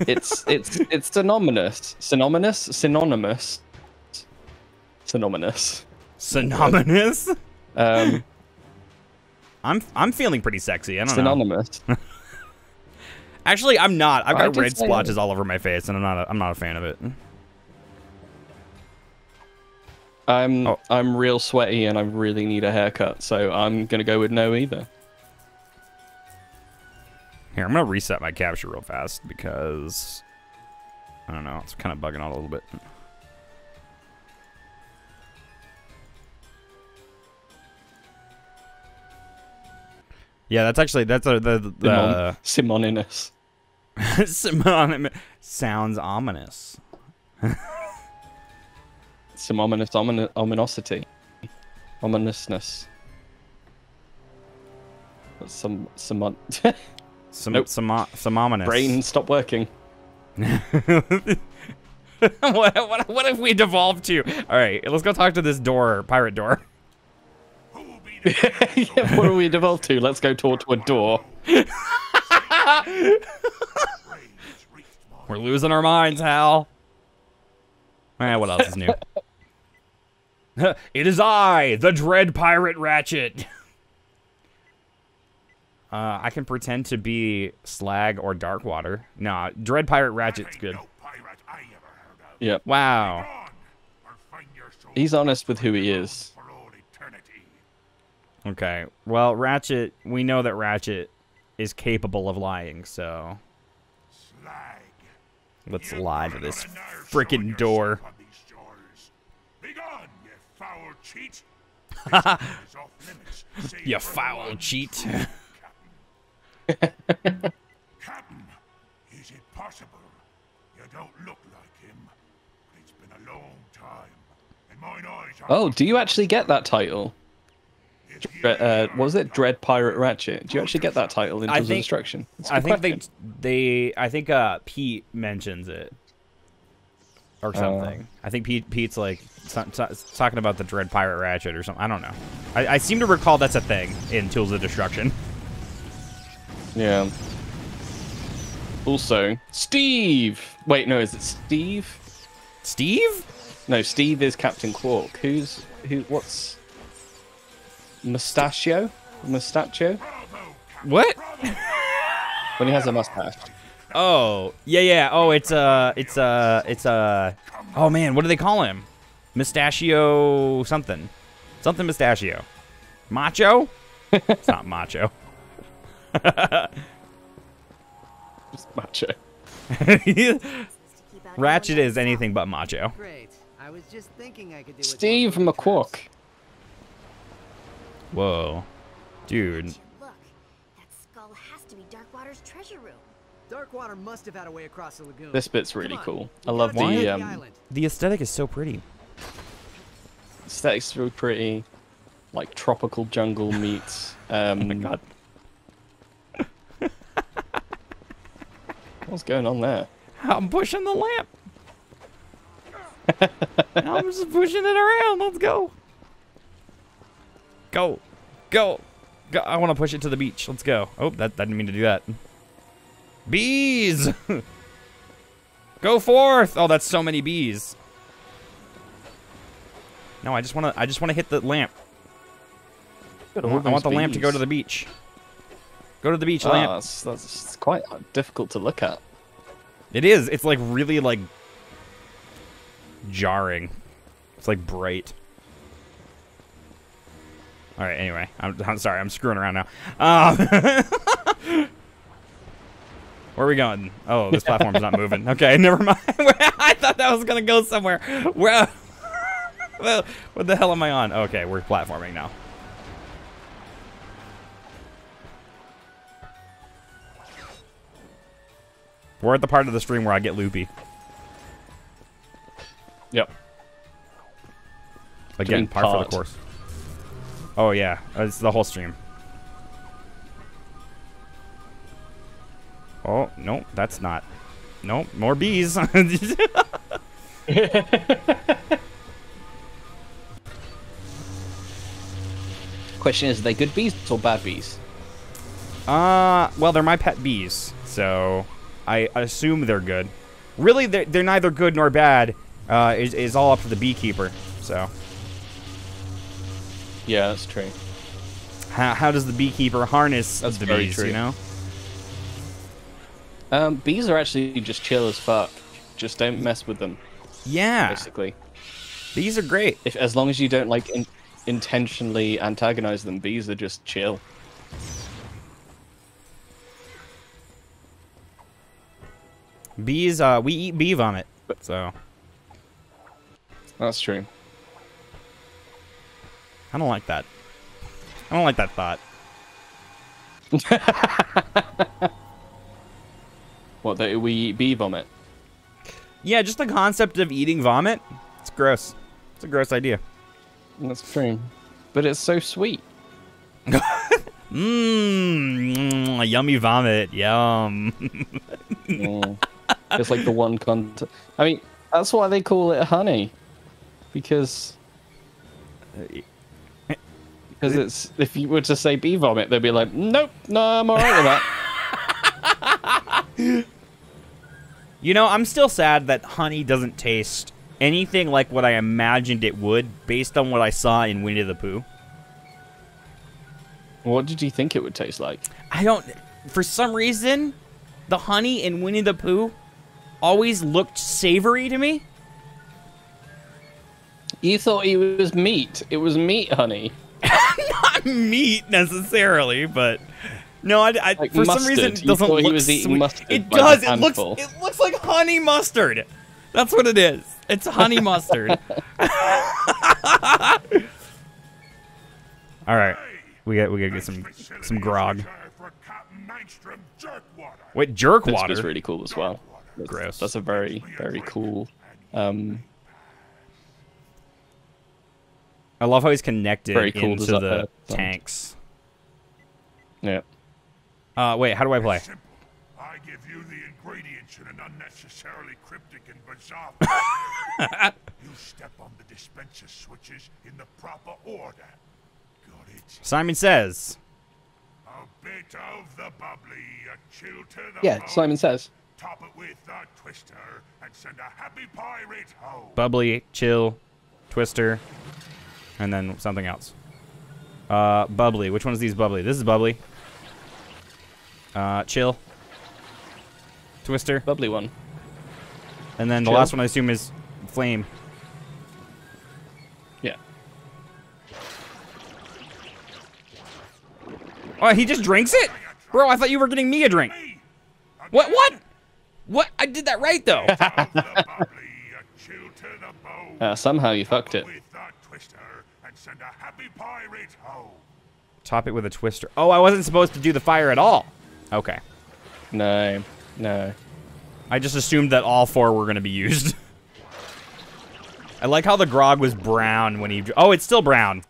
it's it's it's synonymous, synonymous, synonymous, synonymous. synonymous. Um, I'm I'm feeling pretty sexy. I don't know. synonymous. Actually, I'm not. I've got red splotches all over my face, and I'm not. A, I'm not a fan of it. I'm Oh. I'm real sweaty and I really need a haircut, so I'm gonna go with no either. Here, I'm gonna reset my capture real fast because I don't know. It's kind of bugging out a little bit. Yeah, that's actually that's a, the the uh, Simoninus. Simon sounds ominous. Some ominous omin- ominosity. Ominousness. Some some Some Nope. some some ominous. brain stop working. what, what, what have we devolved to? All right, let's go talk to this door, pirate door. yeah, what are we devolved to? Let's go talk to a door. We're losing our minds, Hal. Eh, what else is new? it is I, the Dread Pirate Ratchet. Uh, I can pretend to be Slag or Darkwater. Nah, Dread Pirate Ratchet's good. Yeah, Wow. he's honest with who he is. Okay. Well, Ratchet, we know that Ratchet is capable of lying, so let's lie to this freaking door. You foul cheat. Captain, is it possible? You don't look like him. But it's been a long time. And mine eyes are Oh, do you actually get that title? Uh, what was it? Dread Pirate Ratchet. Do you actually get that title in Tools of Destruction? I think they question. they I think uh Pete mentions it or something. I think Pete Pete's like talking about the Dread Pirate Ratchet or something. I don't know. I, I seem to recall that's a thing in Tools of Destruction. Yeah. Also, Steve. Wait, no, is it Steve? Steve? No, Steve is Captain Quark. Who's who? What's Mustachio? Mustachio? What? When he has a mustache. Oh, yeah, yeah. Oh, it's uh it's uh it's uh Oh man, what do they call him? Mustachio something. Something mustachio. Macho? it's not macho. Just macho. Ratchet is anything but macho. Steve I was just thinking I could do with Steve more McQuark. Whoa. Dude. Look, that Darkwater's treasure room. Darkwater must have had a way across the lagoon. This bit's really cool. I love gotta the um. The aesthetic is so pretty. aesthetics really pretty, like tropical jungle meets. Um, oh my god. What's going on there? I'm pushing the lamp. I'm just pushing it around. Let's go. Go. Go. Go. I want to push it to the beach. Let's go. Oh, that, that didn't mean to do that. Bees! go forth! Oh, that's so many bees. No, I just want to I just want to hit the lamp. I want, I want the lamp to go to the beach. Go to the beach, Ah, lamp. that's, that's quite difficult to look at. It is. It's like really like jarring. It's like bright. All right. Anyway, I'm, I'm sorry. I'm screwing around now. Um, where are we going? Oh, this platform's not moving. Okay, never mind. I thought that was gonna go somewhere. Where? Well, what the hell am I on? Okay, we're platforming now. We're at the part of the stream where I get loopy. Yep. Again, Doing par for the course. Oh yeah, it's the whole stream. Oh no, that's not. No, more bees. Question is, are they good bees or bad bees? uh, well, they're my pet bees, so I assume they're good. Really, they're, they're neither good nor bad. Uh, is is all up to the beekeeper. So Yeah, that's true. how how does the beekeeper harness That's the very bees? true. You know. Um, bees are actually just chill as fuck. Just don't mess with them, Yeah, basically. bees are great. If as long as you don't like in, intentionally antagonize them, bees are just chill. Bees, uh, we eat bee vomit. So That's true. I don't like that. I don't like that thought. What that we eat bee vomit? Yeah, just the concept of eating vomit. It's gross. It's a gross idea. That's true. But it's so sweet. Mmm, yummy vomit. Yum. Mm. it's like the one con. I mean, that's why they call it honey, because because it's if you were to say bee vomit, they'd be like, nope, no, I'm alright with that. you know, I'm still sad that honey doesn't taste anything like what I imagined it would based on what I saw in Winnie the Pooh. What did you think it would taste like? I don't. For some reason, the honey in Winnie the Pooh always looked savory to me. You thought it was meat. It was meat, honey. Not meat necessarily, but no, I, I Like for some reason it doesn't look was sweet. mustard It does. It looks. It looks like honey mustard. That's what it is. It's honey mustard. All right, we got we gotta get some some grog. Wait, jerk water. This water. was really cool as well. That's, Gross. That's a very very cool. Um, I love how he's connected Very cool into design- the uh, tanks. yeah. Uh, wait, how do I play? I give you the ingredients in an unnecessarily cryptic and bizarre. You step on the dispenser switches in the proper order. Got it? Simon says. A bit of the bubbly, a chill to the Yeah, bone. Simon says. Top it with a twister and send a happy pirate home. bubbly, chill, twister, and then something else. Uh, bubbly. Which one is these bubbly? This is bubbly. Uh, chill, twister, Bubbly one. and then the last one I assume is flame. Yeah. Oh, he just drinks it, bro. I thought you were getting me a drink. What? What? What? I did that right though. the bubbly, a chill to the bone. Uh, somehow you fucked it. With a twister and send a happy pirate home. Top it with a twister. Oh, I wasn't supposed to do the fire at all. Okay. No, no. I just assumed that all four were going to be used. I like how the grog was brown when he. Oh, it's still brown.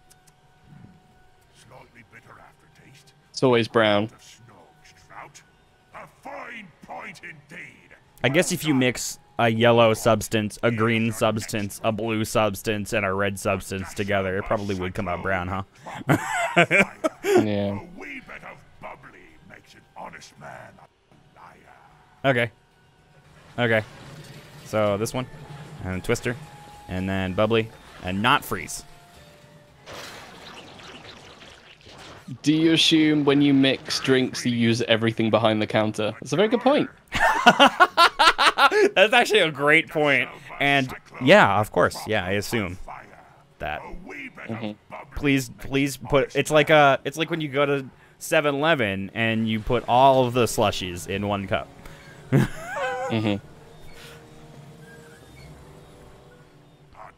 Slightly bitter aftertaste. It's always brown. The snogs trout. A fine point indeed. I guess if you mix a yellow substance, a green substance, a blue substance, and a red substance together, it probably would come out brown, huh? Yeah. A wee bit of bubbly makes an honest man a liar. Okay. Okay. So this one, and Twister, and then Bubbly, and not Freeze. Do you assume when you mix drinks you use everything behind the counter? That's a very good point. That's actually a great point. And yeah, of course, yeah, I assume that. A wee bit of bubbly. Please, please put. It's like a. It's like when you go to 7-Eleven and you put all of the slushies in one cup. hmm A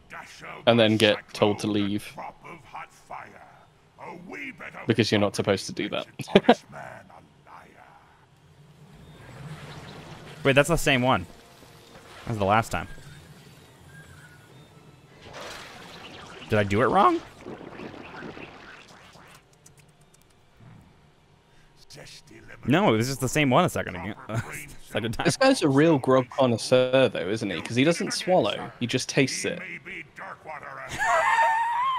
dash of And then get told to leave. drop of hot fire. A wee bit of Because you're not supposed to do that. makes an honest man a liar. Wait, that's the same one. As the last time. Did I do it wrong? No, it was just the same one a second ago. second time. This guy's a real grog connoisseur, though, isn't he? Because he doesn't swallow; he just tastes it. Maybe Darkwater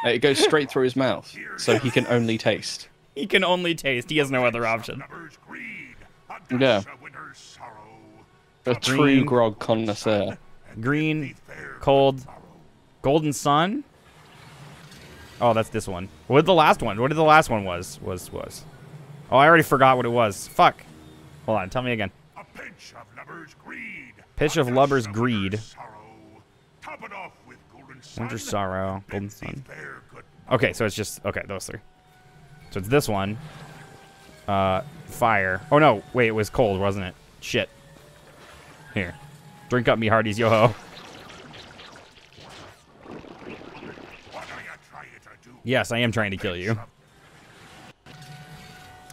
and It goes straight through his mouth, so he can only taste. He can only taste. He has no other option. lovers' greed. A Yeah. A true Green. grog connoisseur. Green, cold, golden sun. Oh, that's this one. What did the last one? What did the last one was? Was was? Oh, I already forgot what it was. Fuck. Hold on. Tell me again. A pinch of lover's greed. Pinch of dash lover's greed. Sorrow. Top it off with golden sun. Winter sorrow, golden sun. Okay, so it's just okay. Those three. So it's this one. Uh, fire. Oh no, wait, it was cold, wasn't it? Shit. Here, drink up me hearties, yo ho. What are you trying to do? Yes, I am trying to kill you.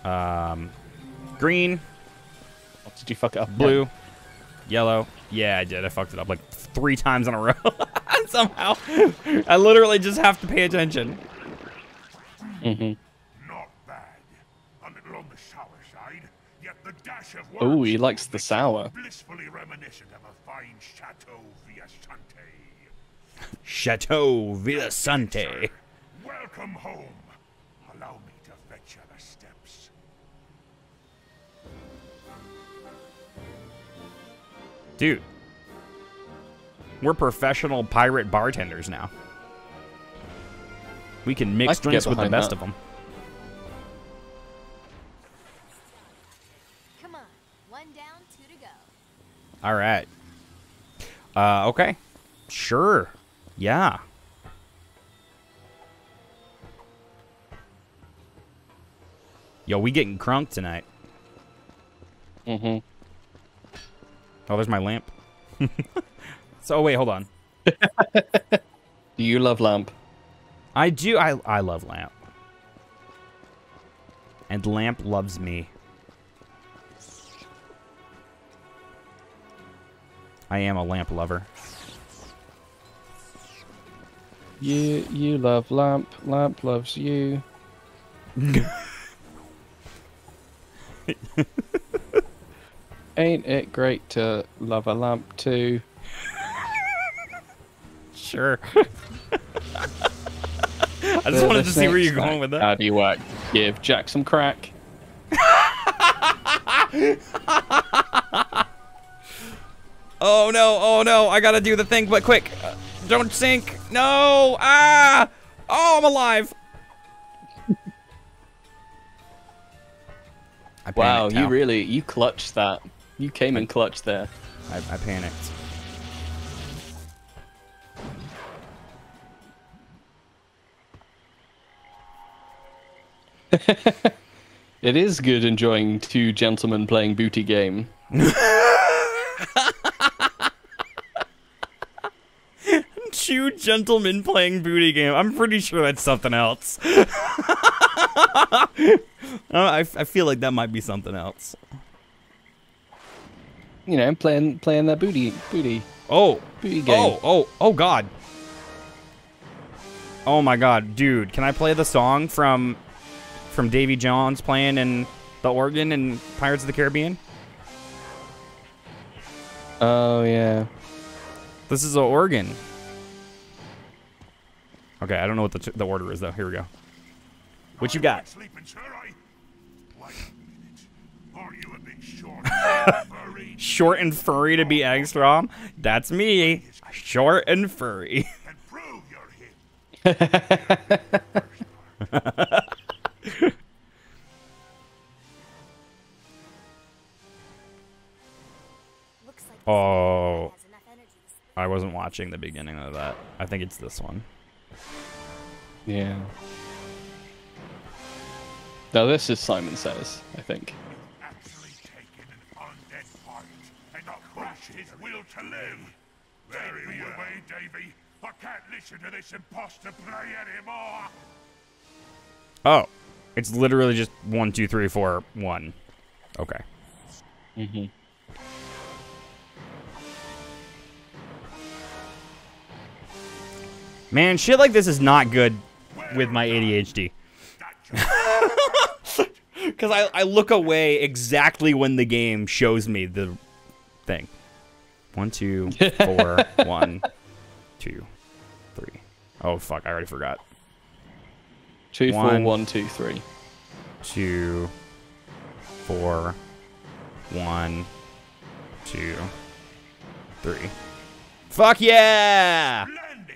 Um, green, Did you fuck it up? blue, yellow. Yeah, I did. I fucked it up like three times in a row. Somehow, I literally just have to pay attention. hmm Not bad. A little on the sour side, yet the dash of Oh, he likes the sour. blissfully reminiscent of a fine Chateau Viasante. Chateau Villasante. Welcome home. Allow me to fetch you the steps. Dude, we're professional pirate bartenders now. We can mix can drinks with the best that. of them. All right. Uh, okay. Sure. Yeah. Yo, we getting crunk tonight. Mm-hmm. Oh, there's my lamp. so, oh, wait, hold on. Do you love lamp? I do. I I love lamp. And lamp loves me. I am a lamp lover. You you love lamp. Lamp loves you. Ain't it great to love a lamp too? Sure. I just wanted to see where you're going with that. How do you work? Give Jack some crack. Oh no, oh no, I gotta do the thing, but quick. Uh, don't sink. No! Ah! Oh, I'm alive. I Wow, you Hal. really you clutched that. You came and clutched there. I, I panicked. It is good enjoying two gentlemen playing booty game. Two gentlemen playing booty game. I'm pretty sure that's something else. I, I feel like that might be something else. you know, playing playing that booty booty Oh. booty oh, game. Oh, oh, oh god. Oh my god, dude, can I play the song from from Davy Jones playing in the organ in Pirates of the Caribbean? Oh yeah. This is an organ. Okay, I don't know what the, the order is though. Here we go. What you got? Sleeping, sir, I... Wait a minute. Are you a bit short? and furry to be oh. Angstrom? That's me. Short and furry. And prove you're him. Looks like this Oh, has enough energy to split I wasn't watching the beginning of that. I think it's this one. Yeah. Now this is Simon Says, I think. Actually taken an undead part and push his will to live. Very Take me away, Davy. I can't listen to this imposter play anymore. Oh, it's literally just one, two, three, four, one. Okay. Mm-hmm. Man, shit like this is not good with my ADHD. Because I, I look away exactly when the game shows me the thing. One, two, four, one, two, three. Oh, fuck. I already forgot. Two, four, One. one, two, three. Two, four, one, two, three. Fuck yeah! Landed.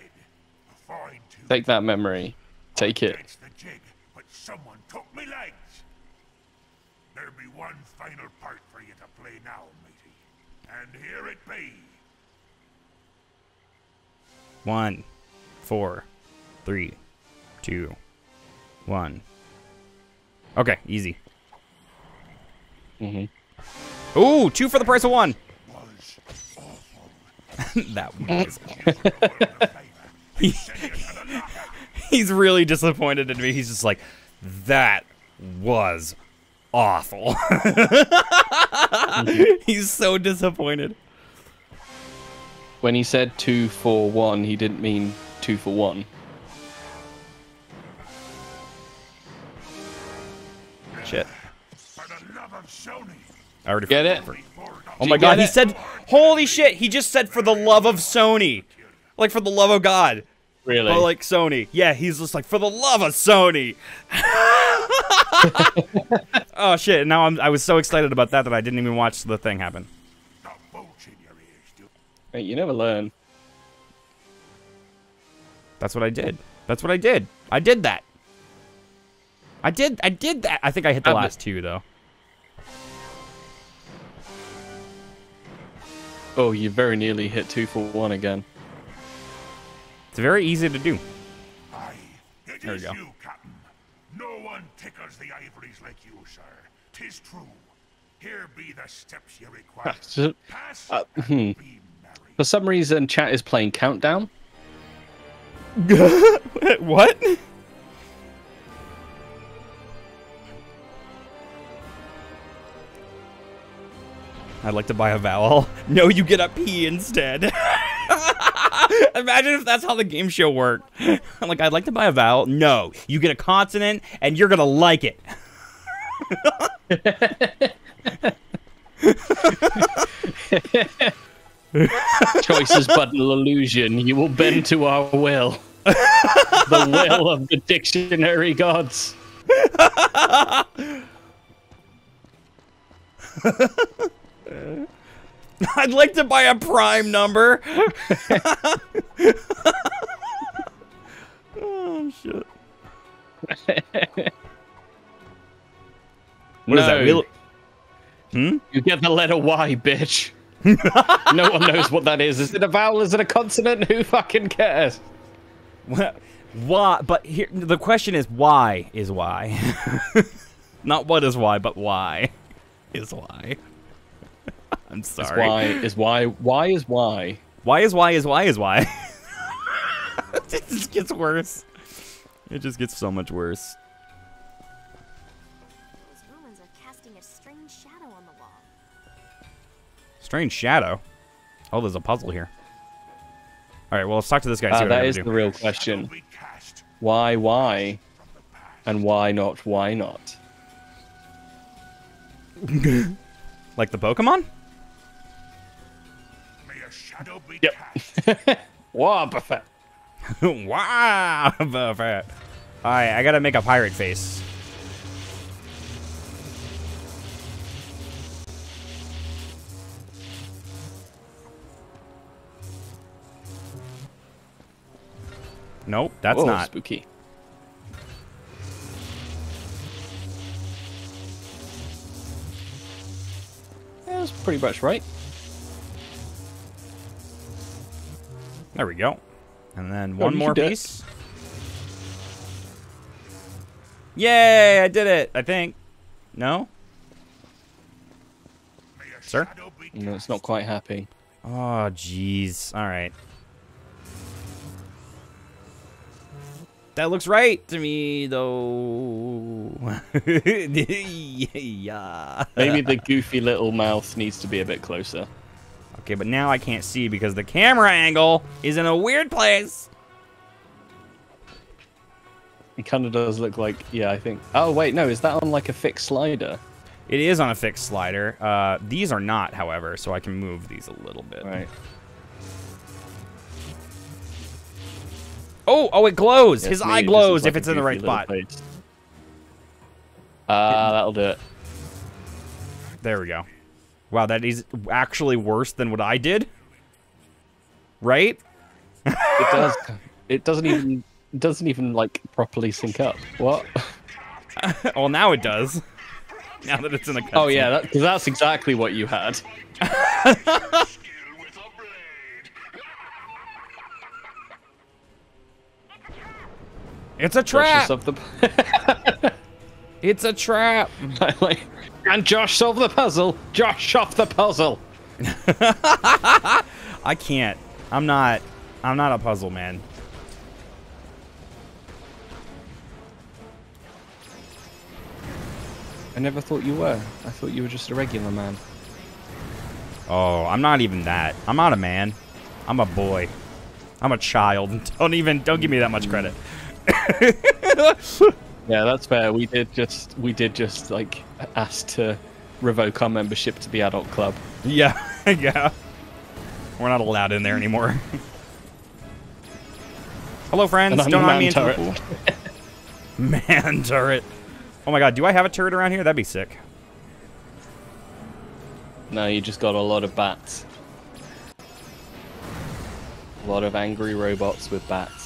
Fine too. Take that memory. Take it. Against the jig, but someone took me legs. There be one final part for you to play now, matey. And here it be. One, four, three, two, one. Okay, easy. Mm-hmm. Ooh, two for the price of one. Was that was. He's really disappointed in me. He's just like, that was awful. He's so disappointed. When he said two for one, he didn't mean two for one. Shit. For the love of Sony. I already Get it? The Oh my god, he it? said, holy shit, he just said for the love of Sony. Like for the love of God. Really? But like Sony. Yeah, he's just like, for the love of Sony. oh shit, now I'm, I was so excited about that that I didn't even watch the thing happen. the bolts in your ears, do Hey, you never learn. That's what I did. That's what I did. I did that. I did. I did that. I think I hit the but- last two though. Oh, you very nearly hit two for one again. It's very easy to do. Aye, it There we go. you, Captain. No one tickles the ivories like you, sir. Tis true. Here be the steps you require. So, Pass uh, hmm. For some reason, chat is playing Countdown. what? I'd like to buy a vowel. No, you get a P instead. Imagine if that's how the game show worked. I'm like, I'd like to buy a vowel. No, you get a consonant, and you're gonna like it. Choice is but an illusion. You will bend to our will. the will of the dictionary gods. I'd like to buy a prime number. oh shit. What is that? No. Wheel- Hmm? You get the letter Y, bitch. no one knows what that is. Is it a vowel? Is it a consonant? Who fucking cares? Wha- Why? But here, the question is, why is why? Not what is why, but why is why. I'm Is sorry. why is why why is why? Why is why is why is why? it just gets worse. It just gets so much worse. Those ruins are casting a strange shadow on the wall. Strange shadow. Oh, there's a puzzle here. All right, well, let's talk to this guy. and see Uh, what that I is can the real question. Why, why? And why not, why not? Like the Pokemon? Yep. wow, Buffett. wow, Buffett. All right, I gotta make a pirate face. Nope, that's Whoa, not. spooky. That was pretty much right. There we go. And then Oh, one more can do it. piece. Yay, I did it, I think. No? Sir? No, it's not quite happy. Oh, jeez. All right. That looks right to me, though. yeah. Maybe the goofy little mouth needs to be a bit closer. Okay, but now I can't see because the camera angle is in a weird place. It kind of does look like, yeah, I think. Oh wait, no, is that on like a fixed slider? It is on a fixed slider. Uh, these are not, however, so I can move these a little bit. Right. Oh, oh, it glows. Yes, His eye glows if like it's in the right spot. Ah, that'll do it. There we go. Wow, that is actually worse than what I did. Right? It does. it doesn't even. It doesn't even like properly sync up. What? well, now it does. Now that it's in the Oh yeah, cutscene. that, 'cause that's exactly what you had. It's a trap. Of the. It's a trap. like, and Josh solve the puzzle. Josh off the puzzle. I can't. I'm not. I'm not a puzzle man. I never thought you were. I thought you were just a regular man. Oh, I'm not even that. I'm not a man. I'm a boy. I'm a child. Don't even. Don't give me that much credit. Yeah, that's fair. We did just we did just like ask to revoke our membership to the adult club. Yeah. yeah. We're not allowed in there anymore. Hello, friends. Don't mind me turret. Man turret. Oh my god, do I have a turret around here? That'd be sick. No, you just got a lot of bats. A lot of angry robots with bats.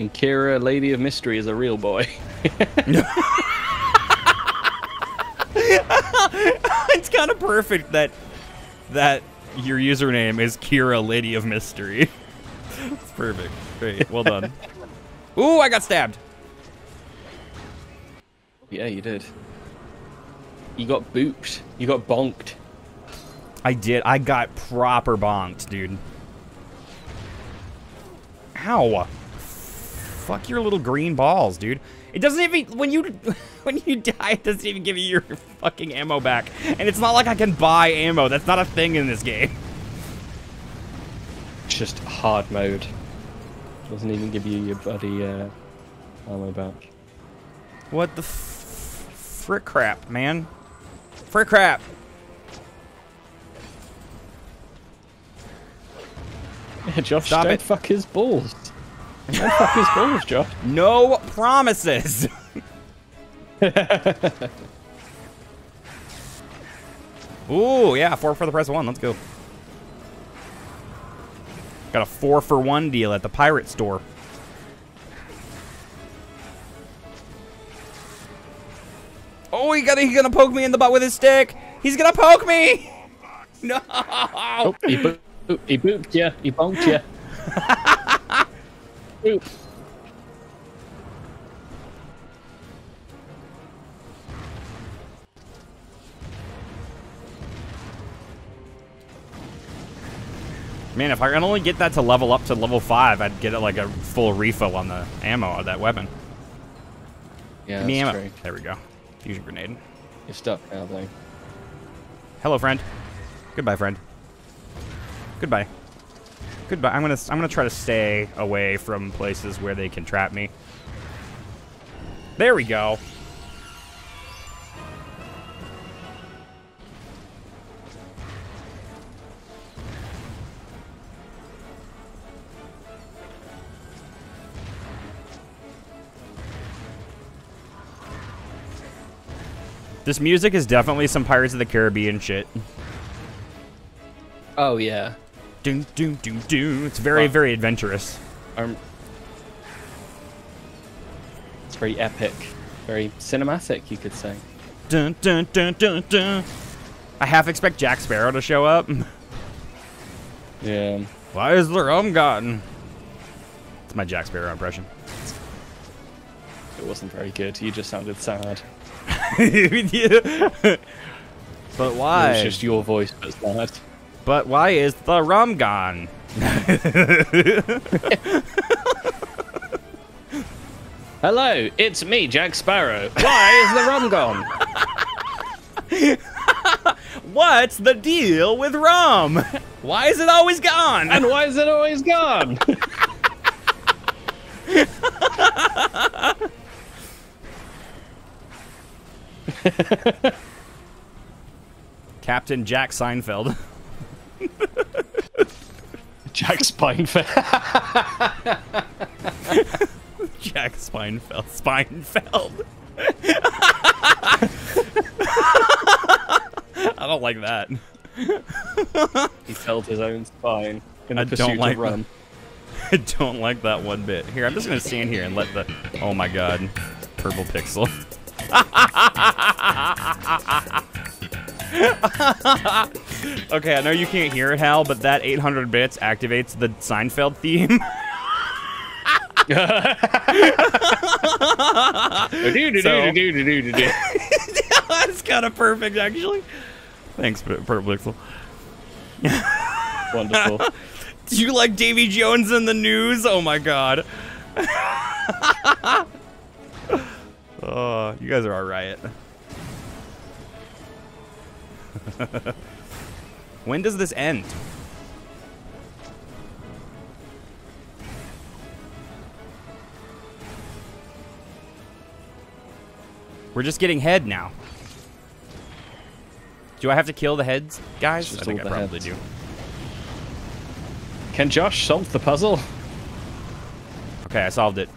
And Kira, Lady of Mystery, is a real boy. it's kind of perfect that that your username is Kira, Lady of Mystery. it's perfect. Great. Well done. Ooh, I got stabbed. yeah, you did. You got booped. You got bonked. I did. I got proper bonked, dude. Ow. Fuck your little green balls, dude. It doesn't even when you when you die, it doesn't even give you your fucking ammo back. And it's not like I can buy ammo. That's not a thing in this game. Just hard mode. Doesn't even give you your bloody uh, ammo back. What the f- frick crap, man? Frick crap. Yeah, Josh, Stop don't it. fuck his balls. Don't fuck his balls, Josh. No promises. Ooh, yeah, four for the price of one. Let's go. Got a four for one deal at the pirate store. Oh, he got he's gonna poke me in the butt with his stick. He's gonna poke me. No. Oh, he, bo- he booped you. He bonked you. Boop. Man, if I can only get that to level up to level 5, I'd get it like a full refill on the ammo of that weapon. Yeah, Give me ammo. true. There we go. Fusion grenade. You're stuck now, though. Hello, friend. Goodbye, friend. Goodbye. Goodbye. I'm gonna I'm gonna try to stay away from places where they can trap me. There we go. This music is definitely some Pirates of the Caribbean shit. Oh yeah. Doom, doom, doom, doom. It's very, Wow. very adventurous. Um, it's very epic, very cinematic, you could say. Dun, dun, dun, dun, dun. I half expect Jack Sparrow to show up. Yeah. Why is the rum gone? It's my Jack Sparrow impression. It wasn't very good. You just sounded sad. but It why? was just your voice but sad. But why is the rum gone? Hello, it's me, Jack Sparrow. Why is the rum gone? What's the deal with rum? Why is it always gone? and why is it always gone? Captain Jack Seinfeld. Jack Spinefeld. Jack Spinefeld. Spinefeld. I don't like that. he felt his own spine in I pursuit don't like of rum. I don't like that one bit. Here, I'm just gonna stand here and let the. Oh my god, purple pixel. okay, I know you can't hear it, Hal, but that 800 bits activates the Seinfeld theme. Do-do-do-do-do-do-do. That's kind of perfect, actually. Thanks, pixel. Wonderful. Do you like Davy Jones in the news? Oh my god. oh, you guys are all right. when does this end? We're just getting head now. Do I have to kill the heads, guys? I think I probably heads. do. Can Josh solve the puzzle? Okay, I solved it.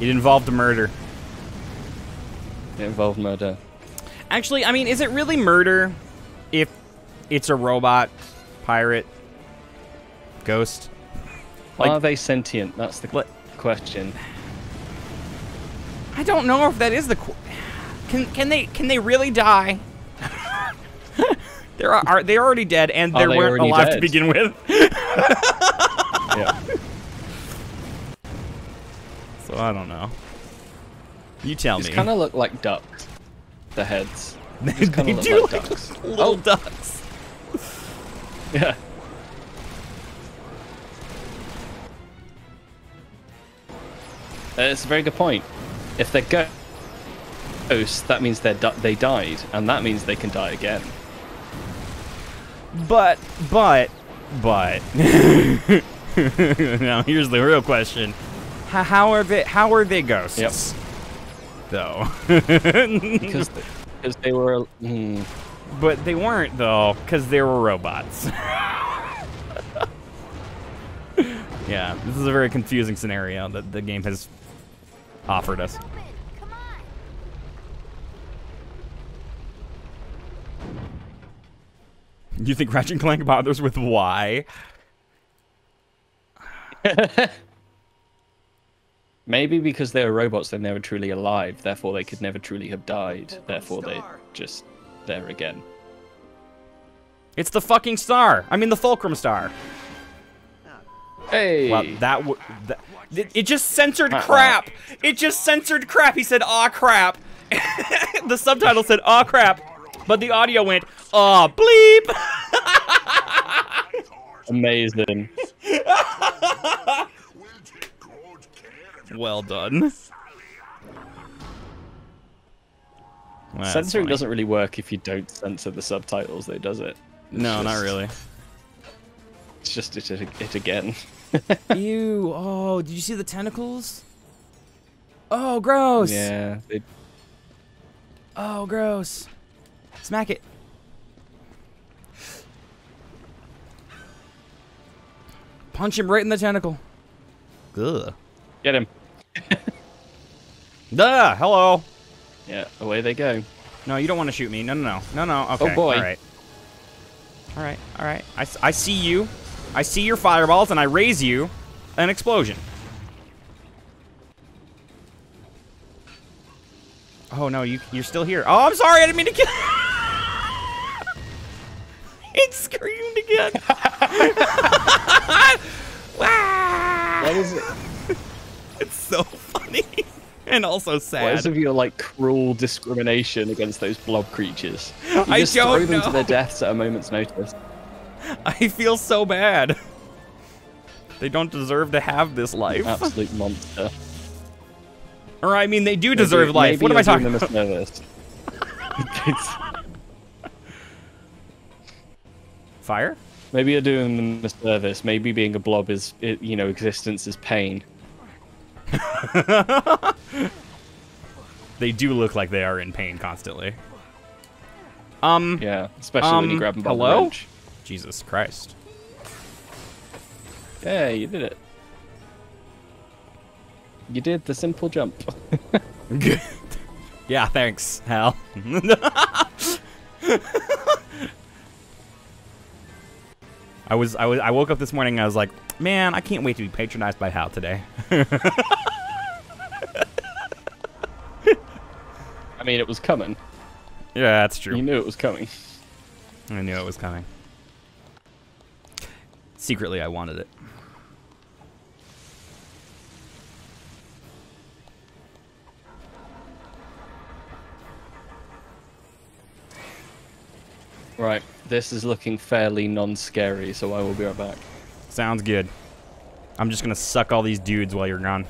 It involved a murder. It involved murder. Actually, I mean, is it really murder if it's a robot, pirate, ghost? Like- Are they sentient? That's the qu- question. I don't know if that is the. Qu- can can they can they really die? They're are they're already dead and they they weren't alive to begin with. Yeah. So I don't know. You tell me. kind of look like ducks. The heads. they These kind of look do like look ducks. like little Oh. ducks. Yeah. Uh, It's a very good point. If they're go- ghosts, that means they're they died, and that means they can die again. But, but, but. now here's the real question: How, how are they? How are they ghosts? Yep. Though. Because because they were. Hmm. but they weren't though, because they were robots. yeah, this is a very confusing scenario that the game has offered us. On. You think Ratchet and Clank bothers with why? Maybe because they were robots, they're never truly alive. Therefore, they could never truly have died. Therefore, they're just there again. It's the fucking star. I mean, the Fulcrum star. Hey. Well, that would. It, just censored crap. It just censored crap. He said, "Ah, crap." the subtitle said, "Ah, crap," but the audio went, "Aw, bleep." Amazing. well done. That's Censoring funny. doesn't really work if you don't censor the subtitles, though, does it? It's No, not really. It's just it, it again. Ew. Oh, did you see the tentacles? Oh, gross. Yeah. It, Oh, gross. Smack it. Punch him right in the tentacle. Ugh. get him. Duh, hello. Yeah, away they go. No, you don't want to shoot me. No, no, no. No, no. Oh, okay. Oh, boy. All right. All right. All right. I, I see you. I see your fireballs, and I raise you an explosion. Oh, no. You, you're still here. Oh, I'm sorry. I didn't mean to kill It screamed again. What is it? So funny. And also What sad. is of your like cruel discrimination against those blob creatures? You I just throw them to their deaths at a moment's notice. I feel so bad. They don't deserve to have this life. Absolute monster. Or I mean, they do deserve life. What am I you're talking doing about? them a service. Fire? maybe you're doing them a service. Maybe being a blob is, you know, existence is pain. They do look like they are in pain constantly. Um. Yeah, especially when you um, grab them by hello? the wrench. Jesus Christ. Yeah, you did it. You did the simple jump. Good. Yeah, thanks, Hal. I was I was I woke up this morning and I was like, man, I can't wait to be patronized by Hal today. I mean, it was coming. yeah, that's true. You knew it was coming. I knew it was coming. Secretly, I wanted it. Right, this is looking fairly non-scary, so I will be right back. Sounds good. I'm just gonna suck all these dudes while you're gone.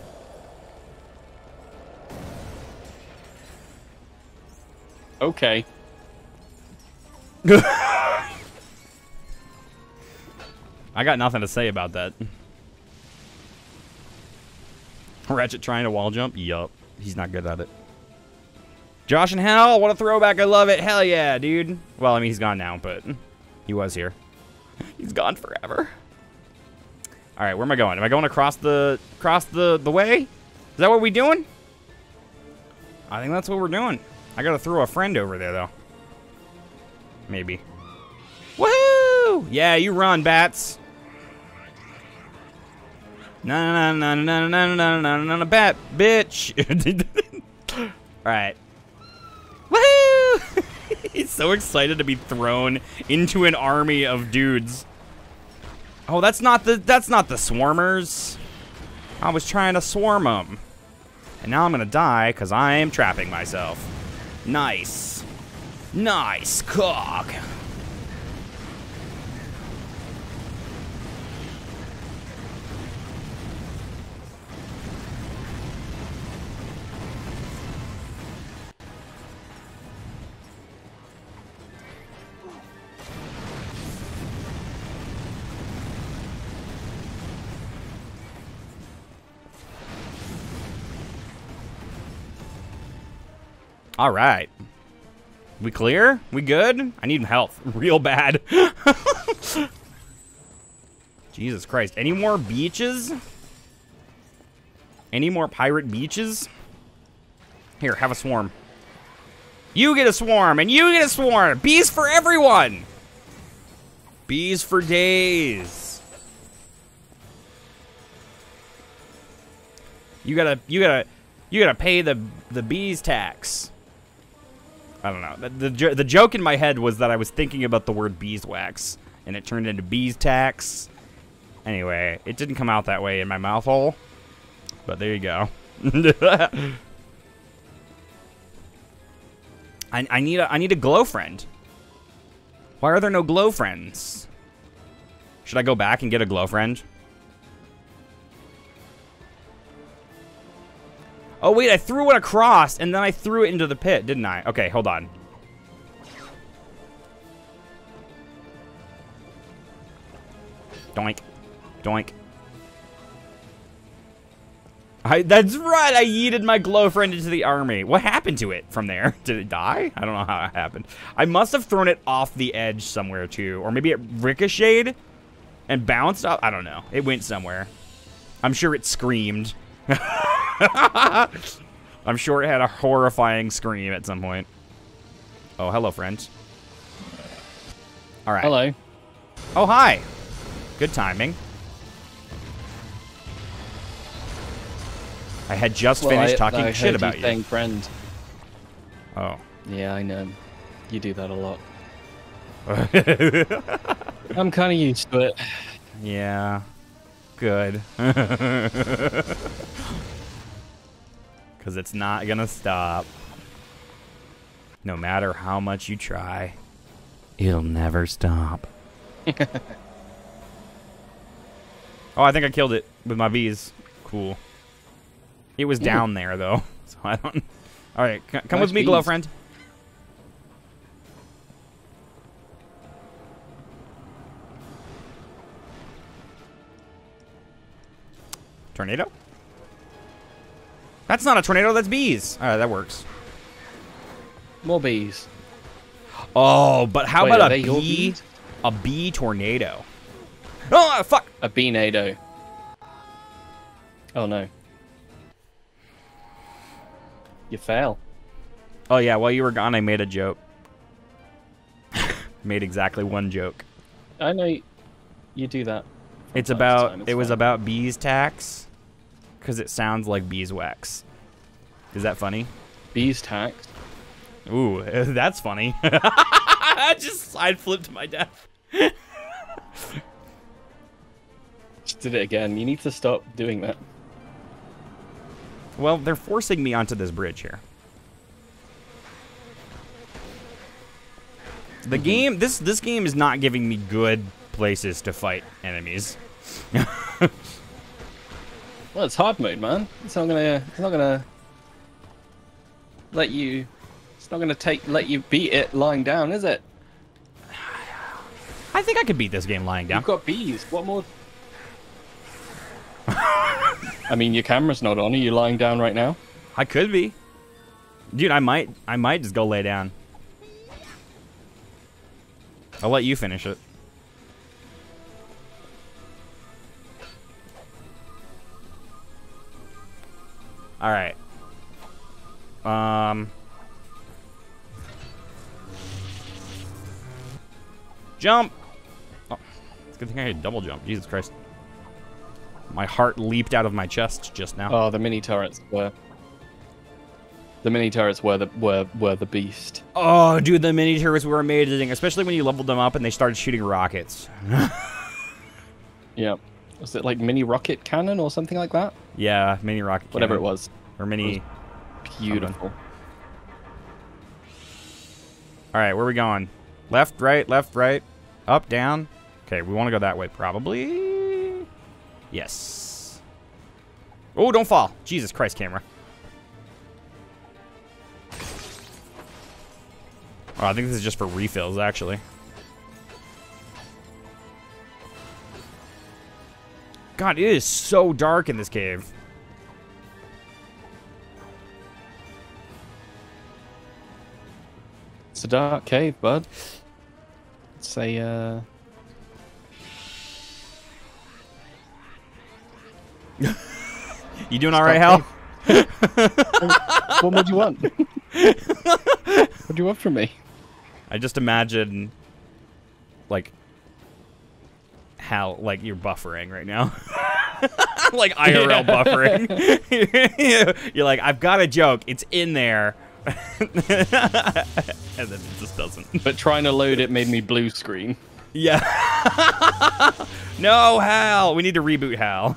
Okay. I got nothing to say about that. Ratchet trying to wall jump? Yup. He's not good at it. Josh and Hal, what a throwback. I love it. Hell yeah, dude. Well, I mean, he's gone now, but he was here. He's gone forever. All right, where am I going? Am I going across the across the the way? Is that what we doing? I think that's what we're doing. I gotta throw a friend over there though. Maybe. Woohoo! Yeah, you run, bats. No, no, no, no, no, no, no, no, no, no, bat, bitch. All right. He's so excited to be thrown into an army of dudes. Oh, that's not the that's not the swarmers. I was trying to swarm them. And now I'm gonna die because I am trapping myself. Nice. Nice cock. All right. We clear? We good? I need health real bad. Jesus Christ. Any more beaches? Any more pirate beaches? Here, have a swarm. You get a swarm, and you get a swarm. Bees for everyone. Bees for days. You gotta, you gotta, you gotta pay the the bees tax. I don't know. The, the, the joke in my head was that I was thinking about the word beeswax, and it turned into bees tax. Anyway, it didn't come out that way in my mouth hole, but there you go. I, I need a I need a glow friend. Why are there no glow friends? Should I go back and get a glow friend? Oh, wait, I threw it across, and then I threw it into the pit, didn't I? Okay, hold on. Doink. Doink. I, that's right, I yeeted my glow friend into the army. What happened to it from there? Did it die? I don't know how it happened. I must have thrown it off the edge somewhere, too. Or maybe it ricocheted and bounced off. I don't know. It went somewhere. I'm sure it screamed. I'm sure it had a horrifying scream at some point. Oh, hello, friends. All right. Hello. Oh, hi. Good timing. I had just Well, finished I- talking I shit about you you. saying friend. Oh. Yeah, I know. You do that a lot. I'm kind of used to it. Yeah. Good. Because it's not going to stop. No matter how much you try, it'll never stop. oh, I think I killed it with my bees. Cool. It was down there, though. So I don't. All right, come Nice with me, glow friend. Tornado? That's not a tornado, that's bees. All right, that works. More bees. Oh, but how Wait, about a bee? A bee tornado. Oh, ah, fuck. A bee nado. Oh no. You fail. Oh, yeah, while you were gone, I made a joke. made exactly one joke. I know you do that. It's about, it was about bees tax. Because it sounds like beeswax. Is that funny? bees tax. Ooh, that's funny. I just side flipped to my death. Just did it again. You need to stop doing that. Well, they're forcing me onto this bridge here. The mm-hmm. game, this this game is not giving me good places to fight enemies. Well, it's hard mode, man. It's not gonna. It's not gonna let you. It's not gonna take. Let you beat it lying down, is it? I think I could beat this game lying down. You've got bees. What more? I mean, your camera's not on. Are you lying down right now? I could be. Dude, I might I might just go lay down. I'll let you finish it. All right. Um Jump. Oh, it's a good thing I had double jump. Jesus Christ. My heart leaped out of my chest just now. Oh, the mini turrets were. The mini turrets were the were were the beast. Oh, dude, the mini turrets were amazing, especially when you leveled them up and they started shooting rockets. Yeah. Was it like mini rocket cannon or something like that? Yeah, mini rocket. Whatever cannon. it was. Or mini. Beautiful. All right, where are we going? Left, right, left, right, up, down. Okay, we want to go that way, probably. Yes. Oh, don't fall. Jesus Christ, camera. Oh, I think this is just for refills, actually. God, it is so dark in this cave. It's a dark cave, bud. It's a uh You doing all right, Hal? what would you want? what do you want from me? I just imagine, like, how like you're buffering right now, like IRL buffering. you're like, I've got a joke. It's in there, and then it just doesn't. But trying to load it made me blue screen. Yeah. no, Hal. We need to reboot Hal.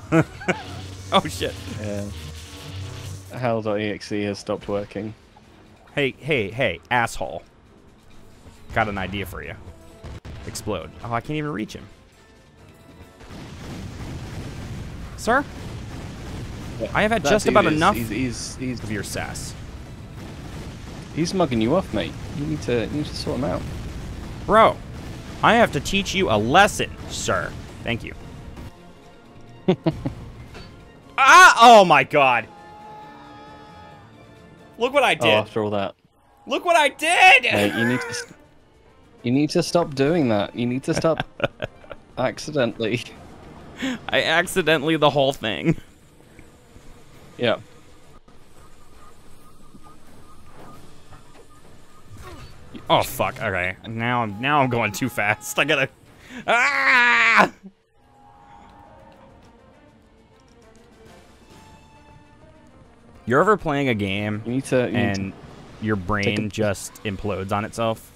oh shit. Yeah. Hal.exe has stopped working. Hey, hey, hey, asshole. Got an idea for you. Explode. Oh, I can't even reach him. Sir. I have had just about is- enough He's, he's he's of your sass. he's mugging you off, mate. You need to you need to sort him out. Bro, I have to teach you a lesson, sir. Thank you. ah! Oh my god. Look what I did. Oh, did. after all that, Look what I did! mate, you need to you need to stop doing that. You need to stop accidentally. I accidentally the whole thing. Yeah. Oh fuck. Okay. Now I'm now I'm going too fast. I gotta Ah! You're ever playing a game You need to. You need and your brain just implodes on itself?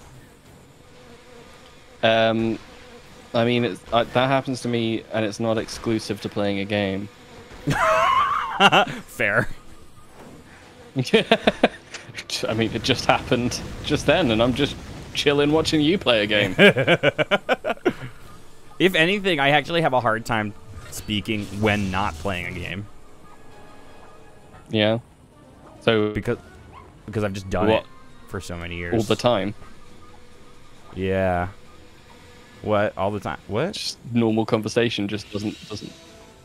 um, I mean, it's, uh, that happens to me, and it's not exclusive to playing a game. Fair. I mean, it just happened just then, and I'm just chilling watching you play a game. If anything, I actually have a hard time speaking when not playing a game yeah. So because because I've just done What? it for so many years. all the time, Yeah. What? All the time? What? just normal conversation just doesn't doesn't.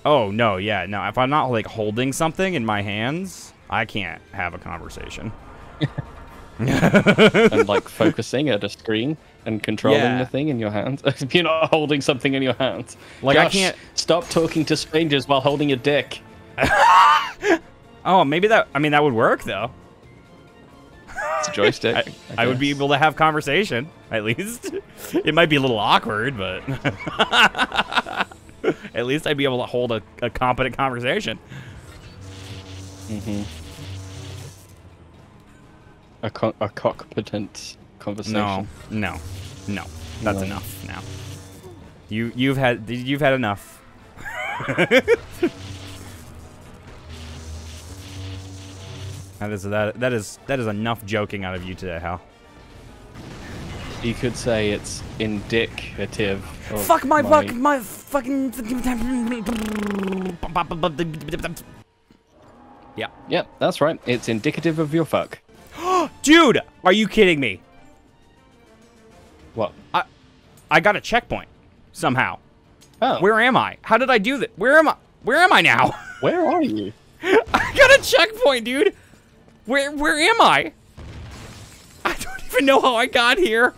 Oh no, yeah, no. If I'm not like holding something in my hands, I can't have a conversation. and like focusing at a screen and controlling Yeah. the thing in your hands. if you're not holding something in your hands, Like, I can't- stop talking to strangers while holding a dick. Oh, maybe that. I mean, that would work though. It's a joystick. I, I would be able to have conversation at least. it might be a little awkward, but at least I'd be able to hold a, a competent conversation. Mm-hmm. A, co- a cockpotent conversation. No, no, no. That's No. enough now. You you've had you've had enough. That is that that is that is enough joking out of you today, Hal. You could say it's indicative. Of Fuck my my fuck my fucking. Yeah. Yep, that's right. It's indicative of your fuck. Dude, are you kidding me? What? I I got a checkpoint somehow. Oh, Where am I? How did I do that? Where am I? Where am I now? where are you? I got a checkpoint, dude. Where where am I? I don't even know how I got here.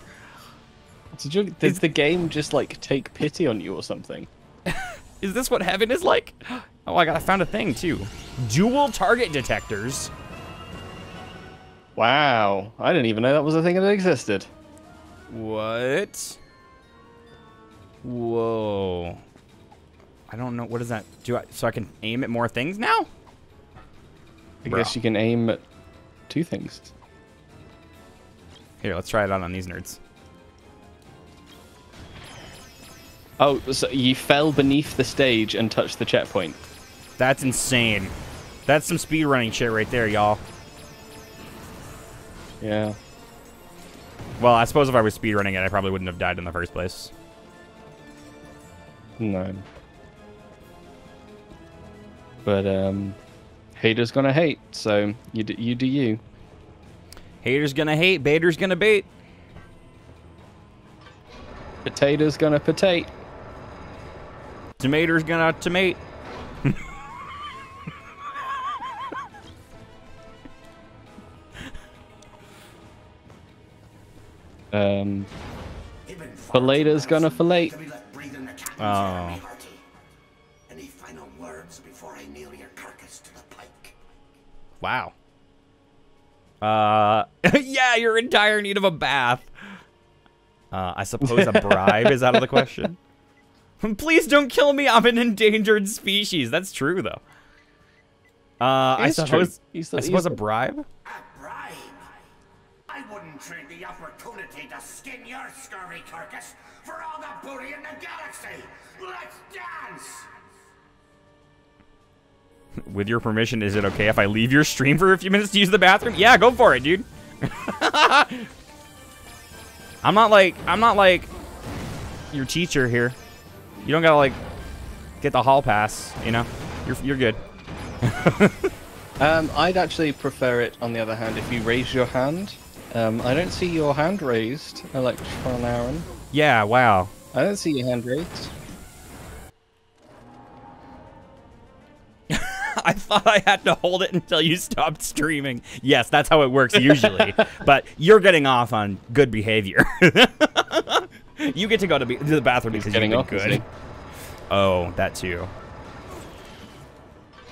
Did you? Did the game just like take pity on you or something? Is this what heaven is like? Oh, I got I found a thing too. Dual target detectors. Wow, I didn't even know that was a thing that existed. What? Whoa. I don't know. What does that do? I, so I can aim at more things now? I Bro. guess you can aim at two things. Here, let's try it out on these nerds. Oh, so you fell beneath the stage and touched the checkpoint. That's insane. That's some speedrunning shit right there, y'all. Yeah. Well, I suppose if I was speedrunning it, I probably wouldn't have died in the first place. No. But um, haters gonna hate. So you do, you do you. Haters gonna hate, baiters gonna bait. Potatoes gonna potate. Tomatoes gonna tomate. Um, Fileters gonna fillet. Oh. Wow. Uh, yeah, you're in dire need of a bath. Uh, I suppose a bribe is out of the question. Please don't kill me. I'm an endangered species. That's true, though. Uh, I suppose. He's the- I suppose he's a bribe. A bribe? I wouldn't trade the opportunity to skin your scurvy carcass for all the booty in the galaxy. Let's dance! With your permission, is it okay if I leave your stream for a few minutes to use the bathroom? Yeah, go for it, dude. I'm not like I'm not like your teacher here. You don't gotta like get the hall pass, you know. You're you're good. Um, I'd actually prefer it, on the other hand, if you raise your hand. Um, I don't see your hand raised, Electron Aaron. Yeah. Wow. I don't see your hand raised. I thought I had to hold it until you stopped streaming. Yes, that's how it works usually. but you're getting off on good behavior. you get to go to, be, to the bathroom because you've been off, good. Oh, that too.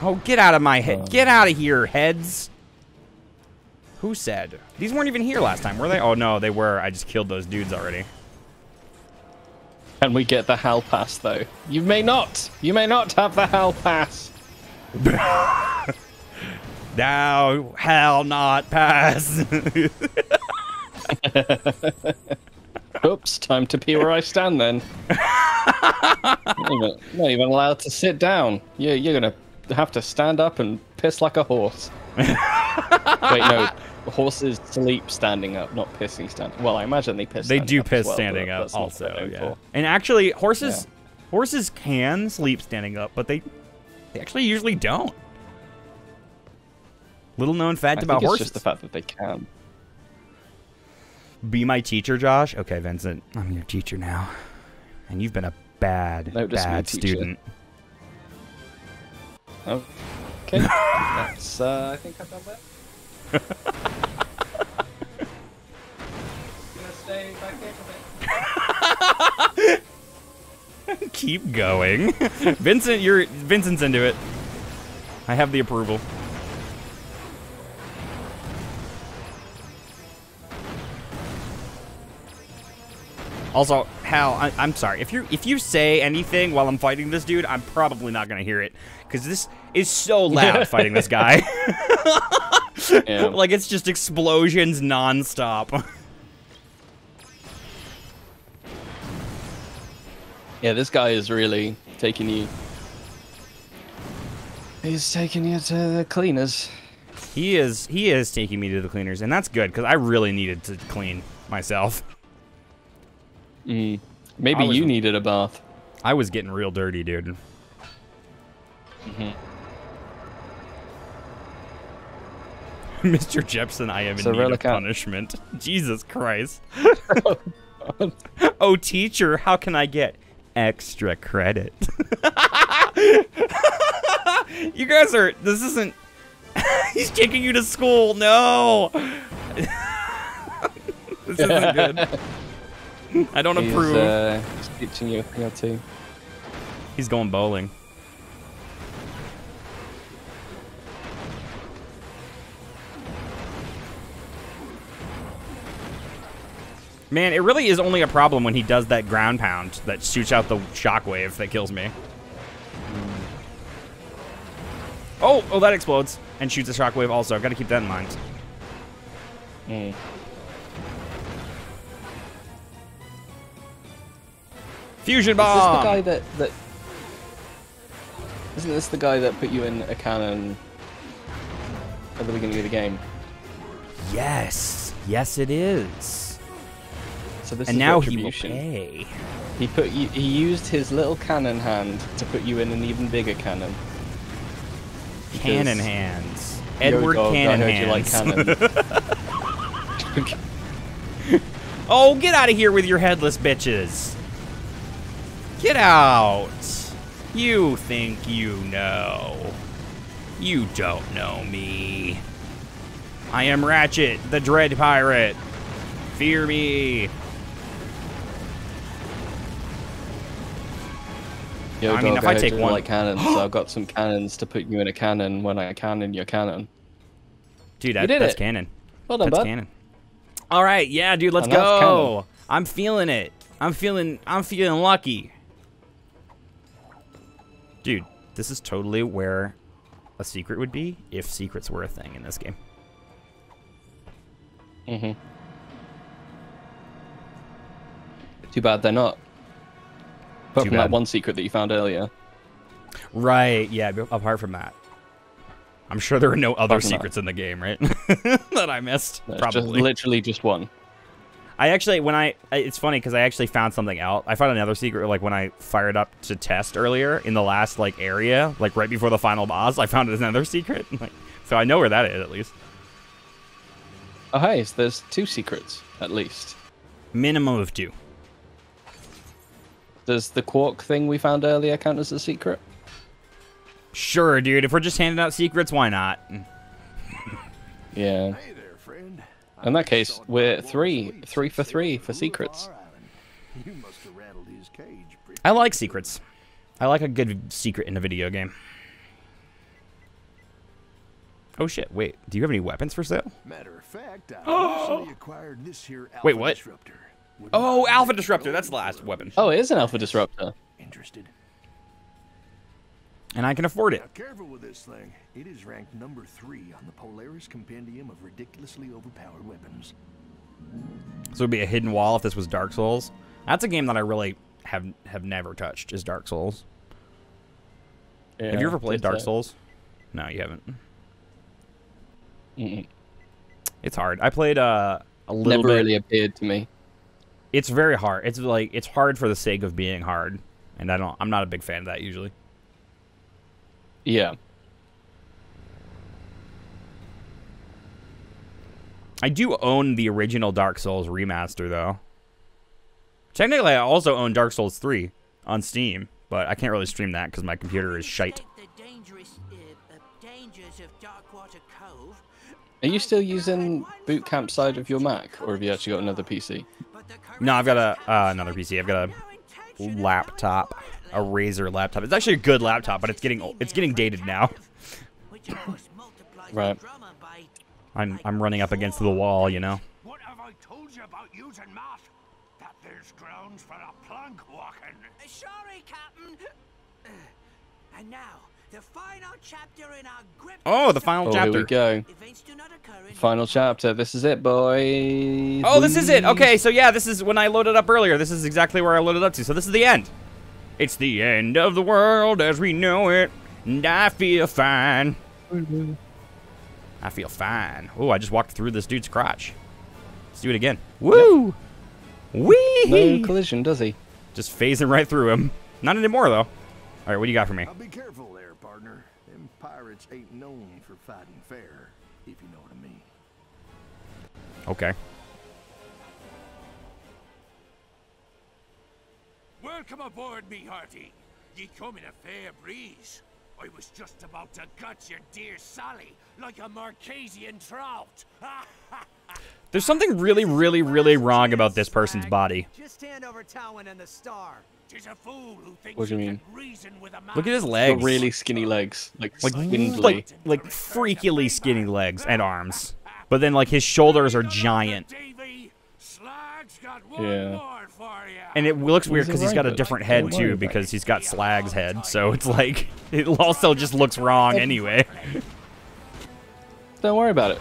Oh, get out of my head. Um. Get out of here, heads. Who said? These weren't even here last time, were they? Oh, no, they were. I just killed those dudes already. Can we get the Hal Pass, though? You may not! You may not have the Hal Pass! Thou hell not pass. Oops, time to pee where I stand then. not, even, not even allowed to sit down. You're, you're gonna have to stand up and piss like a horse. Wait, no. Horses sleep standing up, not pissing standing. Well, I imagine they piss. they do piss well, standing up that's not what they're also, yeah. for. And actually, horses horses can sleep standing up, but they they actually usually don't. Little known I fact think about it's horses. just the fact that they can. Be my teacher, Josh. Okay, Vincent, I'm your teacher now, and you've been a bad, bad student. Oh, okay. That's. Uh, I think I've done that. Gonna stay back here for a bit. Keep going, Vincent. You're Vincent's into it. I have the approval. Also, Hal, I, I'm sorry if you if you say anything while I'm fighting this dude, I'm probably not gonna hear it because this is so loud fighting this guy. Yeah. like it's just explosions nonstop. Yeah, this guy is really taking you. He's taking you to the cleaners. he is he is taking me to the cleaners, and that's good because I really needed to clean myself. Mm. Maybe was- you needed a bath. I was getting real dirty, dude. Mhm. Mr. Jepson, I am in need of relic out. punishment. Jesus Christ. oh, teacher, how can I get extra credit? you guys are. This isn't. He's taking you to school. No. this isn't good. I don't He's, approve. uh, he's teaching you a thing. He's going bowling. Man, it really is only a problem when he does that ground pound that shoots out the shockwave that kills me. Oh, oh, that explodes and shoots a shockwave also. I've got to keep that in mind. Mm. Fusion Is this the bomb. guy that that? Isn't this the guy that put you in a cannon at the beginning of the game? Yes, yes, it is. So this and is now he will pay. He put you. He used his little cannon hand to put you in an even bigger cannon. Cannon Because- hands. Yo, Edward dog, I Cannon heard hands. you like cannon. Oh, get out of here with your headless bitches. Get out. You think you know. You don't know me. I am Ratchet, the Dread Pirate. Fear me. Yo, I mean, dog, if I heard take one- like cannons, so I've got some cannons to put you in a cannon when I cannon your cannon. Dude, that, did that's it. canon. Well done, That's bud. canon. All right, yeah, dude, let's And go. I'm feeling it. I'm feeling I'm feeling lucky. Dude, this is totally where a secret would be if secrets were a thing in this game. Mm-hmm. Too bad they're not. Apart Too from that one secret that you found earlier. Right, yeah, apart from that. I'm sure there are no other Apart secrets in the game, right? that I missed. No, it's just Probably. literally just one. I actually, when I, I- it's funny because I actually found something out. I found another secret, like when I fired up to test earlier in the last like area, like right before the final boss. I found another secret, like, so I know where that is at least. Oh, hey, there's two secrets at least. Minimum of two. Does the quark thing we found earlier count as a secret? Sure, dude. If we're just handing out secrets, why not? Yeah. Hey there, friend. In that case, we're three, three for three for secrets. You must have rattled his cage pretty I like secrets. I like a good secret in a video game. Oh shit! Wait, do you have any weapons for sale? Matter of fact, I recently acquired this here Wait, what? Disruptor. Wouldn't Oh, Alpha Disruptor. That's the last weapon. Oh, it is an Alpha Disruptor. Interested? And I can afford it. Now, careful with this thing. It is ranked number three on the Polaris Compendium of ridiculously overpowered weapons. So it'd be a hidden wall if this was Dark Souls. That's a game that I really have have never touched. Is Dark Souls. have you ever played Dark Souls? No, you haven't. Mm-mm. It's hard. I played uh, a little Never bit. really appeared to me. It's very hard. It's like it's hard for the sake of being hard, and I don't. I'm not a big fan of that usually. Yeah. I do own the original Dark Souls remaster though. Technically, I also own Dark Souls 3 on Steam, but I can't really stream that because my computer is shite. The dangerous uh, uh, dangers of Darkwater Cove. Are you still using boot camp side of your Mac, or have you actually got another PC? No, I've got a uh, another PC. I've got a laptop, a Razer laptop. It's actually a good laptop, but it's getting old. it's getting dated now. Right. I'm I'm running up against the wall, you know. What have I told you about using math? That there's grounds for a plank walking. Sorry, Captain. And now, the final chapter in our grip. Oh, the final Oh, chapter. here we go. Final chapter. This is it, boy. Oh, this is it. Okay, so yeah, this is when I loaded up earlier. This is exactly where I loaded up to. So this is the end. It's the end of the world as we know it, and I feel fine. Mm-hmm. I feel fine. Oh, I just walked through this dude's crotch. Let's do it again. Woo! Wee! No collision, does he? Just phasing right through him. Not anymore though. All right, what do you got for me? Ain't known for fighting fair, if you know what I mean. Okay. Welcome aboard, me hearty. Ye come in a fair breeze. I was just about to gut your dear Sally like a Marquesian trout. There's something really, really, really wrong about this person's body. Just hand over Talwyn and the star. Tis a fool who thinks What do you mean? reason with a man. Look at his Got legs. really skinny legs, like, like spindly. like like freakily skinny legs and arms. But then like his shoulders are giant. Davy, Slag's got one Yeah. more for you. And it looks weird because he's got a different head too because he's got Slag's head. So it's like it also just looks wrong anyway. Don't worry about it.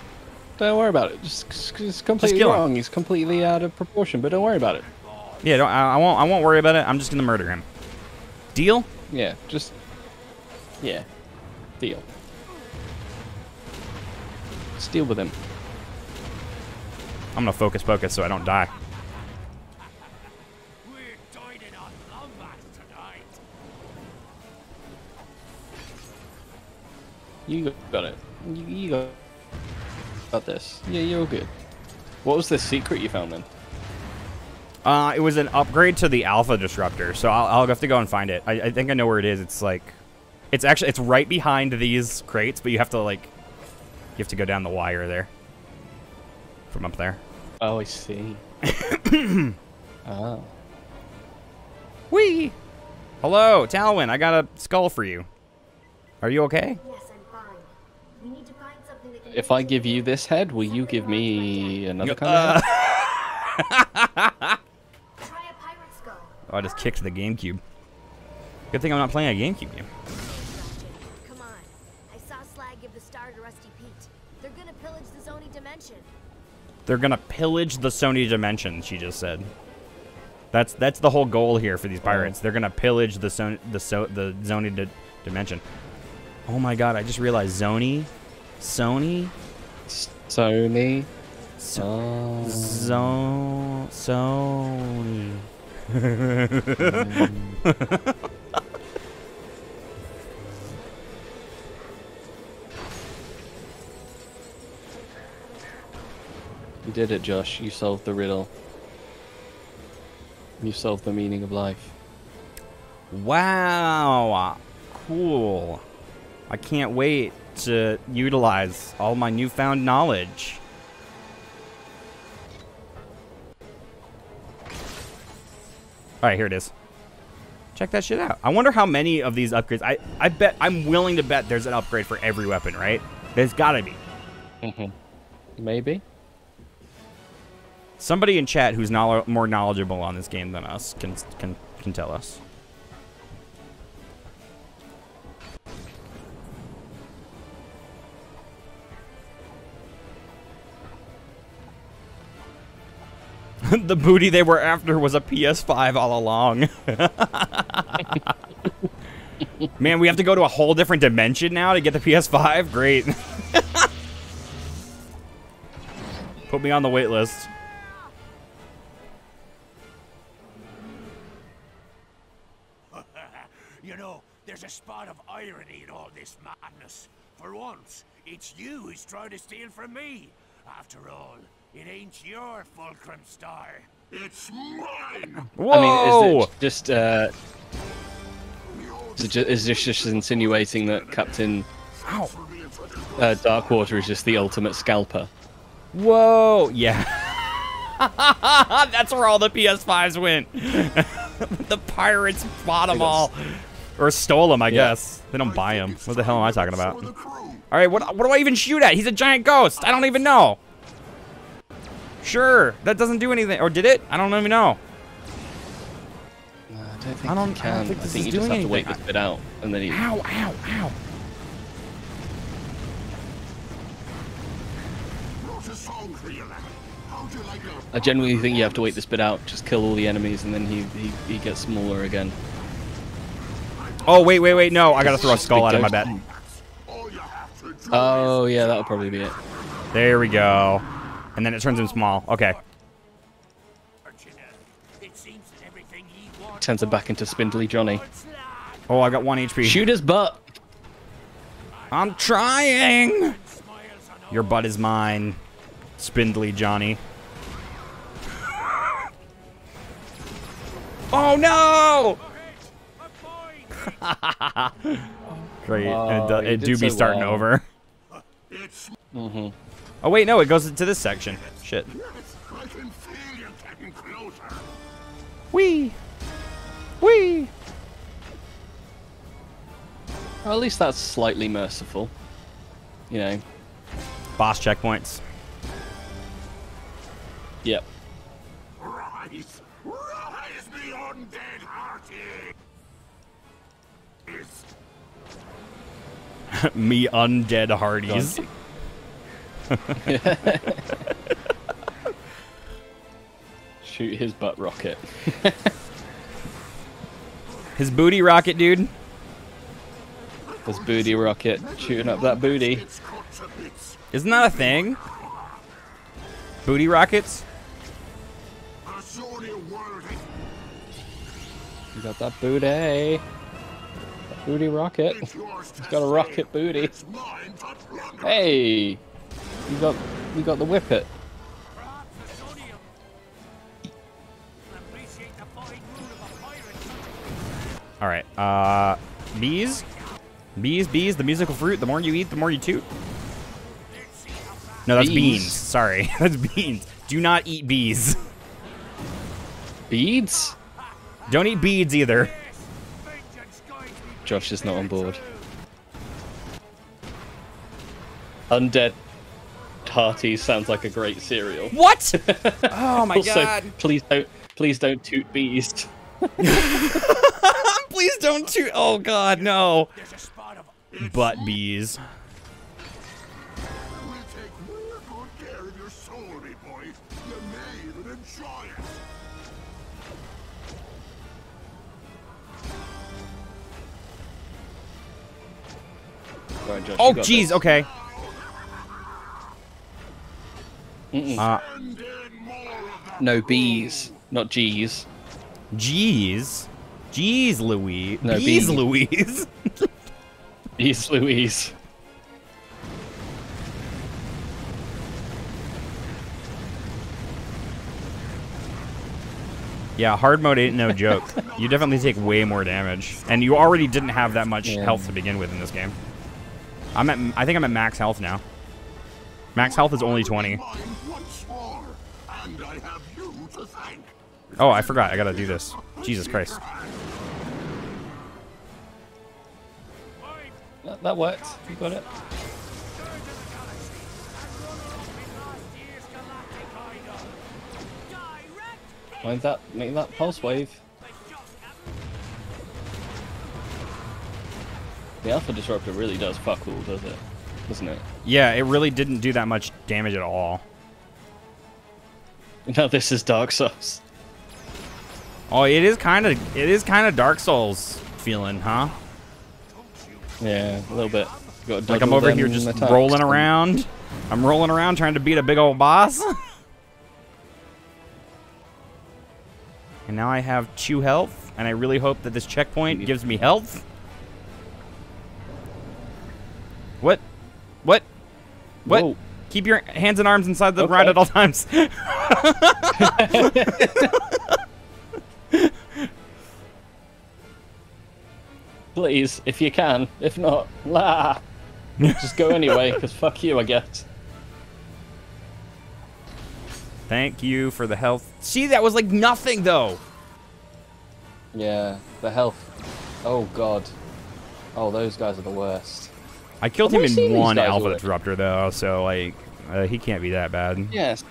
Don't worry about it. Just, just, just completely kill him. wrong. He's completely out of proportion, but don't worry about it. Yeah, don't, I, I won't I won't worry about it. I'm just gonna murder him. Deal? Yeah, just yeah, deal. Just deal with him. I'm gonna focus focus so I don't die. We're dining on Lombax tonight. You got it. You, you got, got this. Yeah, you're all good. What was the secret you found then? Uh, it was an upgrade to the Alpha Disruptor, so I'll, I'll have to go and find it. I, I think I know where it is. It's like, it's actually it's right behind these crates, but you have to like, you have to go down the wire there. From up there. Oh, I see. oh. Whee! Hello, Talwyn. I got a skull for you. Are you okay? Yes, I'm fine. We need to find something that can If I give you this head, will you give me another You- kind of head? try a pirate skull. Oh, I just kicked the GameCube. Good thing I'm not playing a GameCube game. Come on. I saw Slag give the star to Rusty Pete. They're gonna pillage the Zoni dimension. They're gonna pillage the Sony dimension. She just said. That's that's the whole goal here for these pirates. They're gonna pillage the Sony the so the Zony di- dimension. Oh my god! I just realized Zony, Sony, Sony. Oh. Zone Sony. You did it, Josh. You solved the riddle. You solved the meaning of life. Wow. Cool. I can't wait to utilize all my newfound knowledge. All right, here it is. Check that shit out. I wonder how many of these upgrades. I I bet I'm willing to bet there's an upgrade for every weapon, right? There's got to be. Mhm. Maybe. Somebody in chat who's more knowledgeable on this game than us can can can tell us. the booty they were after was a PS5 all along. Man, we have to go to a whole different dimension now to get the PS5? Great. Put me on the wait list. you know, there's a spot of irony in all this madness. For once, it's you who's trying to steal from me. After all, it ain't your fulcrum star. It's mine! Whoa! I mean, is it just uh, is, it ju- is this just insinuating that Captain uh, Darkwater is just the ultimate scalper? Whoa! Yeah. That's where all the PS5s went. the pirates bought them all. Or stole them, I Yeah. guess. They don't buy them. What the hell am I talking about? Alright, what, what do I even shoot at? He's a giant ghost. I don't even know. Sure, that doesn't do anything. Or did it? I don't even know. Uh, I don't think I don't- you I don't think this think you just doing have to wait this bit out, and then you. Ow, ow, ow. Wrote a song for you, lad. How'd you like a I genuinely think you have to wait this bit out, just kill all the enemies, and then he he, he gets smaller again. Oh, wait, wait, wait. No, I gotta throw a skull at him, I bet. Oh yeah, that'll probably be it. There we go. And then it turns him small. Okay. Turns him back into Spindly Johnny. Oh, I got one HP. Shoot his butt. I'm trying. Your butt is mine, spindly Johnny. Oh no! Great. Oh, it do, it do be so starting well. over. Mm-hmm. Oh wait, no, it goes into this section. Shit. I can feel you getting closer. Wee. Wee. Well, at least that's slightly merciful. You know. Boss checkpoints. Yep. Rise! Rise, the undead hearty! Is Me undead hardies. Shoot his butt rocket. His booty rocket, dude. His booty rocket shooting up that booty. Isn't that a thing? Booty rockets? a sorry worthy. You got that booty. That booty rocket. It's yours to He's got a rocket booty. It's mine to plunder. Hey, you got you got the whippet. All right. Uh, bees, bees, bees. The musical fruit. The more you eat, the more you toot. No, that's Bees. beans. Sorry, that's beans. Do not eat bees. Beads? Don't eat beads either. Josh is not on board. Undead Hearties sounds like a great cereal. What? Oh my also, god! please don't please don't toot bees. Please don't toot. Oh god, no. Butt bees. We'll take real Okay. Mm-mm. Uh, no bees, not G's. Jeez. Jeez, Louise. No, Bees, bee. Louise. Bees Louise. yeah, hard mode ain't no joke. you definitely take way more damage, and you already didn't have that much Yeah. health to begin with in this game. I'm at. I think I'm at max health now. Max health is only 20. Once more, and I have you to thank. Oh, I forgot. I gotta do this. Jesus Christ. That, that worked. You got it. Mind that, make that pulse wave. The Alpha Disruptor really does fuck all, does it? Doesn't it? Yeah, it really didn't do that much damage at all. Now this is Dark Souls. Oh, it is kind of. It is kind of Dark Souls feeling, huh? Yeah, a little bit. Got Like I'm over here just rolling around. I'm rolling around trying to beat a big old boss. and now I have two health, and I really hope that this checkpoint gives me health. What? What? What? Whoa. Keep your hands and arms inside the Okay. ride at all times. Please, if you can. If not, la. Just go anyway, because fuck you, I guess. Thank you for the health. See, that was like nothing though. Yeah, the health. Oh god. Oh, those guys are the worst. I killed him in one alpha work? disruptor though, so like uh, he can't be that bad. Yes.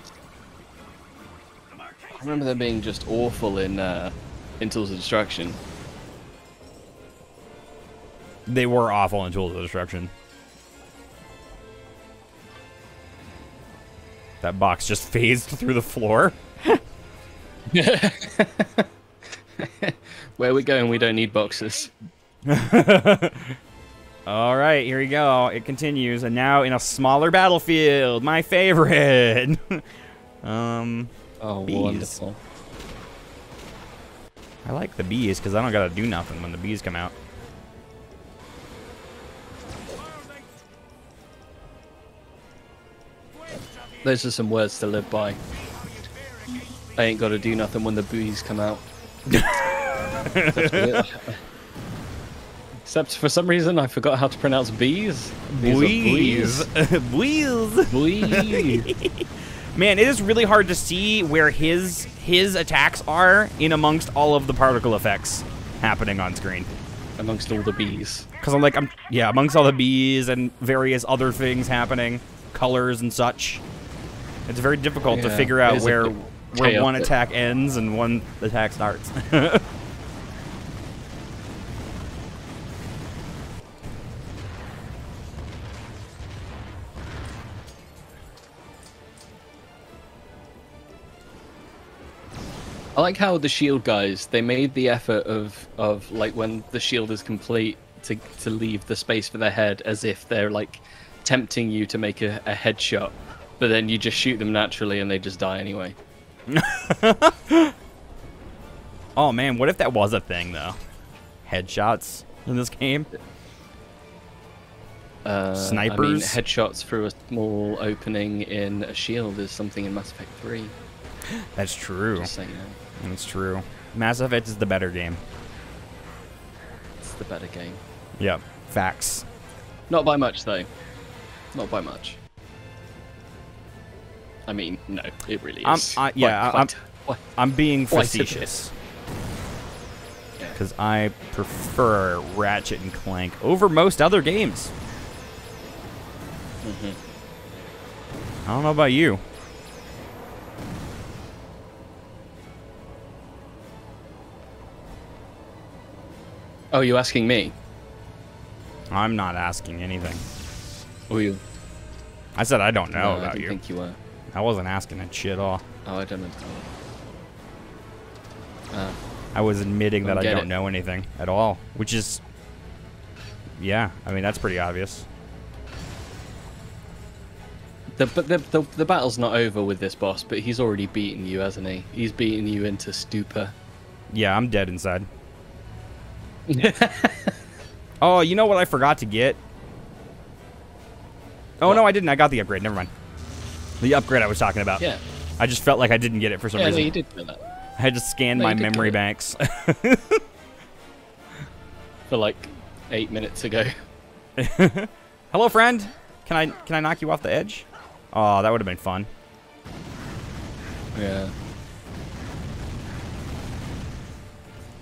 I remember them being just awful in uh, in Tools of Destruction. They were awful in Tools of Destruction. That box just phased through the floor. Where we going, we don't need boxes. All right, here we go. It continues, and now in a smaller battlefield. My favorite. um, Oh, bees. wonderful. I like the bees because I don't gotta do nothing when the bees come out. Those are some words to live by. I ain't got to do nothing when the bees come out. Except for some reason, I forgot how to pronounce bees. Bees. Bees. Bees. Man, it is really hard to see where his his attacks are in amongst all of the particle effects happening on screen. Amongst all the bees. Because I'm like, I'm yeah, amongst all the bees and various other things happening, colors and such. It's very difficult to figure out where where one attack ends and one attack starts. I like how the shield guys they made the effort of of like when the shield is complete to to leave the space for their head as if they're like tempting you to make a, a headshot, but then you just shoot them naturally and they just die anyway. oh man, what if that was a thing though? Headshots in this game. Uh, Snipers? I mean, headshots through a small opening in a shield is something in Mass Effect 3. That's true. Just saying, That's true. Mass Effect is the better game. it's the better game. Yep. Facts. Not by much though. Not by much. I mean, no, it really I'm, is. I, yeah, Quite- I'm, I'm being quite facetious. Because I prefer Ratchet and Clank over most other games. Mhm. I don't know about you. Oh, you asking me? I'm not asking anything. Or you? I said I don't know No, I about didn't you. think you were. I wasn't asking that shit all. Oh, I don't know. Uh, I was admitting that I don't it. know anything at all, which is, yeah, I mean that's pretty obvious. The, but the, the the battle's not over with this boss, but he's already beaten you, hasn't he? He's beaten you into stupor. Yeah, I'm dead inside. oh, you know what I forgot to get? Oh, no, I didn't. I got the upgrade. Never mind. The upgrade I was talking about. Yeah. I just felt like I didn't get it for some yeah, no, reason. you did do that I had to scan No, my memory banks. for like eight minutes ago. Hello, friend. Can I can I knock you off the edge? Oh, that would have been fun. Yeah.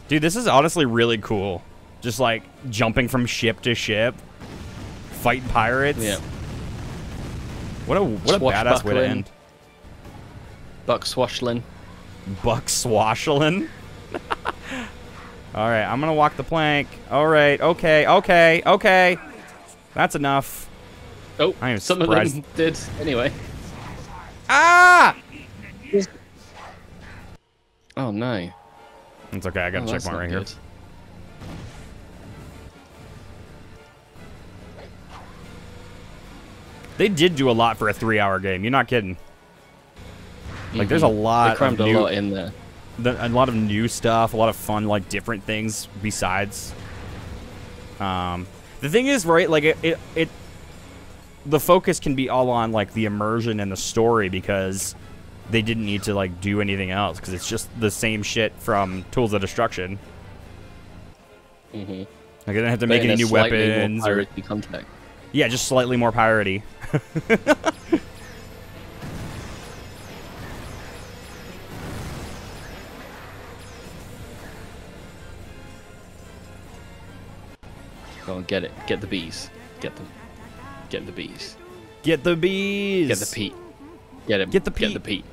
Dude, this is honestly really cool. Just like jumping from ship to ship, fighting pirates. Yeah. What a what a badass way to end. Buck swashling. Buck swashling. All right, I'm gonna walk the plank. All right, okay, okay, okay. That's enough. Oh, I am some of surprised. them did anyway. Ah! Oh no. It's okay. I got Oh, a checkpoint right here. They did do a lot for a three-hour game. You're not kidding. Like, there's a Mhm. lot. They crammed of a lot in there. the, a lot of new stuff, a lot of fun, like different things besides. Um, the thing is, right? Like it, it, it, the focus can be all on like the immersion and the story because they didn't need to like do anything else because it's just the same shit from Tools of Destruction. Mm-hmm. Like they didn't have to make any new weapons. Or, contact. yeah, just slightly more piratey. Go on, get it. Get the bees. Get them. Get the bees. Get the bees. Get the Pete. Get him. Get the Get the Pete.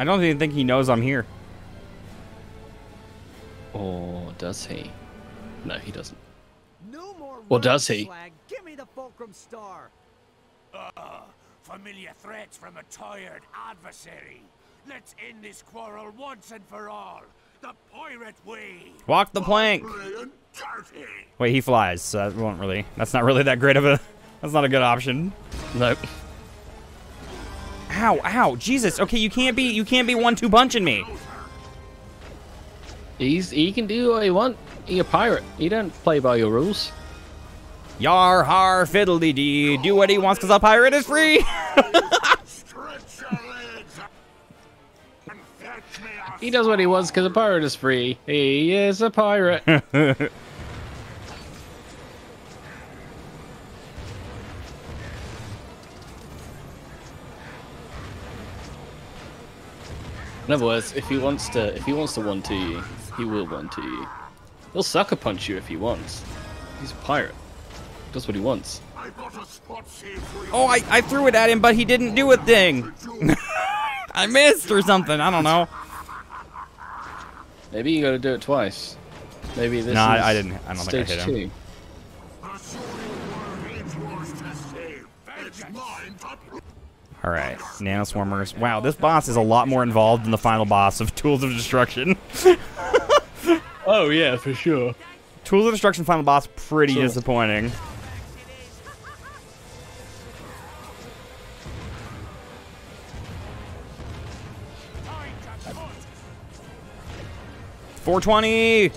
I don't even think he knows I'm here. Or does he? No, he doesn't. No more Or does he? slag. Give me the fulcrum star. Ah, familiar threats from a tired adversary. Let's end this quarrel once and for all. The pirate way. Walk the plank. Wait, he flies. So that won't really. That's not really that great of a. That's not a good option. Nope. Ow! Ow! Jesus! Okay, you can't be. You can't be one-two punching me. He's he can do what he want. He a pirate. He don't play by your rules. Yar har fiddly dee. Do what he wants because a pirate is free. Stretch your legs and fetch me a He does what he wants because a pirate is free. He is a pirate. In other words, if he wants to, if he wants to one to you, he will one to you. He'll sucker punch you if he wants. He's a pirate. Does what he wants. I've got a spot saved for you. oh, I, I threw it at him, but he didn't do a thing. I missed or something. I don't know. Maybe you got to do it twice. Maybe this No, I- is I didn't- I don't think I stage hit him. two. All right, nanoswarmers. Wow, this boss is a lot more involved than the final boss of Tools of Destruction. Oh yeah, for sure. Tools of Destruction final boss pretty Sure. disappointing. Four twenty.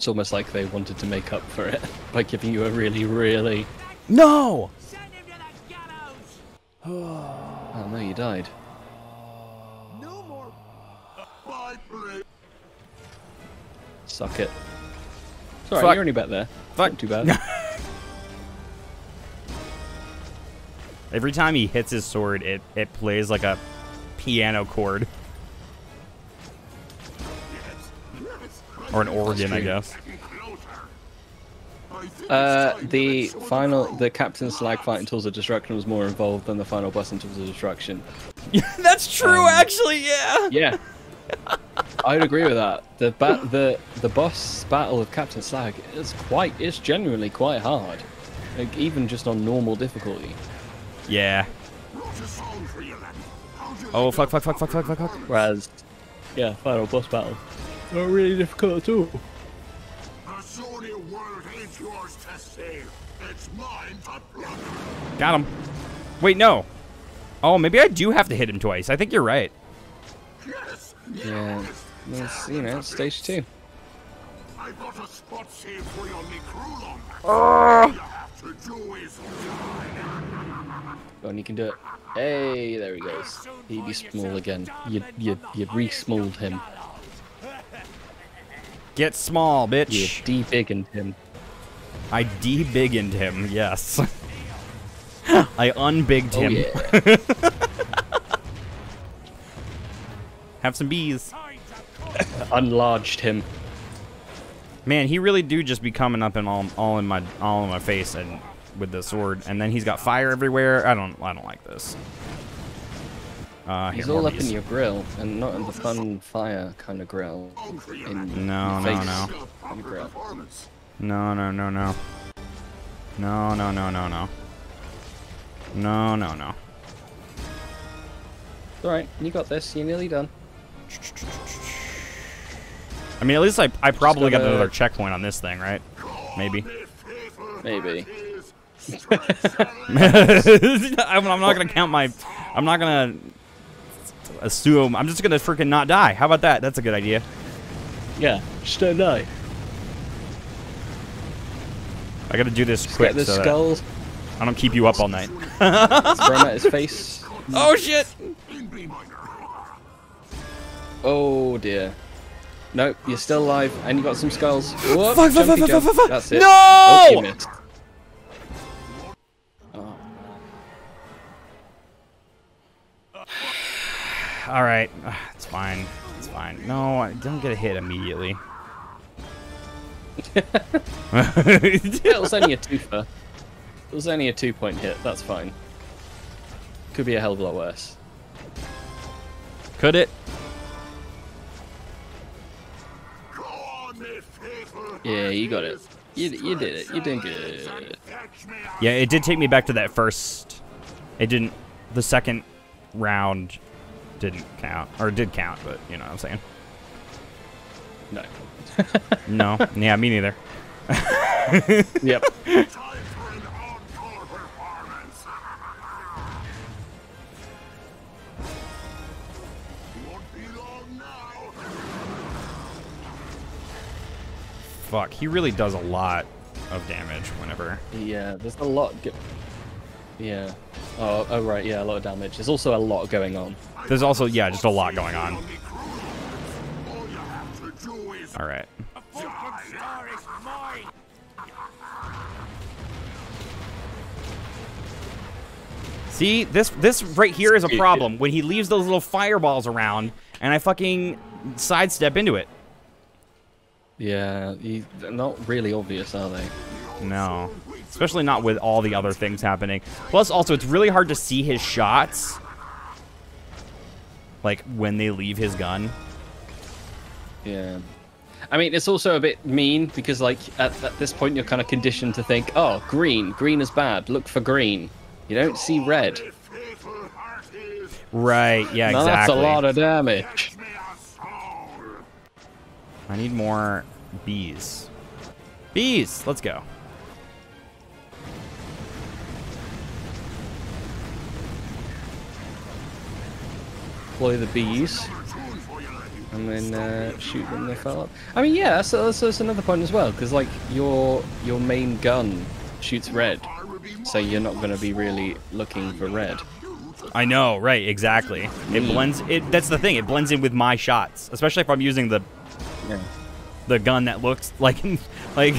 It's almost like they wanted to make up for it by giving you a really, really. No. Send him to. Oh no, you died. No more. Suck it. Sorry, alright, Fuck. you're only back there. Fuck. Not too bad. Every time he hits his sword, it it plays like a piano chord or an organ, I guess. Closer. I think it's Uh, the final, the Captain Slag fighting Tools of Destruction was more involved than the final boss in Tools of Destruction. That's true, Um, actually. Yeah. Yeah, I'd agree with that. The ba- the the boss battle of Captain Slag is quite, it's genuinely quite hard, like, even just on normal difficulty. Yeah. Wrote a song for you, lad. How'd you Oh fuck! Fuck! Fuck! Fuck! Fuck! Fuck! Fuck! Whereas Yeah, final boss battle. Not really difficult at all. The Zoni world ain't yours to save. It's mine to pluck. Got him. Wait, no. Oh, maybe I do have to hit him twice. I think you're right. Yes, Yeah, it's, you know, it's stage two. I got a spot saved for you on me. Oh. Ah! All you have to do is oh, die. You can do it. Hey, there he goes. He be small again. You you you re-smalled him. Get small, You bitch. de-biggened him. I de-biggened him, yes. I unbigged Oh him. yeah. Have some bees. Unlarged him. Man, he really do just be coming up and all, all in my all in my face and with the sword, and then he's got fire everywhere. I don't I don't like this. Uh, He's all up in your grill, and not in the fun fire kind of grill. In No, no, no. kind of grill. Performance. No, no, no, no. No, no, no, no, no. No, no, no. Alright, you got this. You're nearly done. I mean, at least I, I probably got gotta- another checkpoint on this thing, right? Maybe. Maybe. I'm, I'm not gonna count my. I'm not gonna assume. I'm just gonna freaking not die. How about that? That's a good idea. Yeah, just don't die. I gotta do this Just quick get the so skulls, I don't keep you up all night. throw at his face. oh shit! Oh dear. Nope, you're still alive, and you got some skulls. Fuck, fuck, jumpy fuck, fuck, fuck, fuck. That's it. No! Oh, All right, it's fine. It's fine. No, I don't get a hit immediately. it was only a twofer. It was only a two-point hit. That's fine. Could be a hell of a lot worse. Could it? Yeah, you got it. You, you did it. You're doing good. Yeah, it did take me back to that first. It didn't. The second round didn't count, or did count, but you know what I'm saying. No. No, yeah, me neither. Yep. Fuck, he really does a lot of damage whenever. Yeah, there's a lot. Go- yeah. Oh, oh, right. Yeah, a lot of damage. There's also a lot going on. There's also, yeah, just a lot going on. All right. Star is mine. See, this this right here is a problem. When he leaves those little fireballs around, and I fucking sidestep into it. Yeah, you, they're not really obvious, are they? No. Especially not with all the other things happening. Plus, also, it's really hard to see his shots. Like, when they leave his gun. Yeah. I mean, it's also a bit mean because, like, at, at this point, you're kind of conditioned to think, oh, green, green is bad. Look for green. You don't see red. Right, yeah, Now, exactly. That's a lot of damage. I need more bees. Bees! Let's go. Deploy the bees. And then uh, shoot when they fall up. I mean, yeah, that's, that's, that's another point as well, because, like, your your main gun shoots red. So you're not going to be really looking for red. I know, right, exactly. It blends it that's the thing, it blends in with my shots. Especially if I'm using the Yeah. the gun that looks like like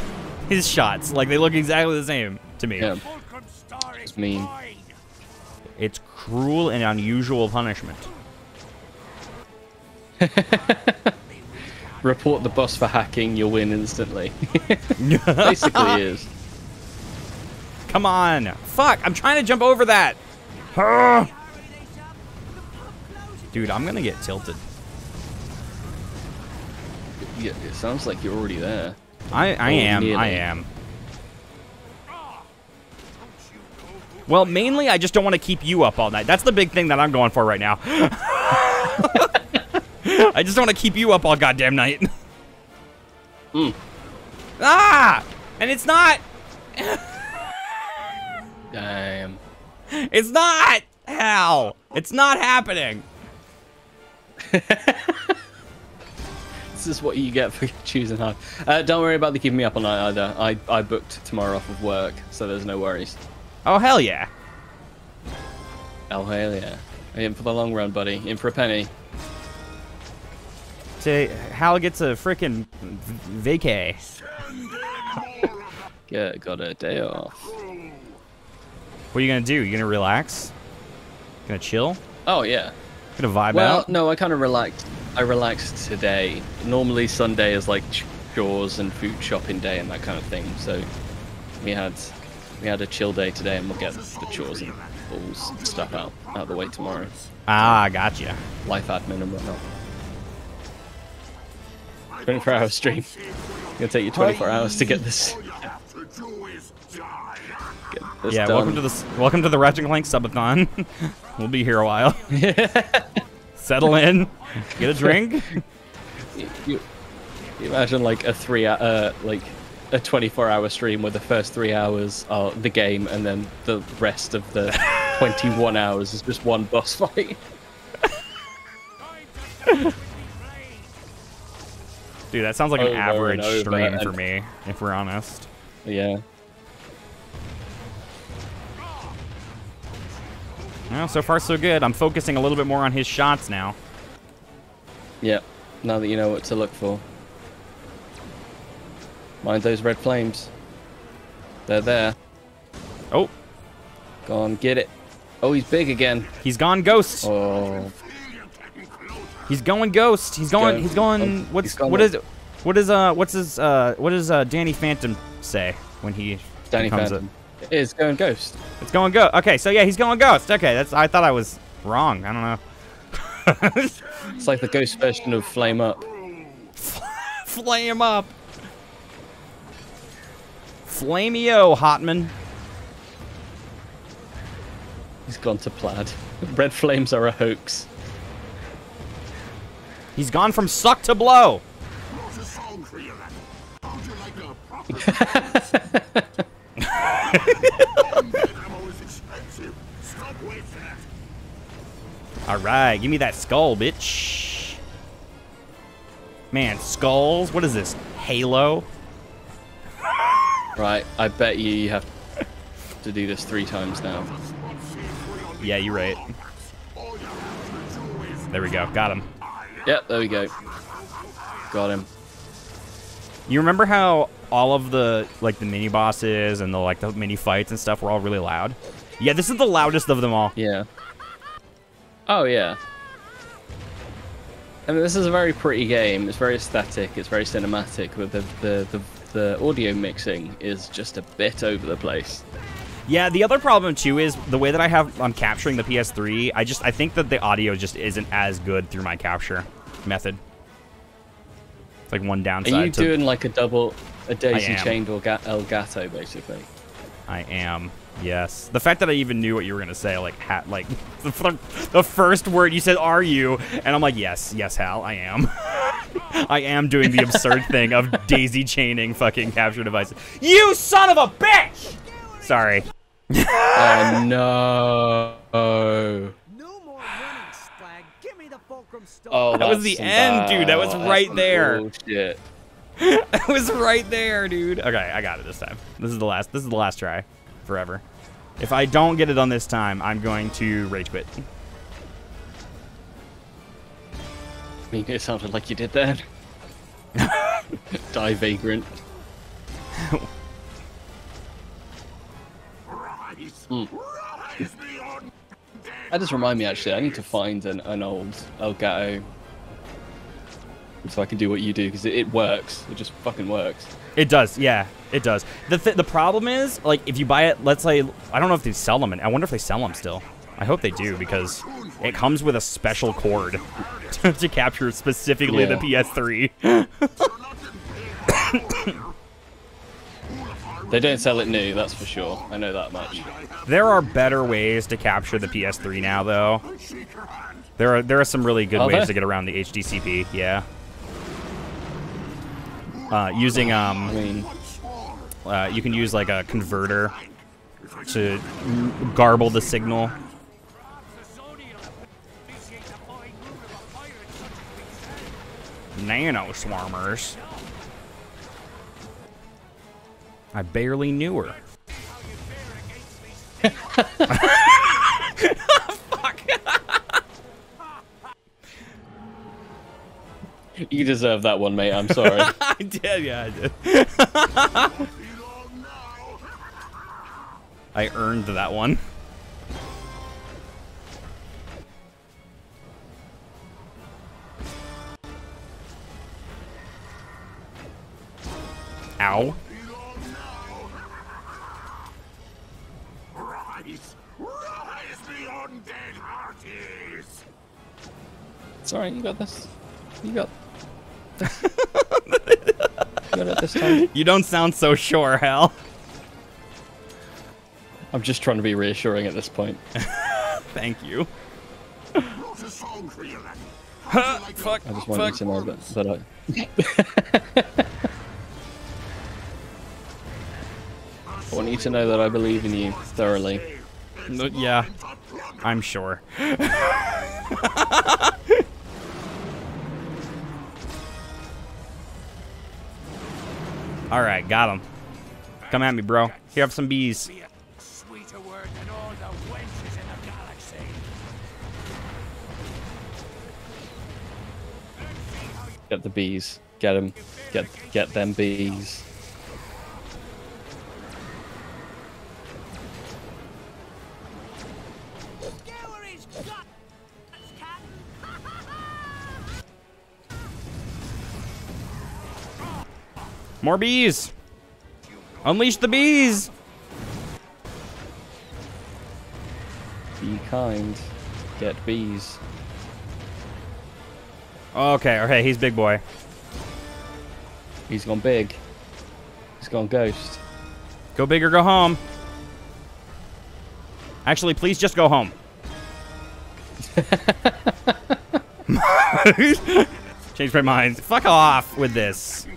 his shots. Like they look exactly the same to me. Yeah. Fulcrum Star is It's mean. It's cruel and unusual punishment. Report the boss for hacking, you'll win instantly. Basically is. Come on. Fuck, I'm trying to jump over that. Dude, I'm gonna get tilted. Yeah, it sounds like you're already there. I, I Oh, am, I am. Well, mainly I just don't want to keep you up all night. That's the big thing that I'm going for right now. I just want to keep you up all goddamn night. Mm. Ah! And it's not. Damn. It's not. Hal. It's not happening. This is what you get for choosing hard. Uh, don't worry about the keeping me up all night either. I, I booked tomorrow off of work, so there's no worries. Oh hell yeah. Oh hell yeah. In for the long run, buddy. In for a penny. Say Hal gets a freaking vacay. Yeah, got a day off. What are you gonna do? You gonna relax? Gonna chill? Oh yeah. Gonna vibe Well, out? no, I kind of relaxed. I relaxed today. Normally Sunday is like chores and food shopping day and that kind of thing. So we had we had a chill day today, and we'll get the chores and balls stuff out out of the way tomorrow. Ah, gotcha. Life admin and whatnot. 24 hour stream. It'll take you 24 hours to get this. Get this yeah, done. welcome to the welcome to the Ratchet Clank subathon. we'll be here a while. Settle in, get a drink. you, you imagine like a three uh like a 24 hour stream where the first three hours are the game and then the rest of the 21 hours is just one boss fight Dude, that sounds like an average stream for me, if we're honest. yeah Well, so far so good. I'm focusing a little bit more on his shots now. yeah now that you know what to look for mind those red flames they're there Oh, go on get it oh he's big again he's gone ghost. oh He's going ghost. He's going. going- He's going. oh, what's what is what is uh what's his uh what does uh Danny Phantom say when he Danny a- Phantom is going ghost It's going ghost. Okay, so yeah, he's going ghost. Okay, that's I thought I was wrong. I don't know. it's like the ghost version of flame up Flame up. Flameo Hotman. he's gone to plaid red flames are a hoax He's gone from suck to blow. Not a song for you, lad. How'd you like a proper ammo is expensive. Stop wasting it. All right, give me that skull, bitch. Man, skulls. What is this? Halo. Right, I bet you you have to do this three times now. Yeah, you're right. There we go. Got him. Yep, there we go. Got him. You remember how all of the like the mini bosses and the like the mini fights and stuff were all really loud? Yeah, this is the loudest of them all. Yeah. Oh yeah. I mean, this is a very pretty game. It's very aesthetic. It's very cinematic. But the the the, the audio mixing is just a bit over the place. Yeah, the other problem too is the way that I have I'm capturing the PS3. I just I think that the audio just isn't as good through my capture method. It's like one downside. Are you to- doing like a double, a daisy chained or ga- Elgato, basically? I am. Yes. The fact that I even knew what you were gonna say, like, ha- like the, the first word you said, "Are you?" and I'm like, "Yes, yes, Hal, I am." I am doing the absurd thing of daisy chaining fucking capture devices. You son of a bitch! Sorry. Oh no! Oh, No more running, Slag. Give me the fulcrum stone. oh That was the some end, dude. That was bad- right that's there. Bullshit. That was right there, dude. Okay, I got it this time. This is the last. This is the last try, forever. If I don't get it on this time, I'm going to rage quit. I mean, it sounded like you did that. Die vagrant. Mm. Rise That does remind me, actually. I need to find an, an old Elgato so I can do what you do because it, it works. It just fucking works. It does, yeah, it does. The th- the problem is, like, if you buy it, let's say, I don't know if they sell them, and I wonder if they sell them still. I hope they do because it comes with a special cord to, to capture specifically the PS3. They don't sell it new, that's for sure. I know that much. there are better ways to capture the PS3 now, though. There are there are some really good Are ways there? to get around the HDCP. Yeah. Uh, using um, I mean, uh, you can use like a converter to garble the signal. Nano swarmers. I barely knew her. you deserve that one, mate. I'm sorry. I did, yeah, I did. I earned that one. Ow. It's alright. You got this. You got. This. you got it this time. You don't sound so sure, Hal. I'm just trying to be reassuring at this point. Thank you. Wrote a song for you, laddie. Fuck. I just want you to know that, that I. I want you to know that I believe in you thoroughly. No, yeah, I'm sure. All right, got him. Come at me, bro. Here, have some bees. Sweeter word than all the wenches in the galaxy. Get the bees. Get them. Get get them bees. More bees. Unleash the bees. Be kind. Get bees. Okay, okay, he's big boy. He's gone big. He's gone ghost. Go big or go home. Actually, please just go home. Change my mind. Fuck off with this.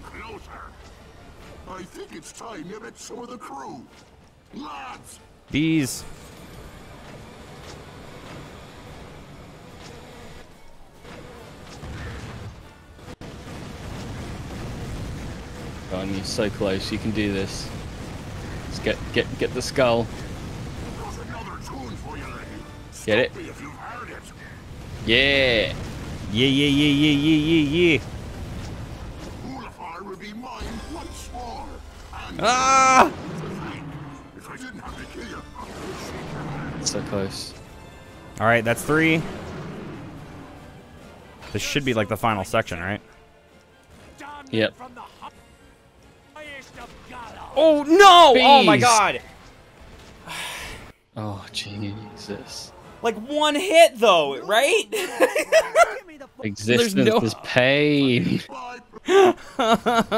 Time you met some of the crew. Lads, Bees. On, you're so close. You can do this. Let's get get get the skull. got another tune for you, laddie. Get it? Stop me if you've heard it. Yeah. Yeah, yeah, yeah, yeah, yeah, yeah, yeah. Ah! if I didn't have to kill you, So close. All right, that's three. This should be like the final section, right? Yep. Oh no! Oh my god! Oh Jesus. Like one hit though, right? Existence no- is pain. and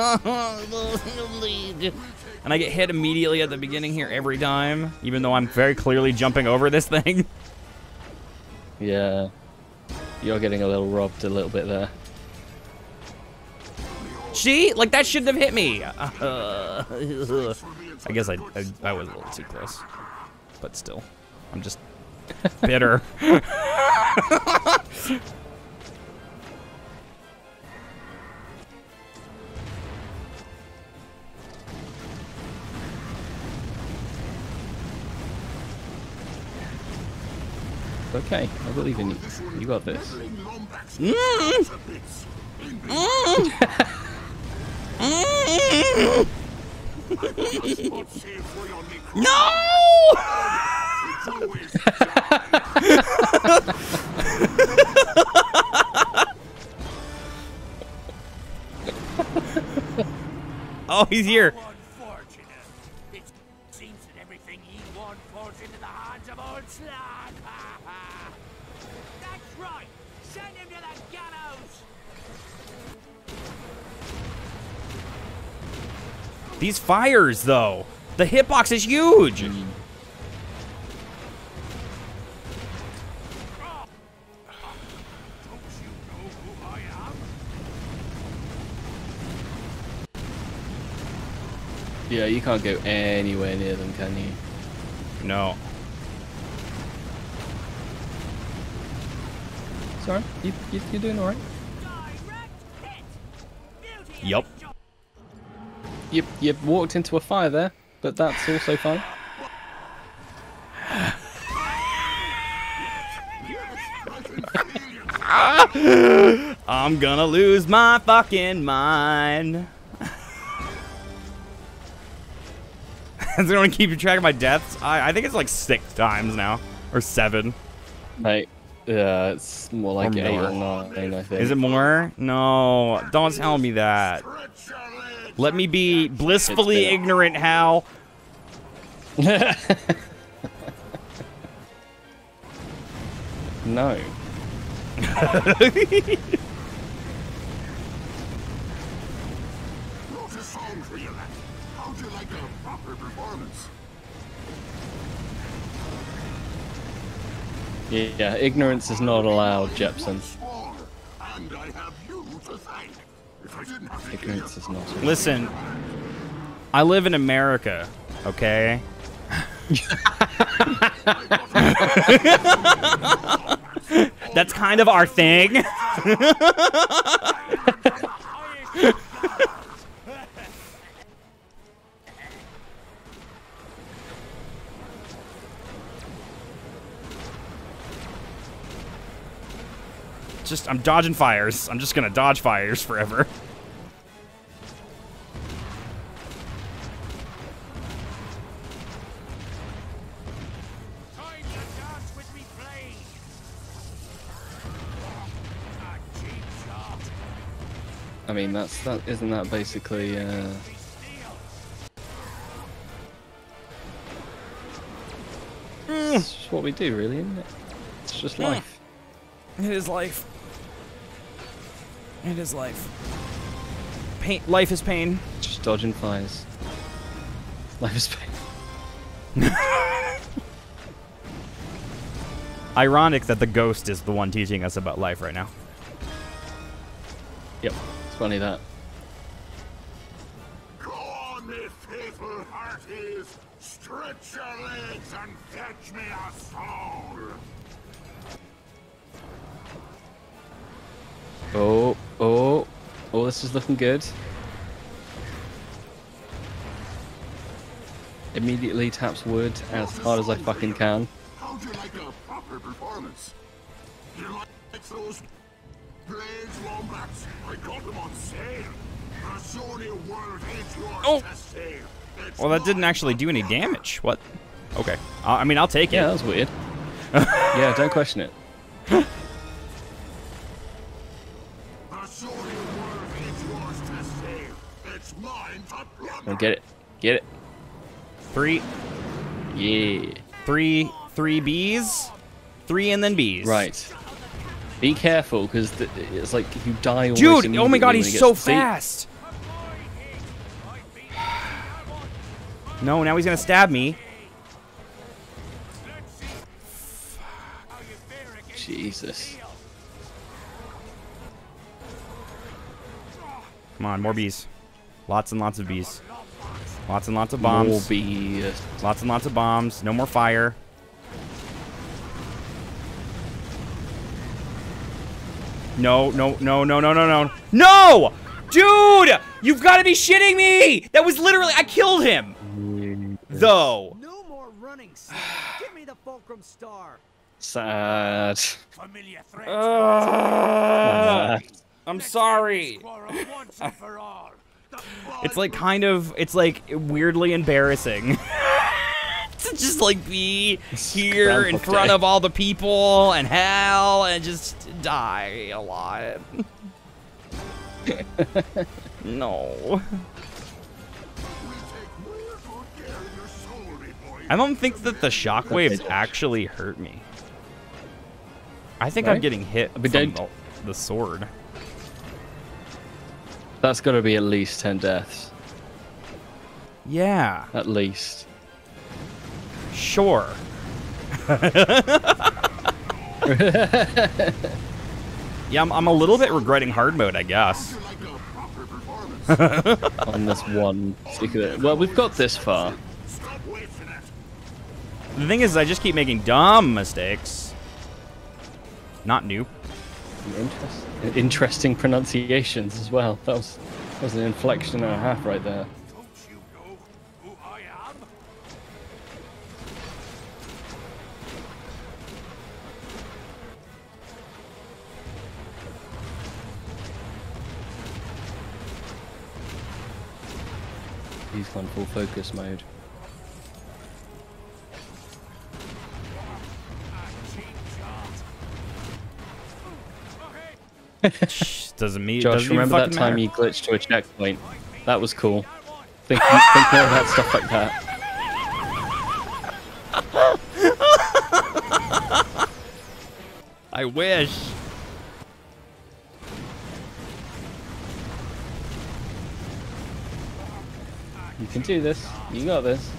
I get hit immediately at the beginning here every time, even though I'm very clearly jumping over this thing. Yeah. You're getting a little robbed a little bit there. See? Like that shouldn't have hit me. Uh, I guess I, I I was a little too close, but still, I'm just bitter. Okay, I believe in you. You got this. no! oh, he's here. These fires, though. The hitbox is huge. Mm. Yeah, you can't go anywhere near them, can you? No. Sorry, you, you, are doing alright? Yup. You, you walked into a fire there, but that's also fine. I'm gonna lose my fucking mind. Is it gonna keep you track of my deaths? I, I think it's like six times now. Or seven. Like, yeah, it's more like Or eight more. or nine, I think. Is it more? No, don't tell me that. Let me be blissfully ignorant, Hal. no. Wrote a song for you, lad. How'd you like a proper performance? Yeah, ignorance is not allowed, Jepson. Ignorance is not. Listen, I live in America, okay? That's kind of our thing. Just, I'm dodging fires. I'm just gonna dodge fires forever. I mean, that's that. Isn't that basically? Uh, it's just what we do, really, isn't it? It's just life. It is life. It is life. Pain. Life is pain. Just dodging fires. Life is pain. Ironic that the ghost is the one teaching us about life right now. Funny that. Go on, me faithful hearties. Stretch your legs and fetch me a soul. Oh, oh, oh! This is looking good. Immediately taps wood as hard as I fucking can. How'd you like a proper performance? You like those blades, wombats? I got them on sale. A Zoni World ain't yours Oh. to save. It's Well, that didn't actually do any damage. What? Okay. I I mean, I'll take Yeah, that it. was weird. yeah, don't question it. A Zoni World ain't yours to save. It's mine to plunder. Oh, get it, get it. Three, Yeah. three, three bees, three and then bees. Right. Be careful, because it's like you die. Dude, oh my god, he's so fast. No, now he's gonna stab me. Jesus. Come on, more bees. Lots and lots of bees. Lots and lots of bombs. More bees. Lots and lots of bombs. No more fire. No, no, no, no, no, no, no. No! Dude! You've got to be shitting me! That was literally... I killed him! Though. No more running. Give me the Fulcrum Star. Sad. Familiar threat. Ugh. I'm sorry. Quarrel once and for all. It's like kind of... It's like weirdly embarrassing. to just like be here in front Day. of all the people and hell and just die a lot. no. I don't think that the shockwaves actually hurt me. I think I'm getting hit But from the, the sword. That's got to be at least 10 deaths. Yeah, At least. Sure. yeah, I'm, I'm a little bit regretting hard mode, I guess. How'd you like a proper performance? on this one secret. Well, we've got this far. The thing is, I just keep making dumb mistakes. Not new. Interest, interesting pronunciations as well. That was that was an inflection and a half right there. He's gone full focus mode. doesn't mean Josh, doesn't remember that time matter. you glitched to a checkpoint? That was cool. Think, think more about stuff like that. I wish. You can do this. You got this.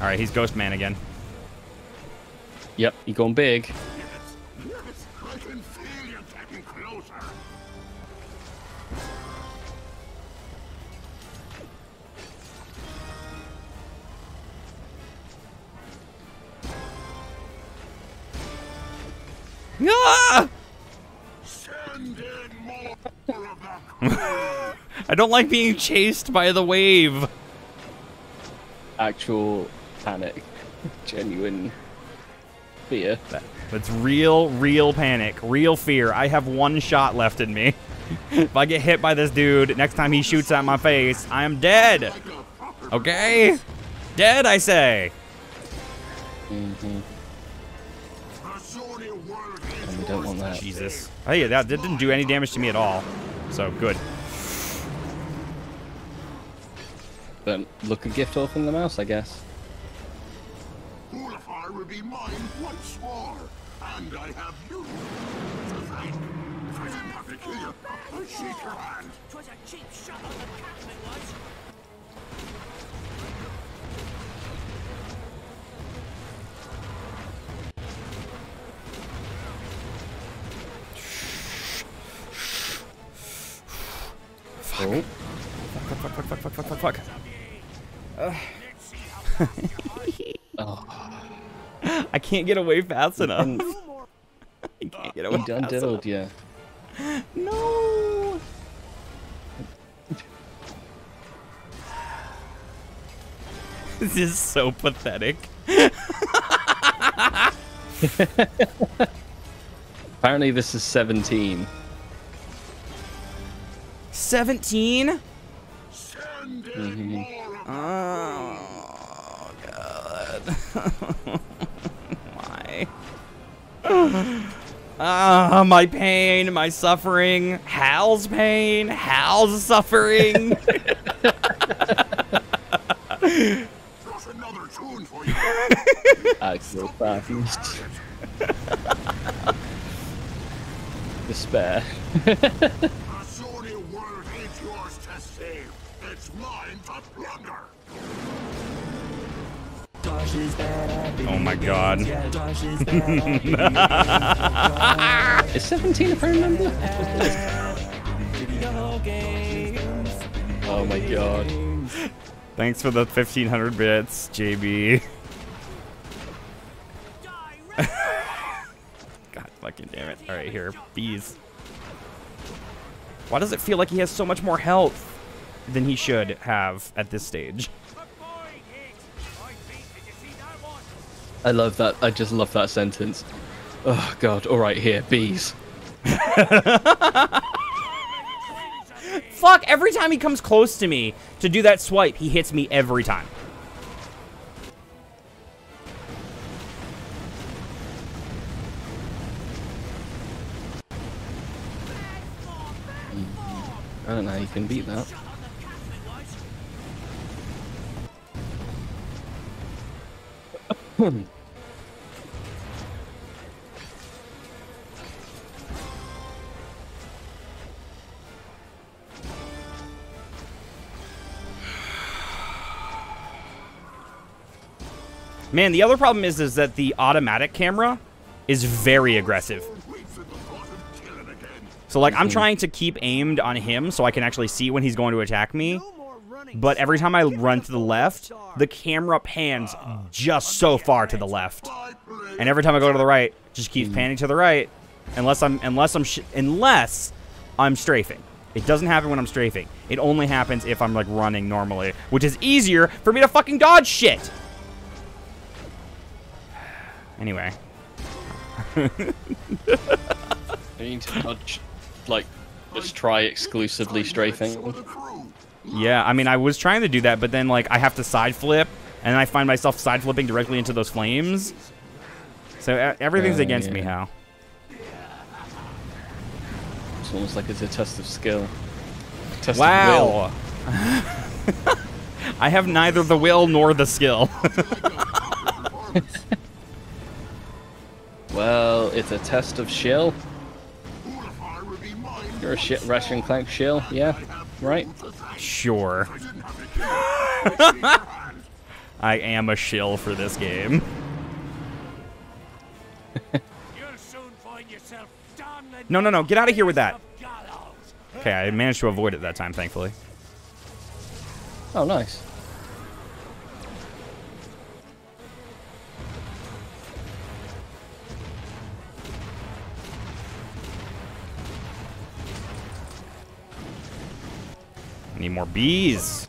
All right, he's Ghost Man again. Yep, you going big. I can feel you getting closer. Ah! Send in more of that I don't like being chased by the wave. Actual panic. Genuine fear. That's real, real panic, real fear. I have one shot left in me. if I get hit by this dude, next time he shoots at my face, I am dead. Okay? Dead, I say. Mm-hmm. And we don't want that. Jesus. Hey, that didn't do any damage to me at all. So, good. Then look a gift off in the mouse, I guess. Hoolefar will be mine once more, and I have you to thank. If I didn't have to kill you, I'd shake your hand. Twas a cheap shot on the cap, it was. Oh. Fuck, fuck, fuck, fuck, fuck, fuck, fuck, fuck. Oh. I can't get away fast enough. I can't get away He done fast diddled enough. you. No. This is so pathetic. Apparently this is 17. 17? Mhm. Oh, God. Why? Ah, my pain, my suffering, Hal's pain, Hal's suffering. Got another tune for you. I Actual fast. Despair. Oh my god. Is 17 if I remember? oh my god. Thanks for the 1500 bits, JB. God fucking damn it. Alright, here. Bees. Why does it feel like he has so much more health than he should have at this stage? I love that. I just love that sentence. Oh god. All right, here, bees. Fuck, every time he comes close to me to do that swipe, he hits me every time. I don't know how you can beat that. Man, the other problem is is that the automatic camera is very aggressive. Waits at the bottom, killing again. So like I'm mm-hmm. trying to keep aimed on him so I can actually see when he's going to attack me. But every time I run to the left, the camera pans just so far to the left. And every time I go to the right, it just keeps panning to the right unless I'm unless I'm sh unless I'm strafing. It doesn't happen when I'm strafing. It only happens if I'm like running normally, which is easier for me to fucking dodge shit. Anyway, You need to dodge, like, just try exclusively strafing. Yeah, I mean, I was trying to do that, but then, like, I have to side flip, and I find myself side flipping directly into those flames. So uh, everything's Uh, against me, yeah. Hal. It's almost like it's a test of skill. Test Wow. I have neither the will nor the skill. Well, it's a test of shill. You're a shit Ratchet and Clank shill, yeah, right? Sure. I am a shill for this game. You'll soon find yourself No, no, no, get out of here with that. Okay, I managed to avoid it that time, thankfully. Oh, nice. I need more bees.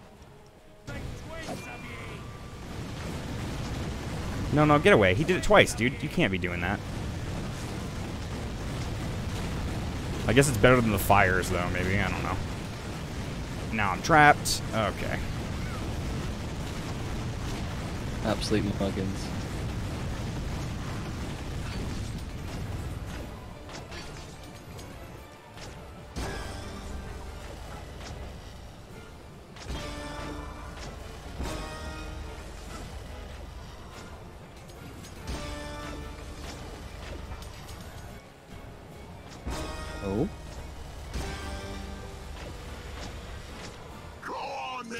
No, no, get away. He did it twice, dude. You can't be doing that. I guess it's better than the fires, though, maybe. I don't know. Now I'm trapped. Okay. Absolute muggins.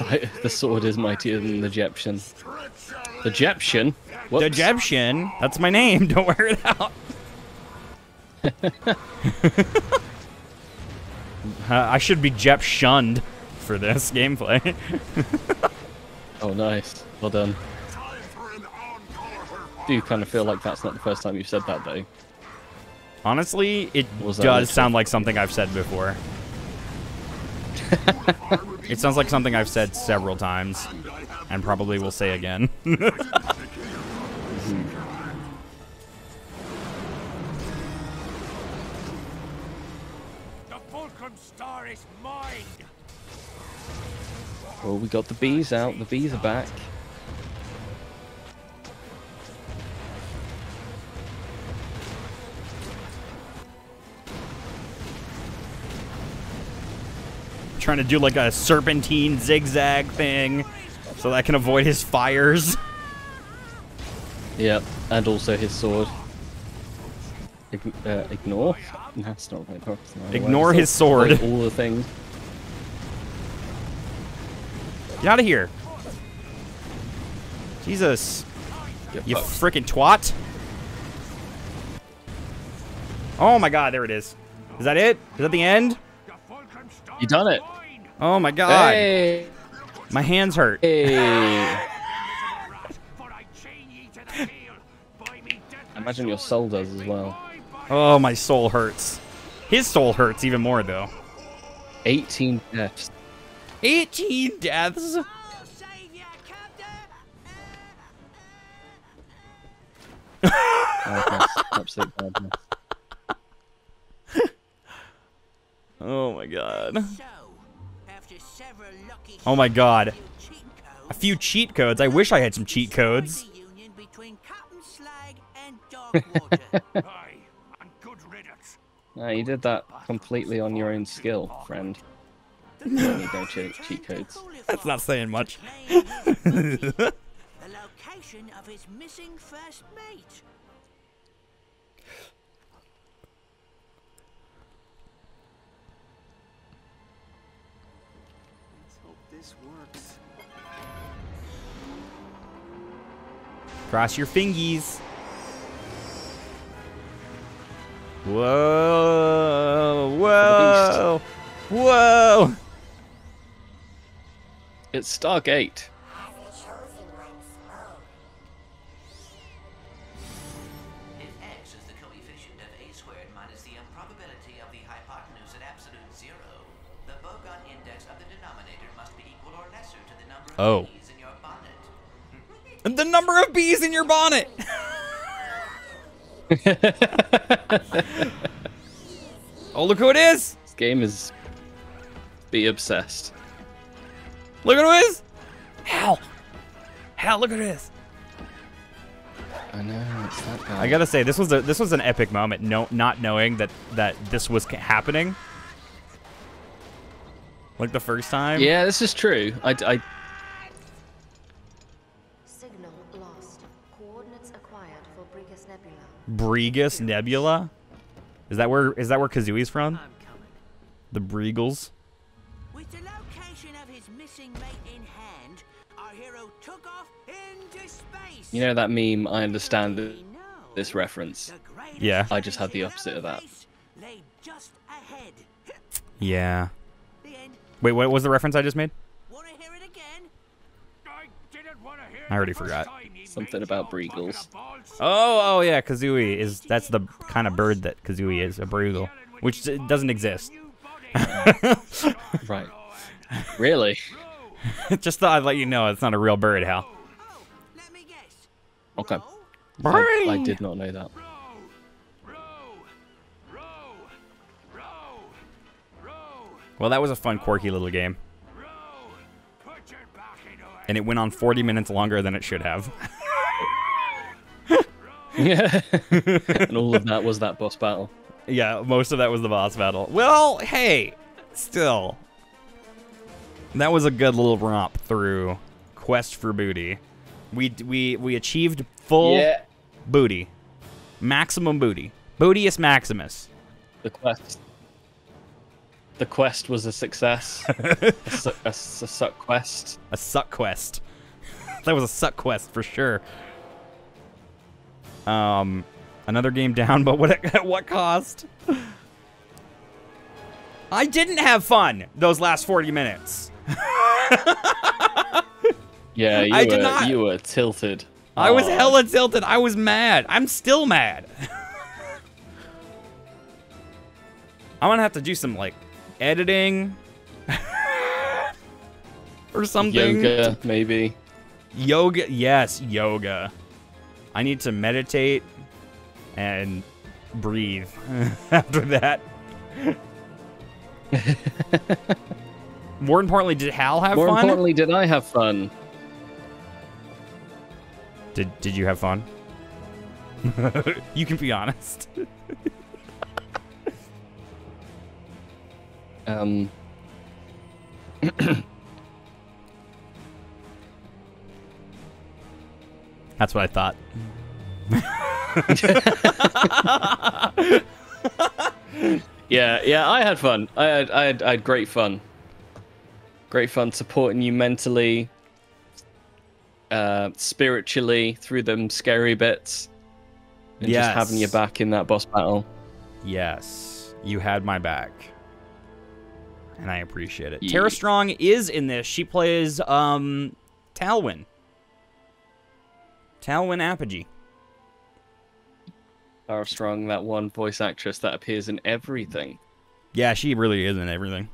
I- the sword is mightier than the Egyptian. The Egyptian? The Egyptian? That's my name. Don't wear it out. Uh, I should be Jep shunned for this gameplay. Oh, nice. Well done. Do you kind of feel like that's not the first time you've said that, though. Honestly, it does sound like something I've said before. it sounds like something I've said several times, and probably will say again. The Fulcrum Star is mine. Oh, we got the bees out. The bees are back. Trying to do like a serpentine zigzag thing so that I can avoid his fires. Yep, and also his sword. Uh, ignore? That's not right. That's not. Ignore his sword. like All the things. Get out of here. Jesus. Get You freaking twat. Oh my god, there it is. Is that it? Is that the end? You done it. Oh my god. Hey! My hands hurt. Hey! Imagine your soul does as well. Oh, my soul hurts. His soul hurts even more though. 18 deaths. 18 deaths. Oh, madness. Absolute madness. Oh my god. So, after several lucky Oh my god. A few cheat codes. I wish I had some cheat codes. the union between Captain Slag and Darkwater. Aye, and good riddance. No, you did that completely on your own skill, friend. You don't need no cheat, cheat codes. That's not saying much. the location of his missing first mate. This works. Cross your fingies. Whoa. Whoa! Whoa! It's Stargate. Oh. bees in your bonnet. The number of bees in your bonnet. oh, look who it is! This game is be obsessed. Look at who it is! Hal! Hal, look at this! I know it's that guy. I gotta say, this was a this was an epic moment. No, not knowing that that this was happening. Like the first time. Yeah, this is true. I, I Nebula. Breegus Nebula. Is that where is that where Kazooie's from? The Breegulls. With the location of his missing mate in hand, our hero took off into space. You know that meme? I understand th- this reference. Yeah. I just had the opposite of that. Just ahead. Yeah. Wait, what was the reference I just made? Wanna hear it again? I already forgot. Something about Breegulls. Oh, oh yeah, Kazooie is that's the kind of bird that Kazooie is, a Breegull, which doesn't exist. right. Really? Just thought I'd let you know it's not a real bird, Hal. Okay. I, I did not know that. Well, that was a fun, quirky little game. And it went on 40 minutes longer than it should have. Yeah. and all of that was that boss battle. yeah, most of that was the boss battle. Well, hey, still. That was a good little romp through Quest for Booty. We we we achieved full Yeah. booty. Maximum booty. Bootius Maximus. The quest. The quest was a success. a, su- a, s- a suck quest. A suck quest. that was a suck quest for sure. Um, another game down, but what at what cost? I didn't have fun those last 40 minutes. Yeah, you I were did not- you were tilted. I was Oh. hella tilted. I was mad. I'm still mad. I'm gonna have to do some like editing or something. Yoga, maybe. Yoga, yes, yoga. I need to meditate and breathe after that. More importantly, did Hal have More fun? More importantly, did I have fun? Did Did you have fun? you can be honest. Um. That's what I thought. Yeah, yeah, I had fun. I had, I had, I had great fun. Great fun supporting you mentally, uh, spiritually through them scary bits, and just having your back in that boss battle. Yes, you had my back. And I appreciate it. Yeah. Tara Strong is in this. She plays um Talwyn. Talwyn Apogee. Tara Strong, that one voice actress that appears in everything. Yeah, she really is in everything.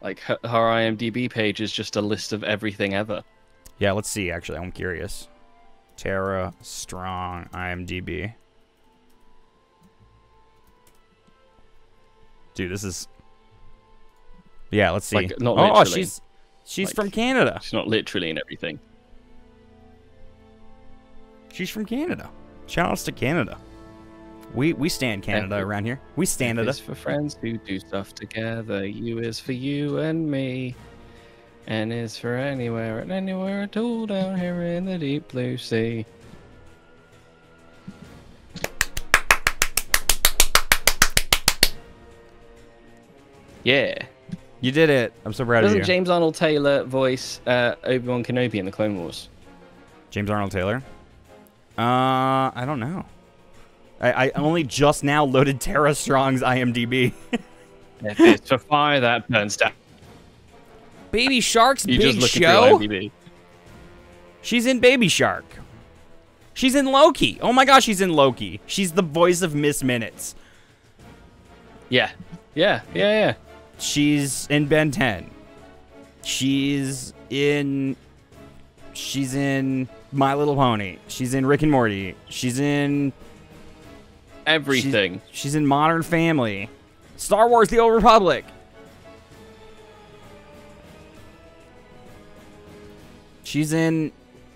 Like her, her IMDb page is just a list of everything ever. Yeah, let's see. Actually, I'm curious. Tara Strong, IMDb. Dude, this is. Yeah, let's see. Like, not oh, oh she's she's Like, from Canada. She's not literally in everything. She's from Canada. Shout outs to Canada. We we stand Canada around here. We stand it. is for friends who do stuff together. U is for you and me. N is for anywhere and anywhere at all down here in the deep blue sea. Yeah. You did it. I'm so proud Doesn't of you. James Arnold Taylor voice uh, Obi Wan Kenobi in the Clone Wars? James Arnold Taylor. Uh, I don't know. I, I only just now loaded Tara Strong's IMDb. If it's a fire that burns down. Baby Shark's You big just look show. at your IMDb. She's in Baby Shark. She's in Loki. Oh my gosh, she's in Loki. She's the voice of Miss Minutes. Yeah. Yeah, yeah, yeah. She's in Ben 10. She's in She's in My Little Pony. She's in Rick and Morty. She's in Everything. She's, she's in Modern Family. Star Wars The Old Republic. She's in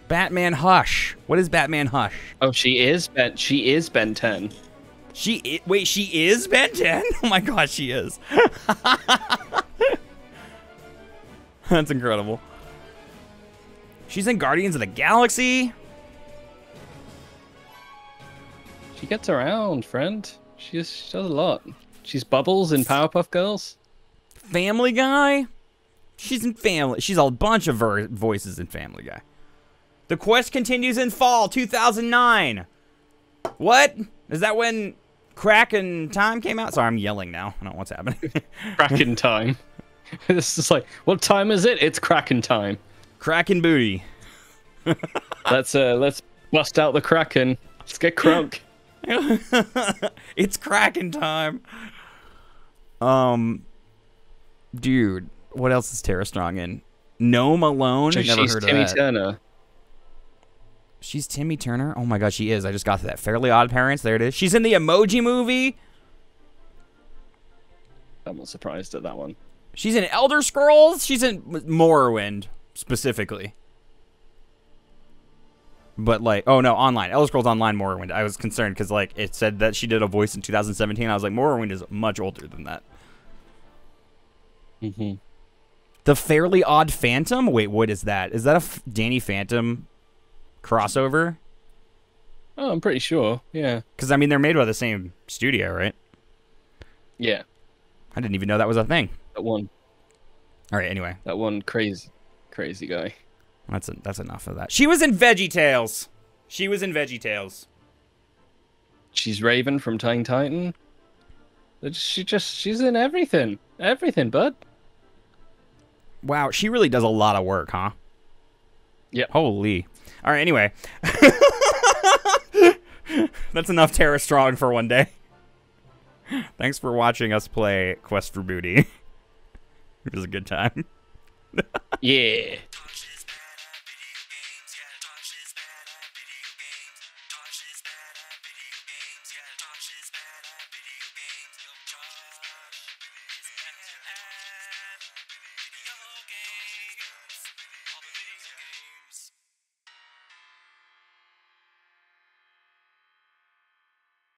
Batman Hush. What is Batman Hush? Oh, she is Ben. She is Ben 10. She i- wait, she is Ben 10? Oh my gosh, she is. That's incredible. She's in Guardians of the Galaxy. She gets around, friend. She, just, she does a lot. She's Bubbles in Powerpuff Girls. Family Guy. She's in Family. She's a bunch of ver- voices in Family Guy. The quest continues in fall 2009. What? Is that when Crack in Time came out? Sorry, I'm yelling now. I don't know what's happening. Kraken time. this is like, what time is it? It's Kraken time. Kraken booty. let's uh, let's bust out the Kraken. Let's get crunk. it's Kraken time. Um, dude, what else is Tara Strong in? Gnome Alone. So Never she's heard Timmy of that. Turner. She's Timmy Turner. Oh my god, she is. I just got to that. Fairly Odd Parents. There it is. She's in the Emoji Movie. I'm not surprised at that one. She's in Elder Scrolls. She's in Morrowind specifically. But like, oh no, online Elder Scrolls Online Morrowind. I was concerned because like it said that she did a voice in 2017. I was like, Morrowind is much older than that. Mm-hmm. The Fairly Odd Phantom. Wait, what is that? Is that a F- Danny Phantom crossover? Oh, I'm pretty sure. Yeah. Because I mean, they're made by the same studio, right? Yeah. I didn't even know that was a thing. That one. All right. Anyway, That one crazy, crazy guy. that's a, that's enough of that. She was in Veggie Tales. She was in Veggie Tales. She's Raven from Teen Titan. She just she's in everything. Everything, bud. Wow, she really does a lot of work, huh? Yep. Holy. All right, anyway. That's enough Tara Strong for one day. Thanks for watching us play Quest for Booty. it was a good time. Yeah.